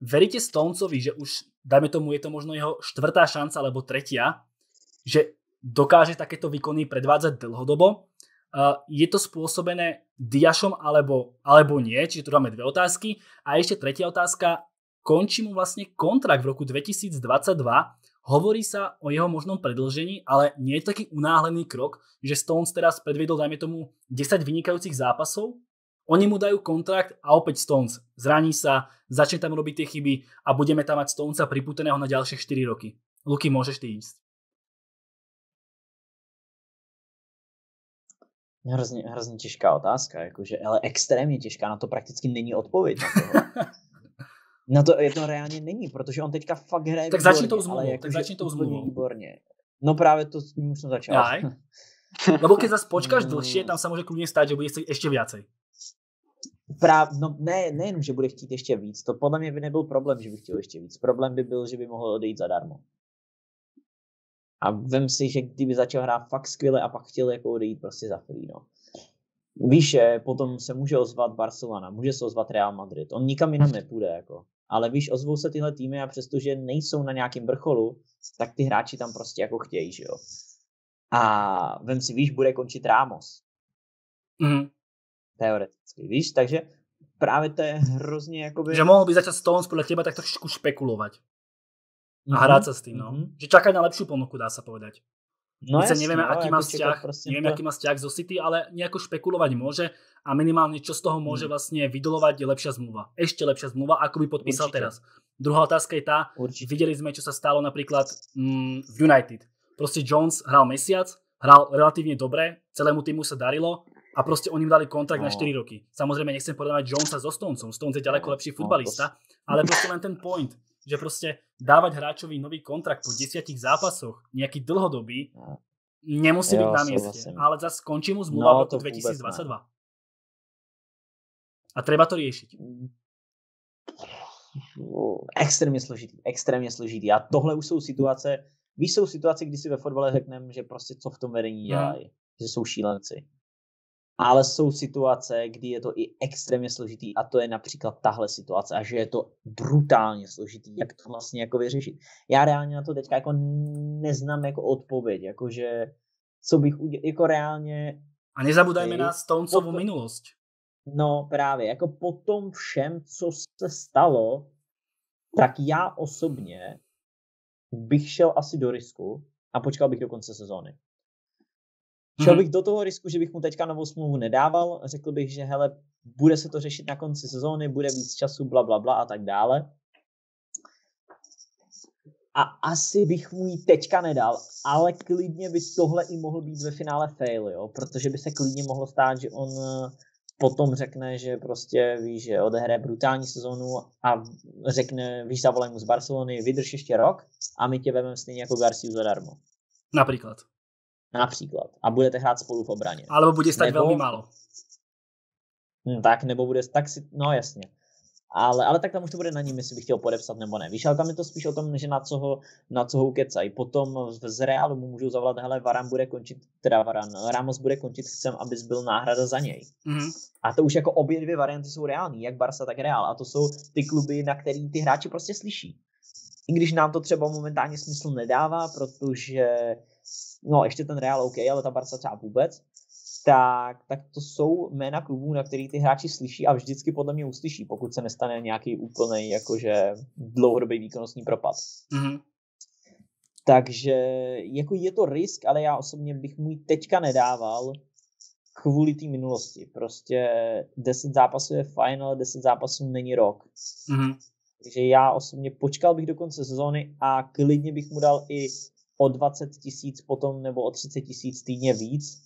Veríte Stonecovi, že už, dajme tomu, je to možno jeho štvrtá šanca alebo tretia, že dokáže takéto výkony predvádzať dlhodobo? Uh, je to spôsobené Diašom alebo, alebo nie? Čiže tu dáme dve otázky. A ešte tretia otázka. Končí mu vlastne kontrakt v roku 2022. Hovorí sa o jeho možnom predlžení, ale nie je taký unáhlený krok, že Stones teraz predviedol, dajme tomu, 10 vynikajúcich zápasov oni mu dajú kontrakt a opäť Stones zraní sa, začne tam robiť tie chyby a budeme tam mať Stonesa pripúteného na ďalšie 4 roky. Luky, môžeš ty ísť. Hrozně, hrozně těžká otázka, jakože, ale extrémně těžká, na to prakticky není odpověď. Na, <laughs> na to je to reálně není, protože on teďka fakt hraje Tak začni tou zmluvou, tak začni tou zmluvou. Výborně. No právě to s tím už jsem začal. Aj. Lebo keď <laughs> zase počkáš dlhšie, tam sa môže kľudne stať, že bude ešte viacej. Práv, no ne, nejenom, že bude chtít ještě víc, to podle mě by nebyl problém, že by chtěl ještě víc. Problém by byl, že by mohl odejít zadarmo. A vem si, že kdyby začal hrát fakt skvěle a pak chtěl jako odejít prostě za free, no. Víš, potom se může ozvat Barcelona, může se ozvat Real Madrid, on nikam jinam nepůjde, jako. Ale víš, ozvou se tyhle týmy a přestože nejsou na nějakém vrcholu, tak ty hráči tam prostě jako chtějí, že jo. A vem si, víš, bude končit Ramos. Mm teoreticky, víš, takže právě to je hrozně jakoby... Že mohl by začať Stones podľa teba tak trošku špekulovať. A mm-hmm. hrať sa s tým, no. Mm-hmm. Že čakať na lepšiu ponuku, dá sa povedať. No jasný, nevieme, no, aký má vzťah, neviem, to... aký má vzťah zo City, ale nejako špekulovať môže a minimálne čo z toho môže mm. vlastne vydolovať je lepšia zmluva. Ešte lepšia zmluva, ako by podpísal Určite. teraz. Druhá otázka je tá, Určite. videli sme, čo sa stalo napríklad mm, v United. Proste Jones hral mesiac, hral relatívne dobre, celému týmu sa darilo a proste oni im dali kontrakt no. na 4 roky. Samozrejme nechcem porovnať Jonesa so Stonesom, Stones je ďaleko no, lepší no, futbalista, ale proste len ten point, že proste dávať hráčovi nový kontrakt po desiatich zápasoch, nejaký dlhodobý, no. nemusí jo, byť na mieste. Ale zase skončí mu zmluva no, v roku 2022. A treba to riešiť. Extrémně složitý, extrémně složitý. A tohle už jsou situace, víš, jsou situace, kdy si ve fotbale řekneme, že prostě co v tom vedení dělají, hmm. že jsou šílenci ale jsou situace, kdy je to i extrémně složitý a to je například tahle situace a že je to brutálně složitý, jak to vlastně jako vyřešit. Já reálně na to teďka jako neznám jako odpověď, jakože co bych udělal, jako reálně... A nezabudajme na Stonesovu minulost. No právě, jako po tom všem, co se stalo, tak já osobně bych šel asi do risku a počkal bych do konce sezóny. Šel mhm. bych do toho risku, že bych mu teďka novou smlouvu nedával, řekl bych, že hele, bude se to řešit na konci sezóny, bude víc času, bla, bla, bla a tak dále. A asi bych mu ji teďka nedal, ale klidně by tohle i mohl být ve finále fail, jo? protože by se klidně mohlo stát, že on eh, potom řekne, že prostě víš, že odehraje brutální sezónu a řekne, víš, zavolej mu z Barcelony, vydrž ještě rok a my tě vememe stejně jako Garciu zadarmo. Například. Například. A budete hrát spolu v obraně. Alebo bude stať nebo, velmi málo. Hm, tak, nebo bude, tak si, no jasně. Ale, ale tak tam už to bude na ním, jestli bych chtěl podepsat nebo ne. Víš, ale tam je to spíš o tom, že na co ho, na co ho ukecají. Potom z Realu mu můžou zavolat, hele, Varan bude končit, teda Varan, Ramos bude končit, chcem, abys byl náhrada za něj. Mm-hmm. A to už jako obě dvě varianty jsou reální, jak Barca, tak Real. A to jsou ty kluby, na který ty hráči prostě slyší. I když nám to třeba momentálně smysl nedává, protože no ještě ten Real OK, ale ta Barca třeba vůbec, tak, tak to jsou jména klubů, na který ty hráči slyší a vždycky podle mě uslyší, pokud se nestane nějaký úplný jakože dlouhodobý výkonnostní propad. Mm-hmm. Takže jako je to risk, ale já osobně bych můj teďka nedával kvůli té minulosti. Prostě 10 zápasů je fajn, ale 10 zápasů není rok. Mm-hmm. Takže já osobně počkal bych do konce sezóny a klidně bych mu dal i o 20 tisíc potom nebo o 30 tisíc týdně víc,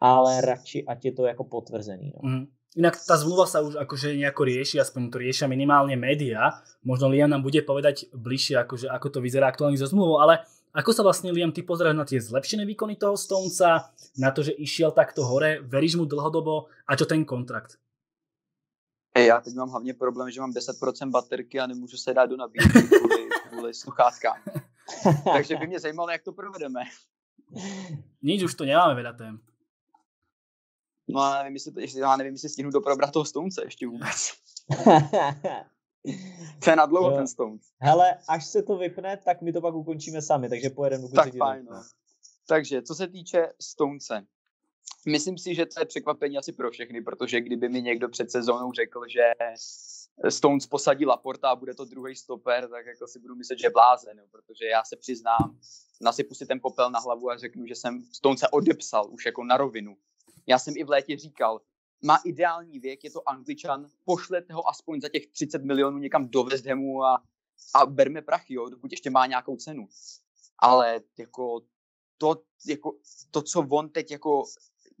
ale radši, ať je to jako potvrzený. No. Mm. Inak tá zmluva sa už akože nejako rieši, aspoň to riešia minimálne média. Možno Liam nám bude povedať bližšie, akože, ako to vyzerá aktuálne so zmluvou, ale ako sa vlastne Liam ty pozeráš na tie zlepšené výkony toho Stonesa, na to, že išiel takto hore, veríš mu dlhodobo a čo ten kontrakt? Já teď mám hlavně problém, že mám 10% baterky a nemůžu se dát do nabíjení kvůli, kvůli sluchátkám. <laughs> Takže by mě zajímalo, jak to provedeme. Nič, už to nemáme veľa tém. No a nevím, jestli, já nevím, jestli stihnu doprobrat toho Stonce ještě vůbec. <laughs> to je na dlouho ten Stones. Hele, až se to vypne, tak my to pak ukončíme sami, takže pojedeme dokud Tak fajn, no. Takže, co se týče Stonce, myslím si, že to je překvapení asi pro všechny, protože kdyby mi někdo před sezónou řekl, že Stones posadí Laporta a bude to druhý stoper, tak jako si budu myslet, že blázen, jo, protože já se přiznám, nasypu si ten popel na hlavu a řeknu, že jsem Stone se odepsal už jako na rovinu. Já jsem i v létě říkal, má ideální věk, je to angličan, pošlete ho aspoň za těch 30 milionů někam do West Hamu a, a berme prachy, jo, dokud ještě má nějakou cenu. Ale jako to, jako, to co on teď jako,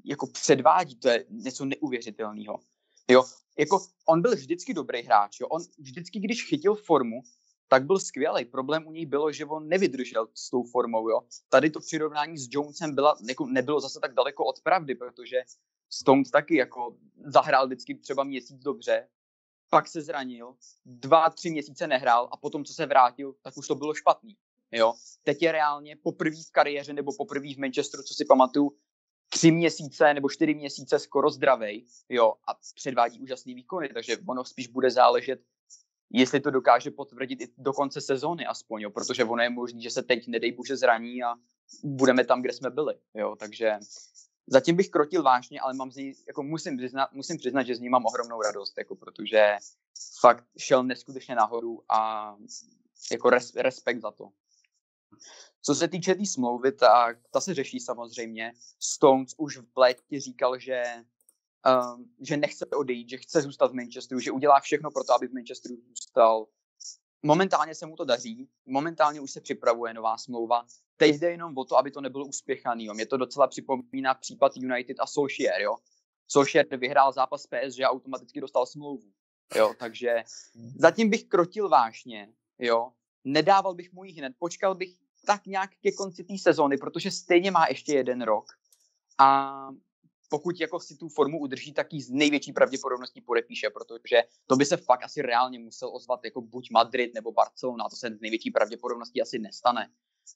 jako předvádí, to je něco neuvěřitelného. Jo, jako on byl vždycky dobrý hráč, jo. On vždycky, když chytil formu, tak byl skvělý. Problém u něj bylo, že on nevydržel s tou formou. Jo. Tady to přirovnání s Jonesem byla, jako nebylo zase tak daleko od pravdy, protože Stones taky jako zahrál vždycky třeba měsíc dobře, pak se zranil, dva, tři měsíce nehrál a potom, co se vrátil, tak už to bylo špatný. Jo. Teď je reálně poprvé v kariéře nebo poprvé v Manchesteru, co si pamatuju, tři měsíce nebo čtyři měsíce skoro zdravej, jo, a předvádí úžasný výkony, takže ono spíš bude záležet, jestli to dokáže potvrdit i do konce sezóny aspoň, jo, protože ono je možné, že se teď, nedej bože, zraní a budeme tam, kde jsme byli, jo, takže zatím bych krotil vážně, ale mám z ní, jako musím, přiznat, musím přiznat, že z ní mám ohromnou radost, jako protože fakt šel neskutečně nahoru a jako res, respekt za to. Co se týče té tý smlouvy, tak ta se řeší samozřejmě. Stones už v létě říkal, že um, že nechce odejít, že chce zůstat v Manchesteru, že udělá všechno pro to, aby v Manchesteru zůstal. Momentálně se mu to daří, momentálně už se připravuje nová smlouva. Teď jde jenom o to, aby to nebylo uspěchaný. Mě to docela připomíná případ United a Solskjaer. Jo? Solskjaer vyhrál zápas PSG a automaticky dostal smlouvu. Jo? Takže zatím bych krotil vážně. Jo? Nedával bych mu ji hned, počkal bych tak nějak ke konci té sezóny, protože stejně má ještě jeden rok. A pokud jako si tu formu udrží, tak ji z největší pravděpodobností podepíše, protože to by se fakt asi reálně musel ozvat jako buď Madrid nebo Barcelona, to se z největší pravděpodobností asi nestane.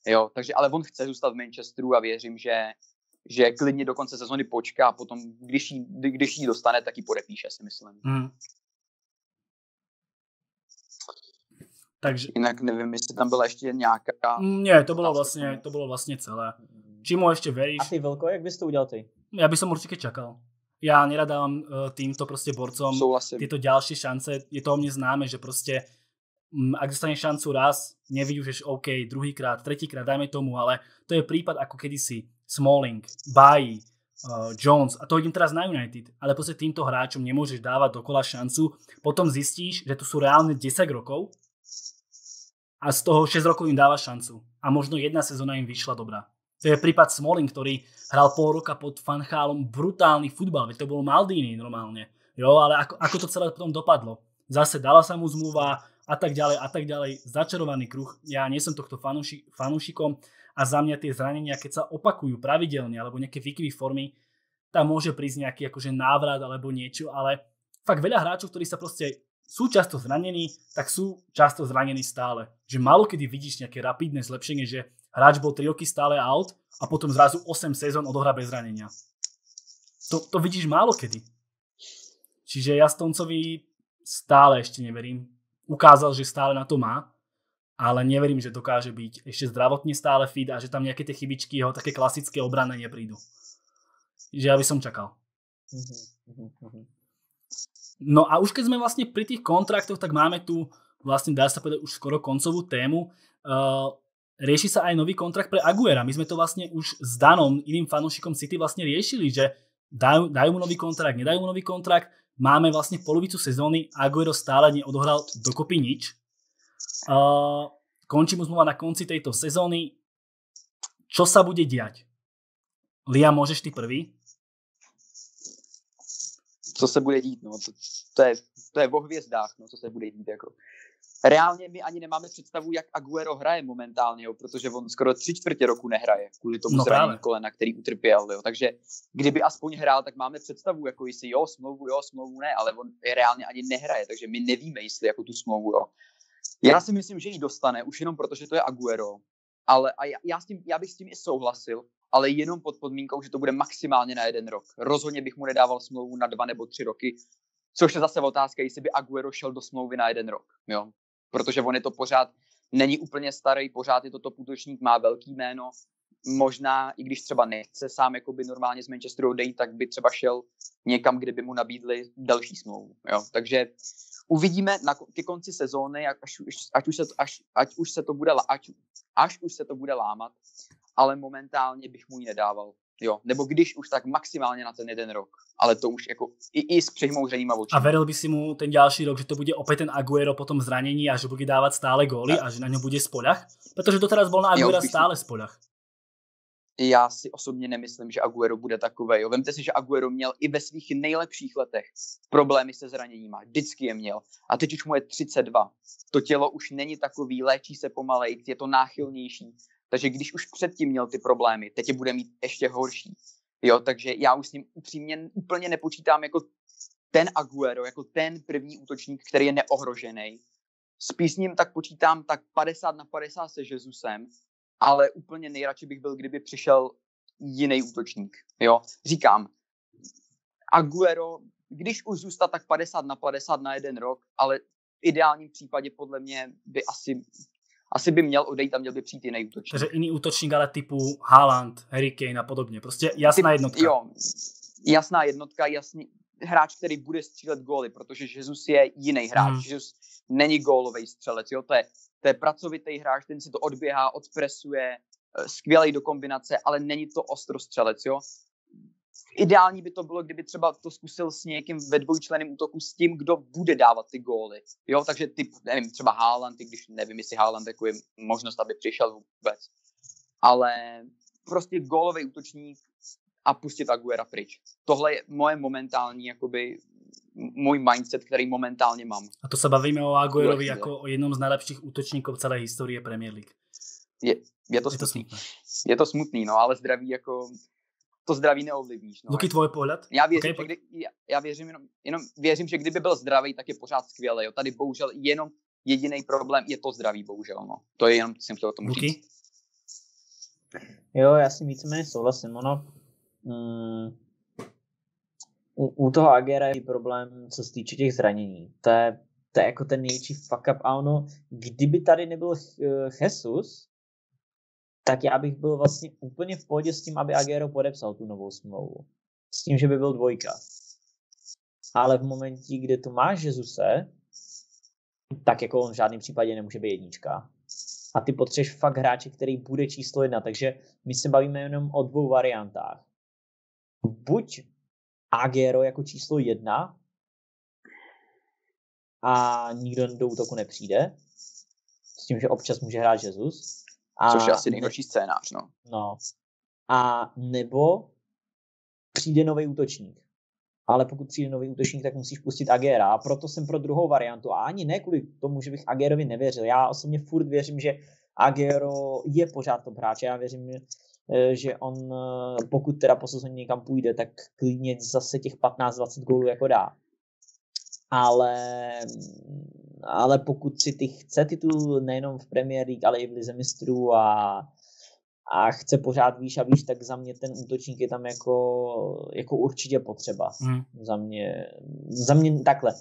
Jo, takže ale on chce zůstat v Manchesteru a věřím, že, že klidně do konce sezony počká a potom, když ji, když ji dostane, tak ji podepíše, si myslím. Hmm. Takže... Jinak nevím, jestli tam byla ještě nějaká... Ne, to bylo vlastně, to bylo vlastně celé. Čemu ještě veríš? A ty Velko, jak bys to udělal ty? Ja by som určite čakal. Ja neradávam uh, týmto proste borcom Súhlasím. tieto ďalšie šance. Je to o mne známe, že proste um, ak dostaneš šancu raz, nevyužiješ OK, druhýkrát, tretíkrát, dajme tomu, ale to je prípad ako kedysi Smalling, Bayi, uh, Jones a to idem teraz na United, ale proste týmto hráčom nemôžeš dávať dokola šancu, potom zistíš, že tu sú reálne 10 rokov a z toho 6 rokov im dáva šancu a možno jedna sezóna im vyšla dobrá. To je prípad Smalling, ktorý hral pol roka pod Fanchálom brutálny futbal, veď to bol Maldini normálne. Jo, ale ako, ako to celé potom dopadlo? Zase dala sa mu zmluva a tak ďalej a tak ďalej. Začarovaný kruh. Ja nie som tohto fanúši, fanúšikom a za mňa tie zranenia, keď sa opakujú pravidelne alebo nejaké výkyvy formy, tam môže prísť nejaký akože návrat alebo niečo, ale fakt veľa hráčov, ktorí sa proste sú často zranení, tak sú často zranení stále. Že málo kedy vidíš nejaké rapidné zlepšenie, že hráč bol 3 roky stále out a potom zrazu 8 sezón odohrá bez zranenia. To, to vidíš málo kedy. Čiže ja Stoncovi stále ešte neverím. Ukázal, že stále na to má, ale neverím, že dokáže byť ešte zdravotne stále fit a že tam nejaké tie chybičky jeho také klasické obrany neprídu. že ja by som čakal. No a už keď sme vlastne pri tých kontraktoch, tak máme tu vlastne dá sa povedať už skoro koncovú tému. Uh, rieši sa aj nový kontrakt pre Aguera. My sme to vlastne už s Danom, iným fanúšikom City vlastne riešili, že dajú, mu nový kontrakt, nedajú mu nový kontrakt. Máme vlastne polovicu sezóny, Aguero stále neodohral dokopy nič. Uh, končí mu zmluva na konci tejto sezóny. Čo sa bude diať? Lia, môžeš ty prvý? Co se bude dít, no, to, to, je, to je o hvězdách, no, co se bude dít, jako reálně my ani nemáme představu, jak Aguero hraje momentálně, jo, protože on skoro tři čtvrtě roku nehraje kvůli tomu no zranění kolena, který utrpěl. Jo. Takže kdyby aspoň hrál, tak máme představu, jako jestli jo, smlouvu, jo, smlouvu ne, ale on je reálně ani nehraje, takže my nevíme, jestli jako tu smlouvu, jo. Já si myslím, že ji dostane, už jenom protože to je Aguero, ale a já, já, s tím, já bych s tím i souhlasil, ale jenom pod podmínkou, že to bude maximálně na jeden rok. Rozhodně bych mu nedával smlouvu na dva nebo tři roky, což je zase otázka, jestli by Aguero šel do smlouvy na jeden rok. Jo protože on je to pořád, není úplně starý, pořád je to top útočník, má velký jméno, možná, i když třeba nechce sám jakoby normálně z Manchesteru odejít, tak by třeba šel někam, kde by mu nabídli další smlouvu. Jo? Takže uvidíme na, ke konci sezóny, až, ať, už se, až, ať už se to bude, ať, až už se to bude lámat, ale momentálně bych mu ji nedával. Jo, nebo když už tak maximálně na ten jeden rok. Ale to už jako i, i s přihmouřenýma očima. A veril by si mu ten další rok, že to bude opět ten Aguero po tom zranění a že bude dávat stále góly a, že na něm bude spoľah? Protože doteraz byl na Aguera stále spoľah. Já si osobně nemyslím, že Aguero bude takové. Jo. Vemte si, že Aguero měl i ve svých nejlepších letech problémy se zraněníma. Vždycky je měl. A teď už mu je 32. To tělo už není takový, léčí se pomalej, je to náchylnější. Takže když už předtím měl ty problémy, teď je bude mít ještě horší. Jo, takže já už s ním upřímně úplně nepočítám jako ten Aguero, jako ten první útočník, který je neohrožený. Spíš s ním tak počítám tak 50 na 50 se Jezusem, ale úplně nejradši bych byl, kdyby přišel jiný útočník. Jo, říkám, Aguero, když už zůstat tak 50 na 50 na jeden rok, ale v ideálním případě podle mě by asi asi by měl odejít a měl by přijít jiný útočník. Takže jiný útočník, ale typu Haaland, Harry Kane a podobně. Prostě jasná jednotka. Jo, jasná jednotka, jasný hráč, který bude střílet góly, protože Jesus je jiný hráč. Hmm. Jesus není gólový střelec, jo, to je, to je pracovitý hráč, ten si to odběhá, odpresuje, eh, skvělý do kombinace, ale není to ostrostřelec, jo ideální by to bylo, kdyby třeba to zkusil s někým ve dvojčleném útoku s tím, kdo bude dávat ty góly. Jo, takže typ, nevím, třeba Haaland, když nevím, jestli Haaland jako je možnost, aby přišel vůbec. Ale prostě gólový útočník a pustit Aguera pryč. Tohle je moje momentální, jakoby, můj mindset, který momentálně mám. A to se bavíme o Aguerovi jako o jednom z nejlepších útočníků celé historie Premier League. Je, je to, je smutný. to smutné. Je to smutný, no, ale zdraví jako to zdraví neovlivníš. No. Luky, tvoj pohled? Já věřím, okay, že kdy, já, já věřím, jenom, jenom věřím, že kdyby byl zdravý, tak je pořád skvělý. Jo. Tady bohužel jenom jediný problém je to zdraví, bohužel. No. To je jenom, co jsem chtěl o tom Luky? říct. Jo, já si víceméně souhlasím. Ono, mm, u, u toho Agera je problém, co se týče těch zranění. To je, to je jako ten největší fuck up. A ono, kdyby tady nebyl Jesus, tak já bych byl vlastně úplně v pohodě s tím, aby Agero podepsal tu novou smlouvu. S tím, že by byl dvojka. Ale v momentě, kde tu máš Jezuse, tak jako on v žádném případě nemůže být jednička. A ty potřebuješ fakt hráče, který bude číslo jedna. Takže my se bavíme jenom o dvou variantách. Buď Agero jako číslo jedna a nikdo do útoku nepřijde, s tím, že občas může hrát Jesus, a Což je asi nejhorší scénář, no. No. A nebo přijde nový útočník. Ale pokud přijde nový útočník, tak musíš pustit Agera. A proto jsem pro druhou variantu. A ani ne kvůli tomu, že bych Agerovi nevěřil. Já osobně furt věřím, že Agero je pořád top hráč. Já věřím, že on, eh, pokud teda po sezóně někam půjde, tak klidně zase těch 15-20 gólů jako dá. Ale ale pokud si ty chce titul nejenom v Premier League, ale i v Lize mistrů a, a chce pořád výš a výš, tak za mě ten útočník je tam jako, jako určitě potřeba. Hmm. Za, mě, za mě takhle.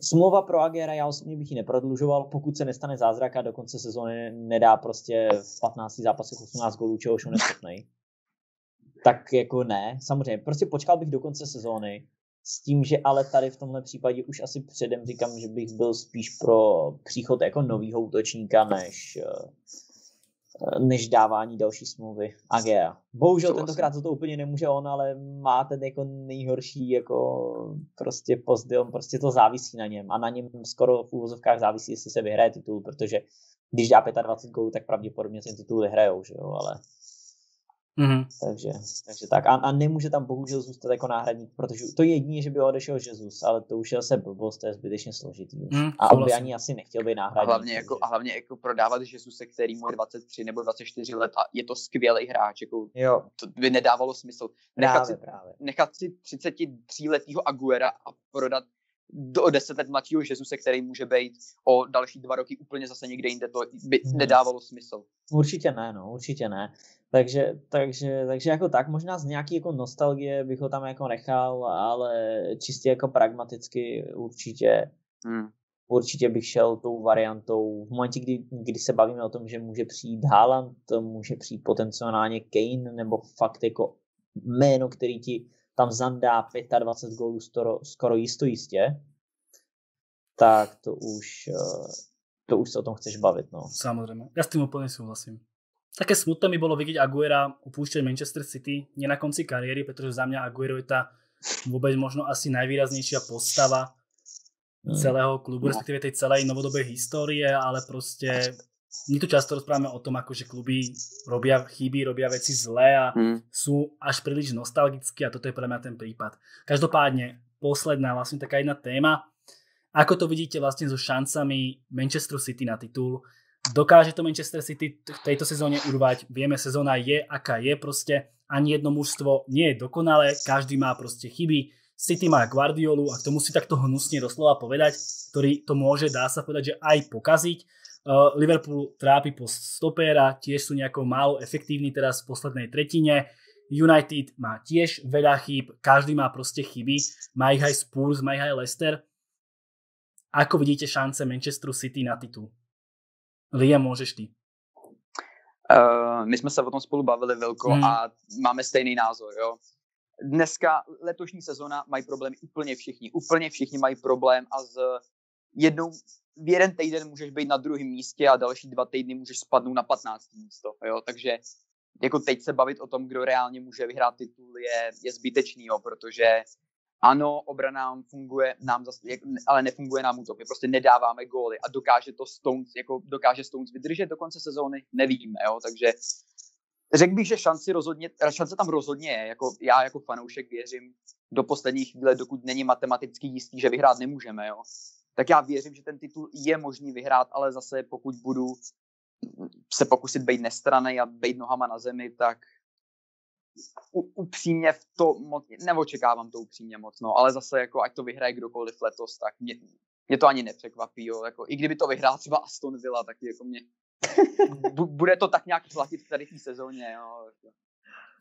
Smlouva pro Agera, já osobně bych ji neprodlužoval, pokud se nestane zázrak a do konce sezóny nedá prostě v 15 zápasech 18 gólů, čehož on je schopný. tak jako ne, samozřejmě. Prostě počkal bych do konce sezóny, s tím, že ale tady v tomhle případě už asi předem říkám, že bych byl spíš pro příchod jako novýho útočníka, než, eh, než dávání další smlouvy Agea. Bohužel to tentokrát to, to úplně nemůže on, ale má ten jako nejhorší jako prostě pozdě, on prostě to závisí na něm a na něm skoro v úvozovkách závisí, jestli se vyhraje titul, protože když dá 25 gólů, tak pravděpodobně ten titul vyhrajou, že jo, ale Mm-hmm. Takže, takže tak. A, a nemůže tam bohužel zůstat jako náhradník, protože to je jediné, že by odešel Jesus, ale to už je se blbost, to je zbytečně složitý. Mm, a on by ani asi nechtěl být náhradník. A hlavně, jako, a hlavně jako prodávat Jesuse, který mu je 23 nebo 24 let a je to skvělý hráč. Jako, jo. To by nedávalo smysl. Nechat, právě, si, právě. nechat si 33 letého Aguera a prodat do 10 let mladšího Jezuse, který může být o další dva roky úplně zase někde jinde, to by hmm. nedávalo smysl. Určitě ne, no, určitě ne. Takže, takže, takže jako tak, možná z nějaký jako nostalgie bych ho tam jako nechal, ale čistě jako pragmaticky určitě, hmm. určitě bych šel tou variantou v momentě, kdy, kdy se bavíme o tom, že může přijít Haaland, může přijít potenciálně Kane, nebo fakt jako jméno, který ti tam zandá 25 gólů skoro, skoro jisto jistě, tak to už, eh, to už se o tom chceš bavit. No. Samozřejmě, já s tím úplně souhlasím. Také smutné mi bylo vidět Aguera opúšťať Manchester City, nie na konci kariéry, protože za mě Aguero je ta vůbec možno asi najvýraznější postava hmm. celého klubu, no. respektive tej celej novodobej histórie, ale prostě my tu často rozprávame o tom, ako že kluby robia chyby, robia veci zlé a hmm. sú až príliš nostalgickí a toto je pre mňa ten prípad. Každopádne, posledná vlastne taká jedna téma. Ako to vidíte vlastne so šancami Manchester City na titul? Dokáže to Manchester City v tejto sezóne urvať? Vieme, sezóna je, aká je proste. Ani jedno mužstvo nie je dokonalé, každý má proste chyby. City má Guardiolu a to musí takto hnusne doslova povedať, ktorý to môže, dá sa povedať, že aj pokaziť Liverpool trápi po stopéra, tiež sú nejako málo efektívni teraz v poslednej tretine. United má tiež veľa chýb, každý má proste chyby, má ich aj Spurs, má ich aj Leicester. Ako vidíte šance Manchesteru City na titul? Liam, môžeš ty. Uh, my jsme se o tom spolu bavili velko hmm. a máme stejný názor, jo. Dneska, letošní sezona, mají problém úplně všichni. Úplně všichni mají problém a z jednou v jeden týden můžeš být na druhém místě a další dva týdny můžeš spadnout na 15. místo, jo, takže jako teď se bavit o tom, kdo reálně může vyhrát titul je, je zbytečný, jo, protože ano, obrana nám funguje, nám zase, ale nefunguje nám útok. My prostě nedáváme góly a dokáže to Stones, jako dokáže Stones vydržet do konce sezóny, nevíme, jo, takže řekl bych, že šanci rozhodně, šance tam rozhodně je, jako já jako fanoušek věřím do poslední chvíle, dokud není matematicky jistý, že vyhrát nemůžeme, jo tak já věřím, že ten titul je možný vyhrát, ale zase pokud budu se pokusit být nestraný a být nohama na zemi, tak upřímně v to moc, neočekávám to upřímně moc, no, ale zase jako ať to vyhraje kdokoliv letos, tak mě, mě to ani nepřekvapí, jo, jako i kdyby to vyhrál třeba Aston Villa, tak jako mě <laughs> bude to tak nějak platit v tady té sezóně, jo.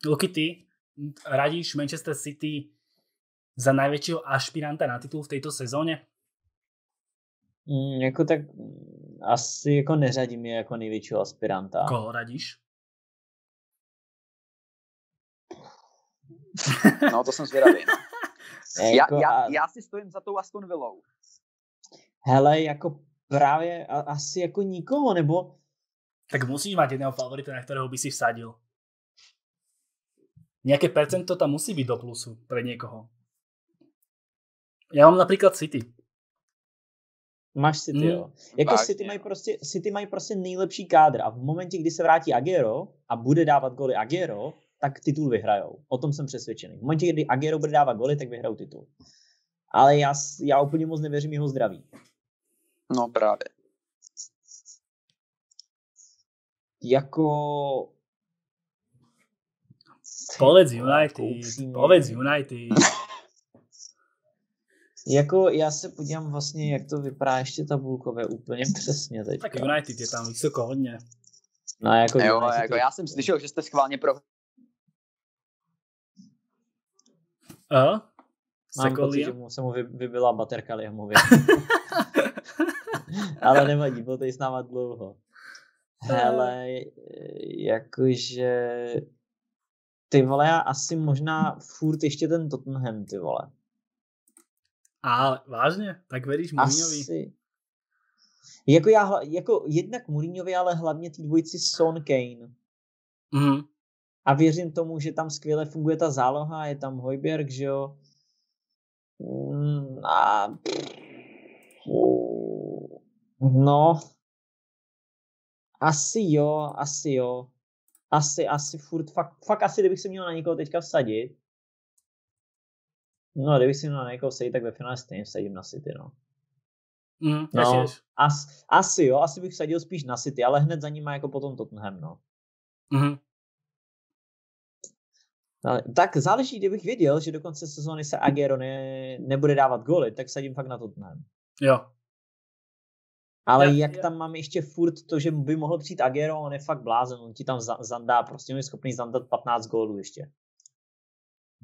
Luky, ty radíš Manchester City za najväčšieho ašpiranta na titul v tejto sezóne? Mm, jako tak asi jako neřadím je jako největšího aspiranta. Koho radíš? <laughs> No, to jsem zvědavý. No. <laughs> Jako, já, já, já si stojím za tou Aston Villou. Hele, jako právě a, asi jako nikoho, nebo... Tak musíš mít jedného favorita, na kterého by si vsadil. Nějaké percento tam musí být do plusu pre někoho. Já mám například City. Máš City, mm. jo. Jako Vážně. City mají, prostě, City mají prostě nejlepší kádr a v momentě, kdy se vrátí Agero a bude dávat goly Agero, tak titul vyhrajou. O tom jsem přesvědčený. V momentě, kdy Agero bude dávat goly, tak vyhrajou titul. Ale já, já úplně moc nevěřím jeho zdraví. No právě. Jako... Povedz United, povedz United. <laughs> Jako já se podívám vlastně, jak to vypadá ještě tabulkové úplně <laughs> přesně teď. Tak United je tam vysoko hodně. No jako, jo, jako já jsem slyšel, že jste schválně pro... A? Mám pocit, že mu se mu vybila baterka Liamovi. <laughs> <laughs> Ale nevadí, byl tady s náma dlouho. Hele, jakože Ty vole, já asi možná furt ještě ten Tottenham, ty vole. Ale vážně? Tak veríš Mourinhovi? Asi. Jako já, jako jednak Mourinhovi, ale hlavně ty dvojici Son Kane. Mhm. A věřím tomu, že tam skvěle funguje ta záloha, je tam Hojberg, že jo. Mm, A... No. Asi jo, asi jo. Asi, asi furt, fakt, fakt asi, kdybych se měl na někoho teďka vsadit. No, kdybych si měl na někoho vsadit, tak ve finále stejně vsadím na City, no. Mhm, No, as, asi jo, asi bych vsadil spíš na City, ale hned za ním má jako potom Tottenham, no. Mhm. Ale, tak záleží, kdybych věděl, že do konce sezóny se Agero ne, nebude dávat góly, tak sadím fakt na Tottenham. Jo. Ale Já- jak já- tam mám ještě furt to, že by mohl přijít Agero, on je fakt blázen, on ti tam za- zandá, prostě on je schopný zandat 15 gólů ještě.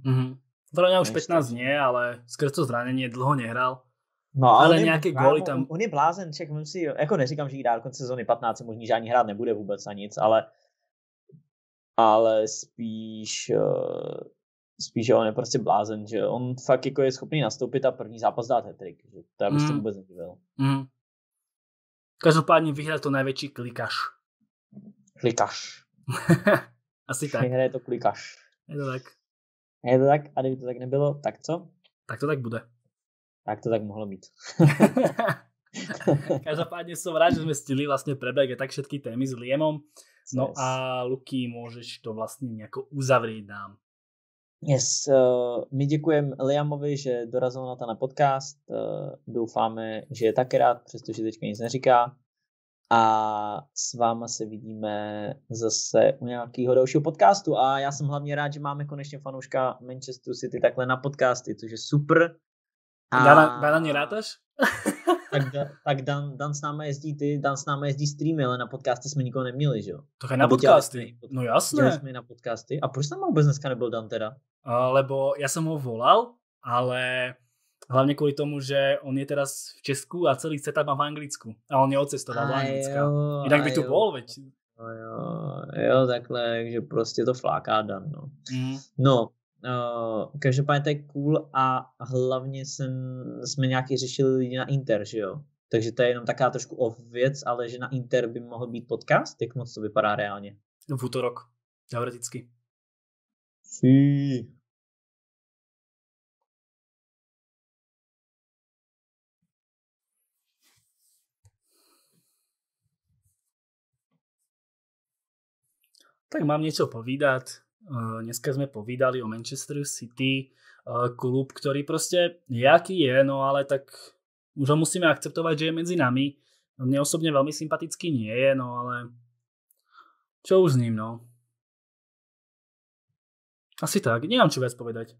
Mhm. Mňa už Nechce. 15 nie, ale skrz to zranenie dlho nehral. No, Ale je- nějaké góly tam- On, je blázen, ček, vem si, jako neříkám, že jí dá do konce sezóny 15, možný žádný hrát nebude vůbec a nic, ale ale spíš uh, spíš, že on je prostě blázen, že on fakt jako je schopný nastoupit a první zápas dát hetrik, že to já bych se Mm. vůbec nedivil. Mhm. Každopádne vyhral to najväčší klikaš. Klikaš. <laughs> Asi tak. Vyhraje to klikaš. Je to tak. Je to tak? A kdyby to tak nebylo, tak co? Tak to tak bude. Tak to tak mohlo být. <laughs> Každopádne som rád, že sme stili vlastne prebeh tak všetky témy s Liemom. No Yes. a Luky, môžeš to vlastne nejako uzavrieť nám. Yes, uh, my děkujeme Liamovi, že dorazil na ten podcast. Uh, doufáme, že je také rád, přestože teďka nic neříká. A s váma se vidíme zase u nějakého dalšího podcastu. A já jsem hlavně rád, že máme konečně fanouška Manchester City takhle na podcasty, což je super. A Dana, Dana nerátaš? <laughs> tak, da, tak Dan, Dan s náma jezdí ty, Dan s náma jezdí streamy, ale na podcasty jsme nikoho neměli, že jo? To aj na dělali podcasty. pod- No Dělali jasné. jsme na podcasty. A proč tam vůbec dneska nebyl Dan teda? A, Lebo ja som ho volal, ale hlavne kvôli tomu, že on je teraz v Česku a celý setup má v Anglicku. A on je odcestoval do Anglicka. jo, Inak a by tu bol, veď. No jo, jo, takhle, takže prostě to fláká Dan, no. Mm. No, uh, každopádně to je cool a hlavně jsem, jsme nějaký řešili lidi na Inter, že jo? Takže to je jenom taková trošku off věc, ale že na Inter by mohl být podcast, jak moc to vypadá reálně. V útorok. Teoreticky. Fí. Tak mám niečo povídať. Uh, dneska sme povídali o Manchester City, uh, klub, ktorý proste je aký je, no ale tak už ho musíme akceptovať, že je medzi nami. Mne osobne veľmi sympatický nie je, no ale čo už s ním, no. Asi tak, nemám čo viac povedať.